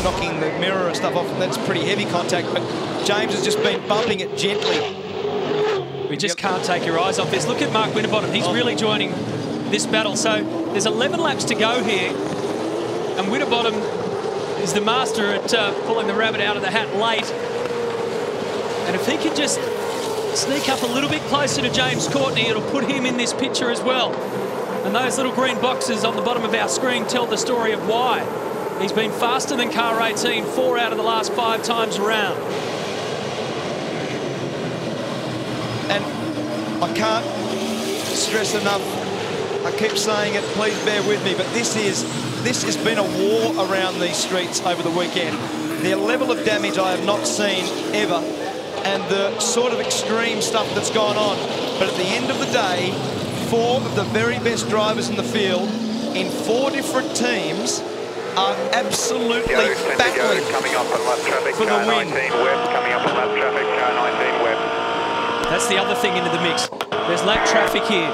S2: knocking the mirror and stuff off. That's pretty heavy contact, but James has just been bumping it gently.
S1: We just can't take your eyes off this. Look at Mark Winterbottom. He's really joining this battle. So there's 11 laps to go here. And Winterbottom is the master at uh, pulling the rabbit out of the hat late. And if he can just sneak up a little bit closer to James Courtney, it'll put him in this picture as well. And those little green boxes on the bottom of our screen tell the story of why. He's been faster than car 18 four out of the last five times around.
S2: And I can't stress enough, I keep saying it, please bear with me, but this is, this has been a war around these streets over the weekend. The level of damage I have not seen ever, and the sort of extreme stuff that's gone on. But at the end of the day, four of the very best drivers in the field in four different teams are absolutely
S5: Yo, 10 to go,
S2: battling
S5: coming up lap traffic,
S2: for the win.
S5: 19 west, coming up lap traffic, car 19 west.
S1: That's the other thing into the mix. There's lap traffic here.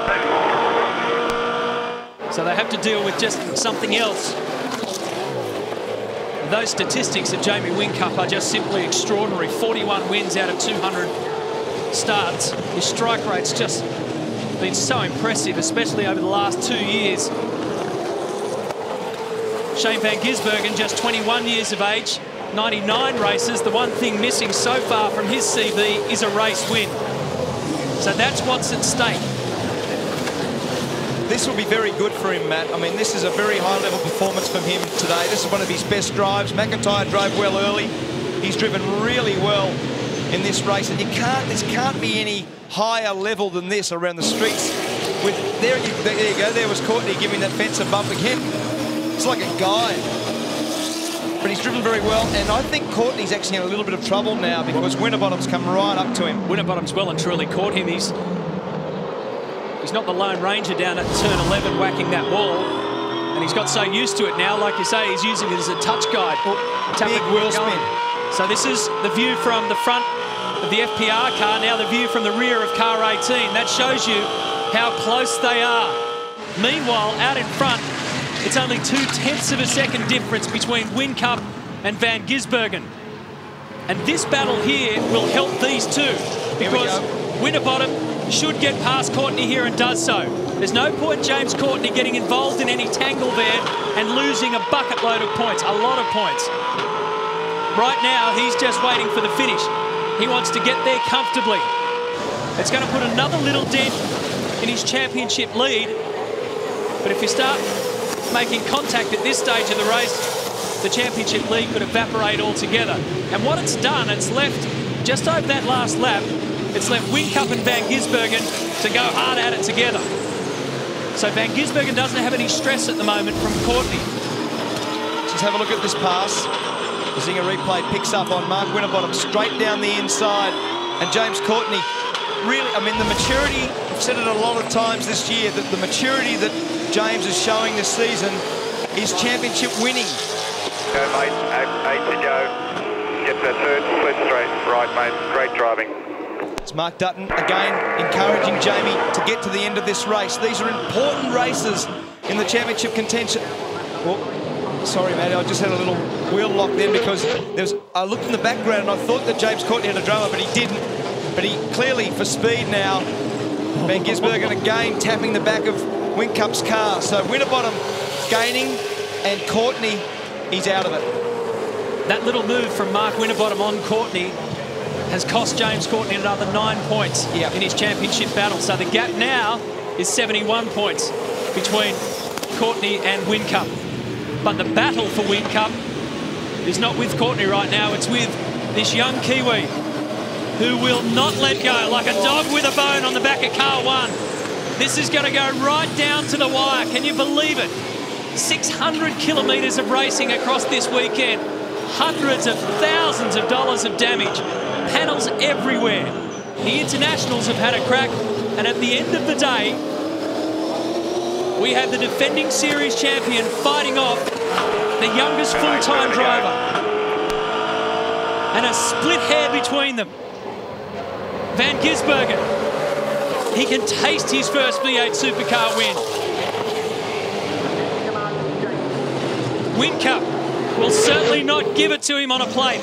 S1: So they have to deal with just something else. Those statistics of Jamie Whincup are just simply extraordinary. 41 wins out of 200 starts. His strike rate's just been so impressive, especially over the last two years. Shane Van Gisbergen, just 21 years of age, 99 races. The one thing missing so far from his CV is a race win. So that's what's at stake.
S2: This will be very good for him, Matt. I mean, this is a very high-level performance from him today. This is one of his best drives. McIntyre drove well early. He's driven really well in this race, and you can't. This can't be any higher level than this around the streets. With there, you, there you go. There was Courtney giving that fence a bump again. It's like a guide. But he's driven very well, and I think Courtney's actually in a little bit of trouble now because Winterbottom's come right up to him.
S1: Winterbottom's well and truly caught him. He's he's not the Lone Ranger down at turn 11 whacking that wall. And he's got so used to it now, like you say, he's using it as a touch guide. Tapping
S2: Big wheel spin.
S1: So this is the view from the front of the FPR car, now the view from the rear of car 18. That shows you how close they are. Meanwhile, out in front, it's only two tenths of a second difference between Whincup and Van Gisbergen. And this battle here will help these two because Winterbottom should get past Courtney here and does so. There's no point James Courtney getting involved in any tangle there and losing a bucket load of points, a lot of points. Right now, he's just waiting for the finish. He wants to get there comfortably. It's going to put another little dent in his championship lead. But if you start making contact at this stage of the race, the championship lead could evaporate altogether. And what it's done, it's left just over that last lap, it's left Whincup and Van Gisbergen to go hard at it together. So Van Gisbergen doesn't have any stress at the moment from Courtney.
S2: Just have a look at this pass. The Zinger replay picks up on Mark Winterbottom straight down the inside. And James Courtney, really, I mean, the maturity, I've said it a lot of times this year, that the maturity that James is showing this season is championship winning.
S5: Go, mate. Eight, eight to go. Get the third split straight. Right, mate. Great driving.
S2: It's Mark Dutton again encouraging Jamie to get to the end of this race. These are important races in the championship contention. Well, sorry, Matty, I just had a little wheel lock then because there was. I looked in the background and I thought that James Courtney had a drama, but he didn't. But he clearly, for speed now, Van Gisbergen again tapping the back of Whincup's car. So Winterbottom gaining and Courtney, he's out of it.
S1: That little move from Mark Winterbottom on Courtney has cost James Courtney another nine points in his championship battle. So the gap now is 71 points between Courtney and Whincup. But the battle for Whincup is not with Courtney right now, it's with this young Kiwi who will not let go like a dog with a bone on the back of car one. This is going to go right down to the wire. Can you believe it? 600 kilometres of racing across this weekend. Hundreds of thousands of dollars of damage. Panels everywhere. The internationals have had a crack. And at the end of the day, we have the defending series champion fighting off the youngest full-time driver. And a split hair between them. Van Gisbergen, he can taste his first V8 supercar win. Whincup will certainly not give it to him on a plate.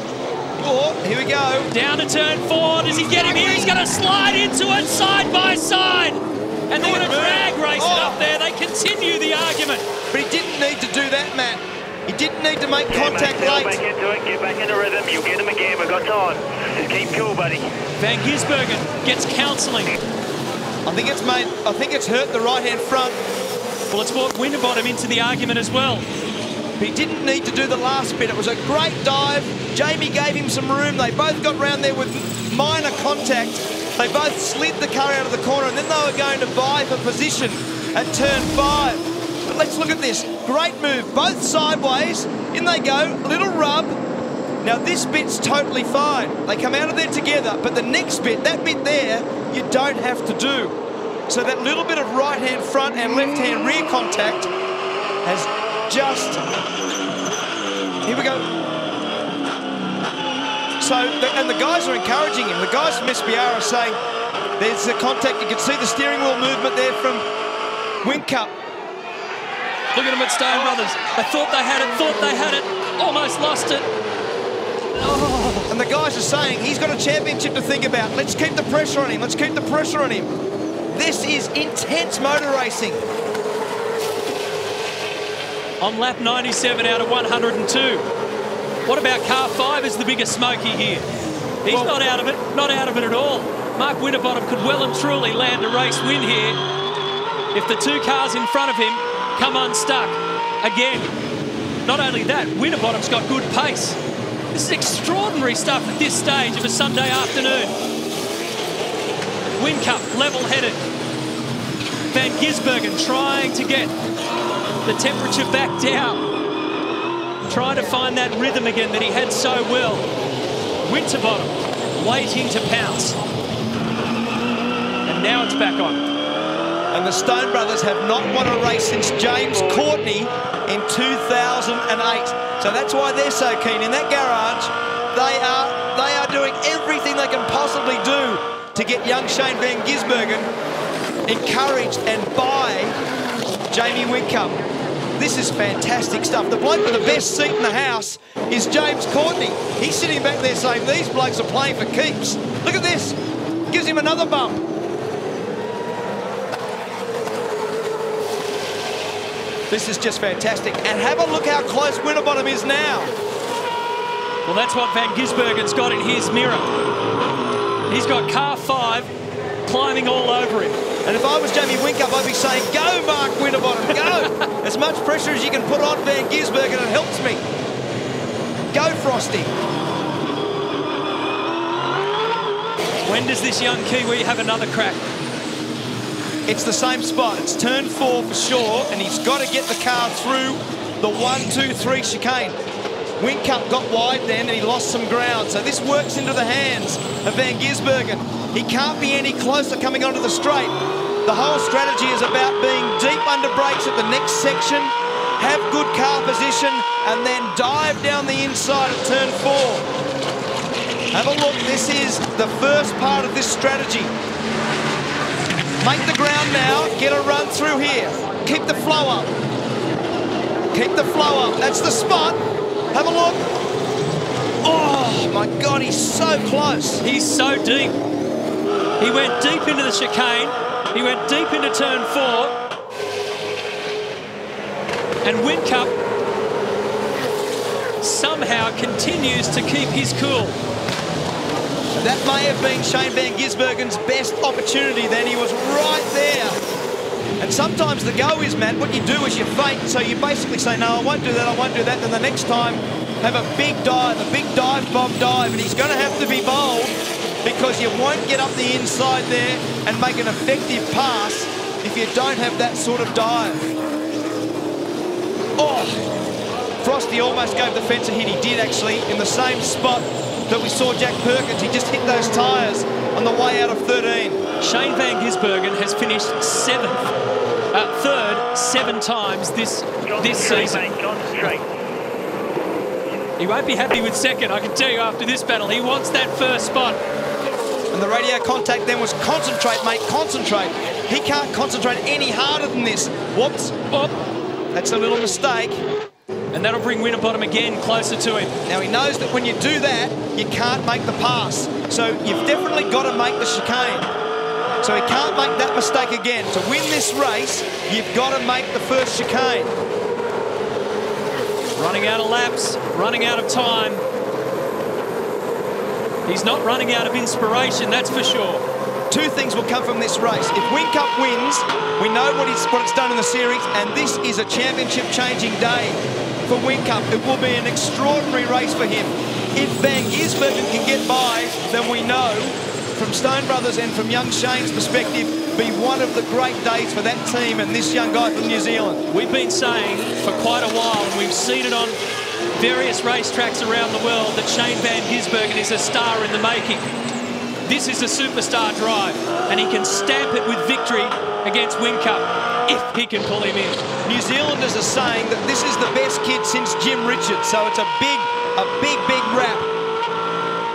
S2: Oh, here we go.
S1: Down to turn four. Does he get him here? He's going to slide into it side by side. And they're going to drag race it up there. They continue the argument.
S2: But he didn't need to do that, Matt. He didn't need to make
S14: Yeah,
S2: contact
S14: mate, settle
S2: late.
S14: back into it, get back into rhythm, you'll get him again, we've got time. Just keep cool, buddy.
S1: Van Gisbergen gets counselling.
S2: I think it's made. I think it's hurt the right-hand front.
S1: Well, it's brought Winterbottom into the argument as well.
S2: But he didn't need to do the last bit. It was a great dive. Jamie gave him some room. They both got round there with minor contact. They both slid the car out of the corner, and then they were going to vie for position at turn five. But let's look at this. Great move. Both sideways. In they go. Little rub. Now, this bit's totally fine. They come out of there together, but the next bit, that bit there, you don't have to do. So that little bit of right-hand front and left-hand rear contact has just... Here we go. So, and the guys are encouraging him. The guys from SBR are saying there's the contact. You can see the steering wheel movement there from Whincup.
S1: Look at them at Stone Brothers. They thought they had it, thought they had it, almost lost it.
S2: And the guys are saying he's got a championship to think about. Let's keep the pressure on him. Let's keep the pressure on him. This is intense motor racing.
S1: On lap 97 out of 102. What about car five is the biggest smoky here? He's not out of it, not out of it at all. Mark Winterbottom could well and truly land a race win here if the two cars in front of him come unstuck again. Not only that, Winterbottom's got good pace. This is extraordinary stuff at this stage of a Sunday afternoon. Whincup level-headed. Van Gisbergen trying to get the temperature back down. Trying to find that rhythm again that he had so well. Winterbottom waiting to pounce. And now it's back on.
S2: And the Stone Brothers have not won a race since James Courtney in 2008. So that's why they're so keen. In that garage, they are they are doing everything they can possibly do to get young Shane Van Gisbergen encouraged and by Jamie Whincup. This is fantastic stuff. The bloke with the best seat in the house is James Courtney. He's sitting back there saying, these blokes are playing for keeps. Look at this. Gives him another bump. This is just fantastic. And have a look how close Winterbottom is now.
S1: Well, that's what Van Gisbergen's got in his mirror. He's got car five climbing all over him.
S2: And if I was Jamie Whincup, I'd be saying, go, Mark Winterbottom, go! as much pressure as you can put on Van Gisbergen, it helps me. Go, Frosty.
S1: When does this young Kiwi have another crack?
S2: It's the same spot. It's turn four for sure, and he's got to get the car through the one, two, three chicane. Whincup got wide then and he lost some ground. So this works into the hands of Van Gisbergen. He can't be any closer coming onto the straight. The whole strategy is about being deep under brakes at the next section, have good car position, and then dive down the inside of turn four. Have a look. This is the first part of this strategy. Make the ground now. Get a run through here. Keep the flow up. Keep the flow up. That's the spot. Have a look. Oh, my God, he's so close.
S1: He's so deep. He went deep into the chicane. He went deep into turn four. And Whincup somehow continues to keep his cool.
S2: That may have been Shane Van Gisbergen's best opportunity then. He was right there. And sometimes the go is, Matt, what you do is you feint. So you basically say, no, I won't do that, I won't do that. Then the next time, have a big dive, a big dive, bomb dive. And he's going to have to be bold because you won't get up the inside there and make an effective pass if you don't have that sort of dive. Oh, Frosty almost gave the fence a hit. He did actually in the same spot that we saw Jack Perkins. He just hit those tyres on the way out of 13.
S1: Shane Van Gisbergen has finished seventh, uh, third, seven times this this season. He won't be happy with second, I can tell you after this battle. He wants that first spot.
S2: And the radio contact then was concentrate, mate, concentrate. He can't concentrate any harder than this. Whoops.
S1: Whoop.
S2: That's a little mistake.
S1: And that'll bring Winterbottom again closer to him.
S2: Now he knows that when you do that, you can't make the pass. So you've definitely got to make the chicane. So he can't make that mistake again. To win this race, you've got to make the first chicane.
S1: Running out of laps, running out of time. He's not running out of inspiration, that's for sure.
S2: Two things will come from this race. If Whincup wins, we know what, he's, what it's done in the series, and this is a championship-changing day for Whincup. It will be an extraordinary race for him. If Van Gisbergen can get by, then we know from Stone Brothers and from young Shane's perspective, be one of the great days for that team and this young guy from New Zealand.
S1: We've been saying for quite a while, and we've seen it on various racetracks around the world, that Shane Van Gisbergen is a star in the making. This is a superstar drive, and he can stamp it with victory against Whincup if he can pull him in.
S2: New Zealanders are saying that this is the best kid since Jim Richards, so it's a big, a big, big rap.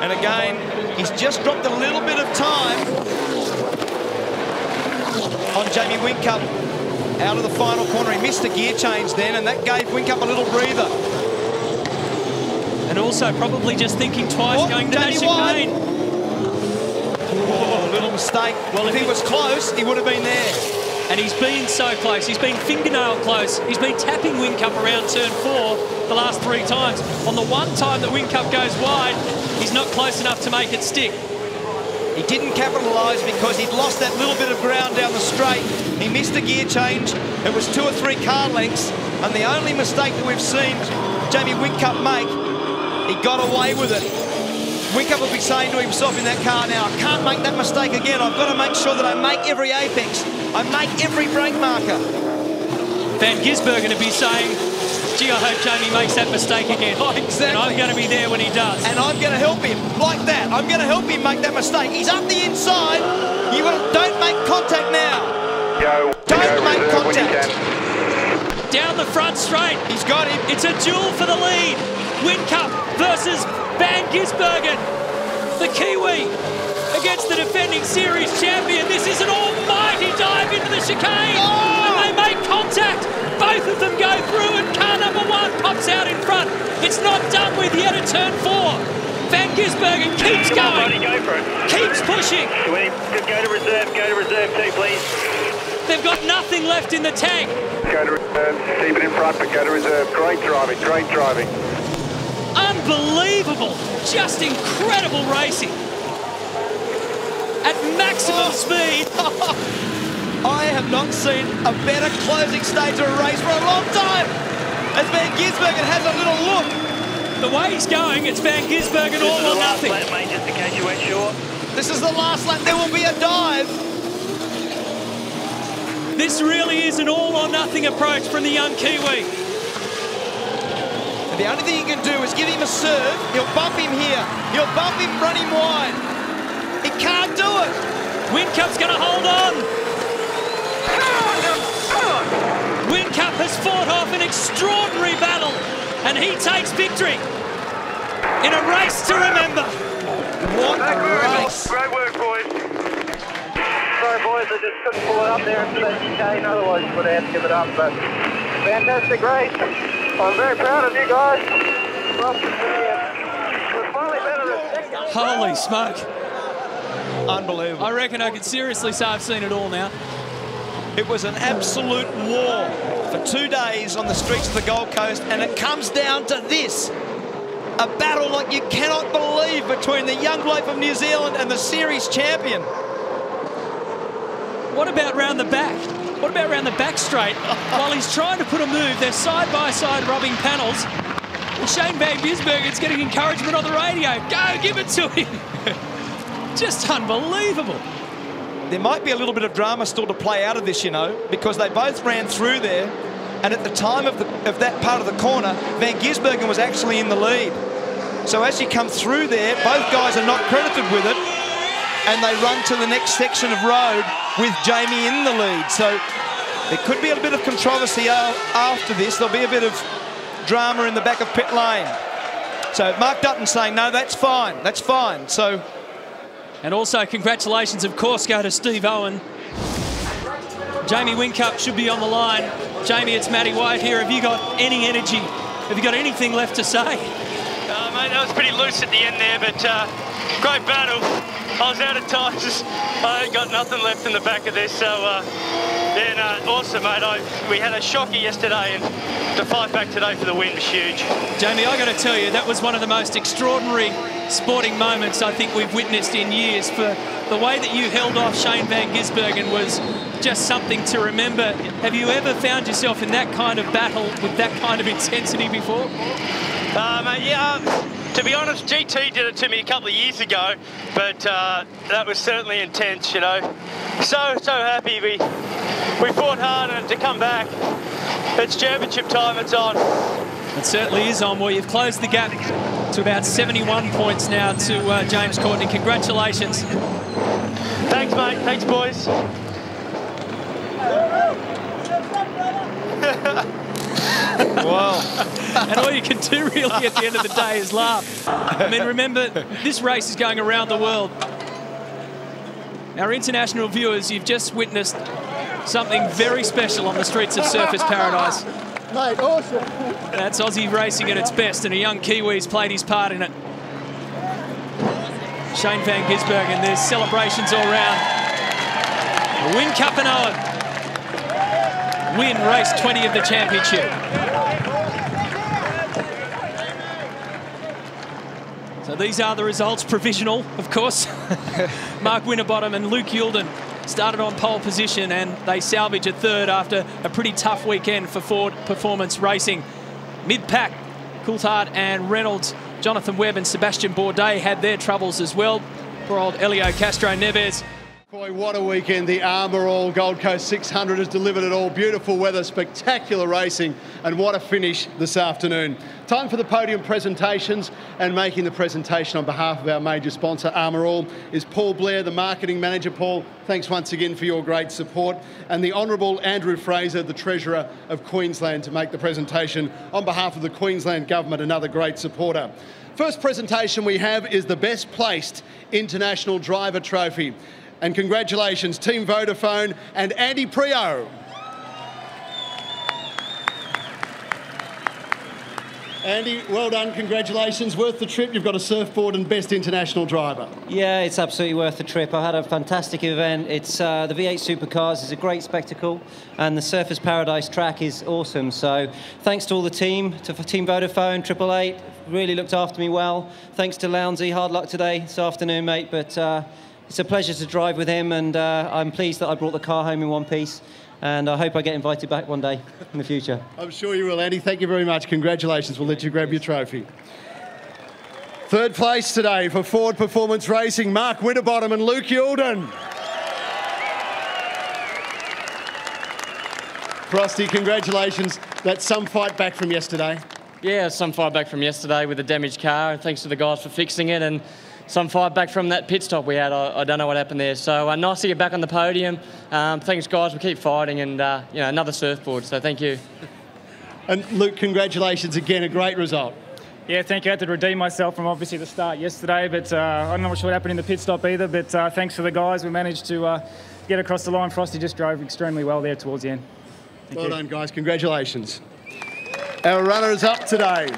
S2: And again, he's just dropped a little bit of time on Jamie Whincup out of the final corner. He missed a gear change then, and that gave Whincup a little breather.
S1: And also probably just thinking twice
S2: Oh,
S1: going to that
S2: Jamie White.
S1: chicane.
S2: Oh, little mistake. Well, if he was close, he would have been there.
S1: And he's been so close. He's been fingernail close. He's been tapping Whincup around turn four the last three times. On the one time that Whincup goes wide, he's not close enough to make it stick.
S2: He didn't capitalise because he'd lost that little bit of ground down the straight. He missed a gear change. It was two or three car lengths. And the only mistake that we've seen Jamie Whincup make, he got away with it. Whincup will be saying to himself in that car now, I can't make that mistake again. I've got to make sure that I make every apex. I make every brake marker.
S1: Van Gisbergen to be saying, gee, I hope Jamie makes that mistake again.
S2: Oh, exactly.
S1: And I'm going to be there when he does.
S2: And I'm going to help him like that. I'm going to help him make that mistake. He's up the inside. You don't make contact now.
S5: Go.
S2: Don't
S5: go,
S2: make
S5: reserve when you
S2: contact.
S1: Down the front straight.
S2: He's got him.
S1: It's a duel for the lead. Whincup versus Van Gisbergen. The Kiwi against the defending series champion. This is an almighty dive into the chicane.
S2: Oh!
S1: And they make contact. Both of them go through and car number one pops out in front. It's not done with yet at turn four. Van Gisbergen keeps going,
S14: go for it.
S1: keeps pushing.
S14: Go to reserve, go to reserve too, please.
S1: They've got nothing left in the tank.
S5: Go to reserve. Keep it in front, but go to reserve. Great driving, great driving.
S1: Unbelievable. Just incredible racing. At maximum oh. speed.
S2: I have not seen a better closing stage of a race for a long time. As Van Gisbergen has a little look.
S1: The way he's going, it's Van Gisbergen all or nothing.
S6: Lap, mate, just in case you went short.
S2: This is the last lap. There will be a dive.
S1: This really is an all or nothing approach from the young Kiwi.
S2: And the only thing he can do is give him a serve. He'll bump him here. He'll bump him, run him wide. He can't do it.
S1: Whincup's going to hold on. Whincup has fought off an extraordinary battle and he takes victory in a race to remember.
S2: What
S6: a
S2: race.
S6: Great work, boys. Sorry, boys, I just couldn't pull it up there into that chicane, otherwise you would have to give it up. But fantastic race. I'm very proud of you guys. We're finally better than second.
S1: Holy smoke.
S2: Unbelievable.
S1: I reckon I can seriously say I've seen it all now.
S2: It was an absolute war for two days on the streets of the Gold Coast, and it comes down to this. A battle like you cannot believe between the young bloke from New Zealand and the series champion.
S1: What about round the back? What about around the back straight? While he's trying to put a move, they're side by side rubbing panels. And Shane Van Gisbergen's getting encouragement on the radio. Go, give it to him. Just unbelievable.
S2: There might be a little bit of drama still to play out of this, you know, because they both ran through there. And at the time of, the, of that part of the corner, Van Gisbergen was actually in the lead. So as you come through there, both guys are not credited with it. And they run to the next section of road with Jamie in the lead. So there could be a bit of controversy after this. There'll be a bit of drama in the back of pit lane. So Mark Dutton saying, no, that's fine, that's fine. So
S1: and also congratulations, of course, go to Steve Owen. Jamie Whincup should be on the line. Jamie, it's Matty White here. Have you got any energy? Have you got anything left to say?
S16: Uh, mate, that was pretty loose at the end there, but uh, great battle. I was out of tyres. I ain't got nothing left in the back of this, so uh, yeah, no, awesome, mate. I, we had a shocker yesterday, and to fight back today for the win was huge.
S1: Jamie, I got to tell you, that was one of the most extraordinary sporting moments I think we've witnessed in years. For the way that you held off Shane Van Gisbergen was just something to remember. Have you ever found yourself in that kind of battle with that kind of intensity before?
S16: Uh, mate, yeah. To be honest, GT did it to me a couple of years ago, but uh, that was certainly intense, you know. So, so happy we we fought hard and to come back. It's championship time, it's on.
S1: It certainly is on. Well, you've closed the gap to about 71 points now to uh, James Courtney. Congratulations.
S16: Thanks, mate. Thanks, boys.
S2: wow.
S1: and all you can do really at the end of the day is laugh. I mean, remember, this race is going around the world. Our international viewers, you've just witnessed something very special on the streets of Surfers Paradise.
S8: Mate, awesome.
S1: That's Aussie racing at its best, and a young Kiwi's played his part in it. Shane Van Gisbergen, there's celebrations all round. Whincup and Owen win race 20 of the championship. So these are the results, provisional, of course. Mark Winterbottom and Luke Youlden started on pole position and they salvage a third after a pretty tough weekend for Ford Performance Racing. Mid-pack, Coulthard and Reynolds, Jonathan Webb and Sebastian Bourdais had their troubles as well. Poor old Helio Castroneves
S8: Boy, what a weekend. The Armor All Gold Coast 600 has delivered it all. Beautiful weather, spectacular racing, and what a finish this afternoon. Time for the podium presentations, and making the presentation on behalf of our major sponsor, Armor All, is Paul Blair, the marketing manager. Paul, thanks once again for your great support. And the Honourable Andrew Fraser, the Treasurer of Queensland, to make the presentation on behalf of the Queensland Government, another great supporter. First presentation we have is the Best Placed International Driver Trophy. And congratulations, Team Vodafone and Andy Priaulx. Andy, well done, congratulations. Worth the trip. You've got a surfboard and best international driver.
S17: Yeah, it's absolutely worth the trip. I had a fantastic event. It's uh, the V8 Supercars is a great spectacle, and the Surfers Paradise track is awesome. So thanks to all the team, to Team Vodafone, Triple Eight, really looked after me well. Thanks to Lowndesy, hard luck today, this afternoon, mate. But uh, it's a pleasure to drive with him, and uh, I'm pleased that I brought the car home in one piece. And I hope I get invited back one day in the future.
S8: I'm sure you will, Andy. Thank you very much. Congratulations. We'll let you grab your trophy. Third place today for Ford Performance Racing, Mark Winterbottom and Luke Youlden. Frosty, congratulations. That's some fight back from yesterday.
S18: Yeah, some fight back from yesterday with a damaged car, and thanks to the guys for fixing it. And some fight back from that pit stop we had. I, I don't know what happened there. So uh, nice to get back on the podium. Um, thanks, guys. We keep fighting, and uh, you know another surfboard. So thank you.
S8: And Luke, congratulations again. A great result.
S19: Yeah, thank you. I had to redeem myself from obviously the start yesterday, but uh, I'm not sure what happened in the pit stop either. But uh, thanks for the guys. We managed to uh, get across the line. Frosty just drove extremely well there towards the end. Thank
S8: well
S19: you.
S8: done, guys. Congratulations. Our runners up today.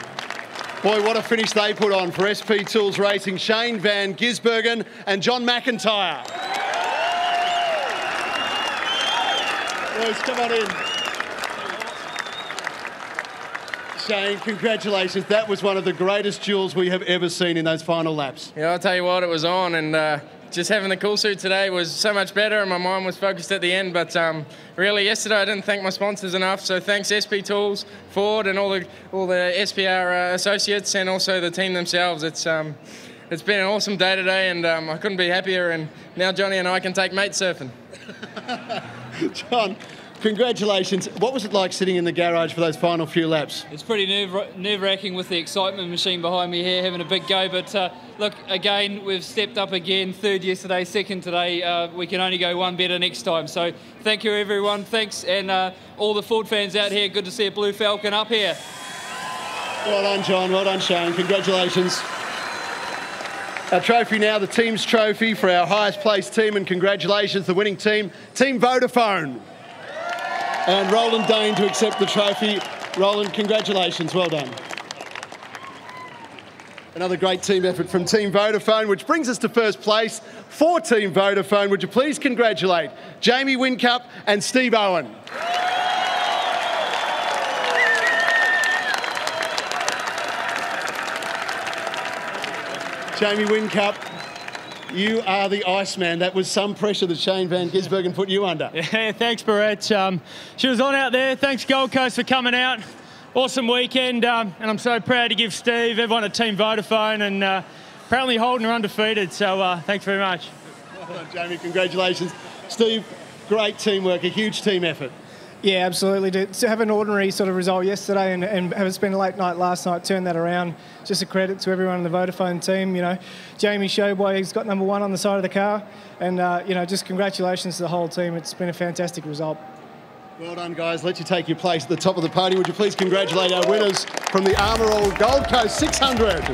S8: Boy, what a finish they put on for SP Tools Racing. Shane Van Gisbergen and John McIntyre. Boys, come on in. Shane, congratulations. That was one of the greatest duels we have ever seen in those final laps.
S20: Yeah, I'll tell you what, it was on, and uh, just having the cool suit today was so much better, and my mind was focused at the end. But um, really, yesterday I didn't thank my sponsors enough. So thanks SP Tools, Ford, and all the all the SBR uh, associates, and also the team themselves. It's um, it's been an awesome day today, and um, I couldn't be happier. And now Johnny and I can take mate surfing.
S8: John, congratulations. What was it like sitting in the garage for those final few laps?
S21: It's pretty nerve, nerve wracking with the excitement machine behind me here, having a big go. But uh, look, again, we've stepped up again. Third yesterday, second today. Uh, we can only go one better next time. So thank you, everyone. Thanks, and uh, all the Ford fans out here. Good to see a Blue Falcon up here.
S8: Well done, John. Well done, Shane. Congratulations. Our trophy now, the team's trophy for our highest placed team, and congratulations, the winning team, Team Vodafone. And Roland Dane to accept the trophy. Roland, congratulations. Well done. Another great team effort from Team Vodafone, which brings us to first place for Team Vodafone. Would you please congratulate Jamie Whincup and Steve Owen? Jamie Whincup, you are the Iceman. That was some pressure that Shane Van Gisbergen put you under.
S22: Yeah, thanks, Barrett. Um, she was on out there. Thanks, Gold Coast, for coming out. Awesome weekend, um, and I'm so proud to give Steve, everyone at Team Vodafone, and uh, apparently holding her undefeated. So uh, thanks very much.
S8: Well done, Jamie, congratulations. Steve, great teamwork, a huge team effort.
S23: Yeah, absolutely. To, to have an ordinary sort of result yesterday and, and have spent a late night last night, turn that around, just a credit to everyone in the Vodafone team. You know, Jamie Showboy, he's got number one on the side of the car. And, uh, you know, just congratulations to the whole team. It's been a fantastic result.
S8: Well done, guys. Let you take your place at the top of the party. Would you please congratulate our winners from the Armor All Gold Coast 600?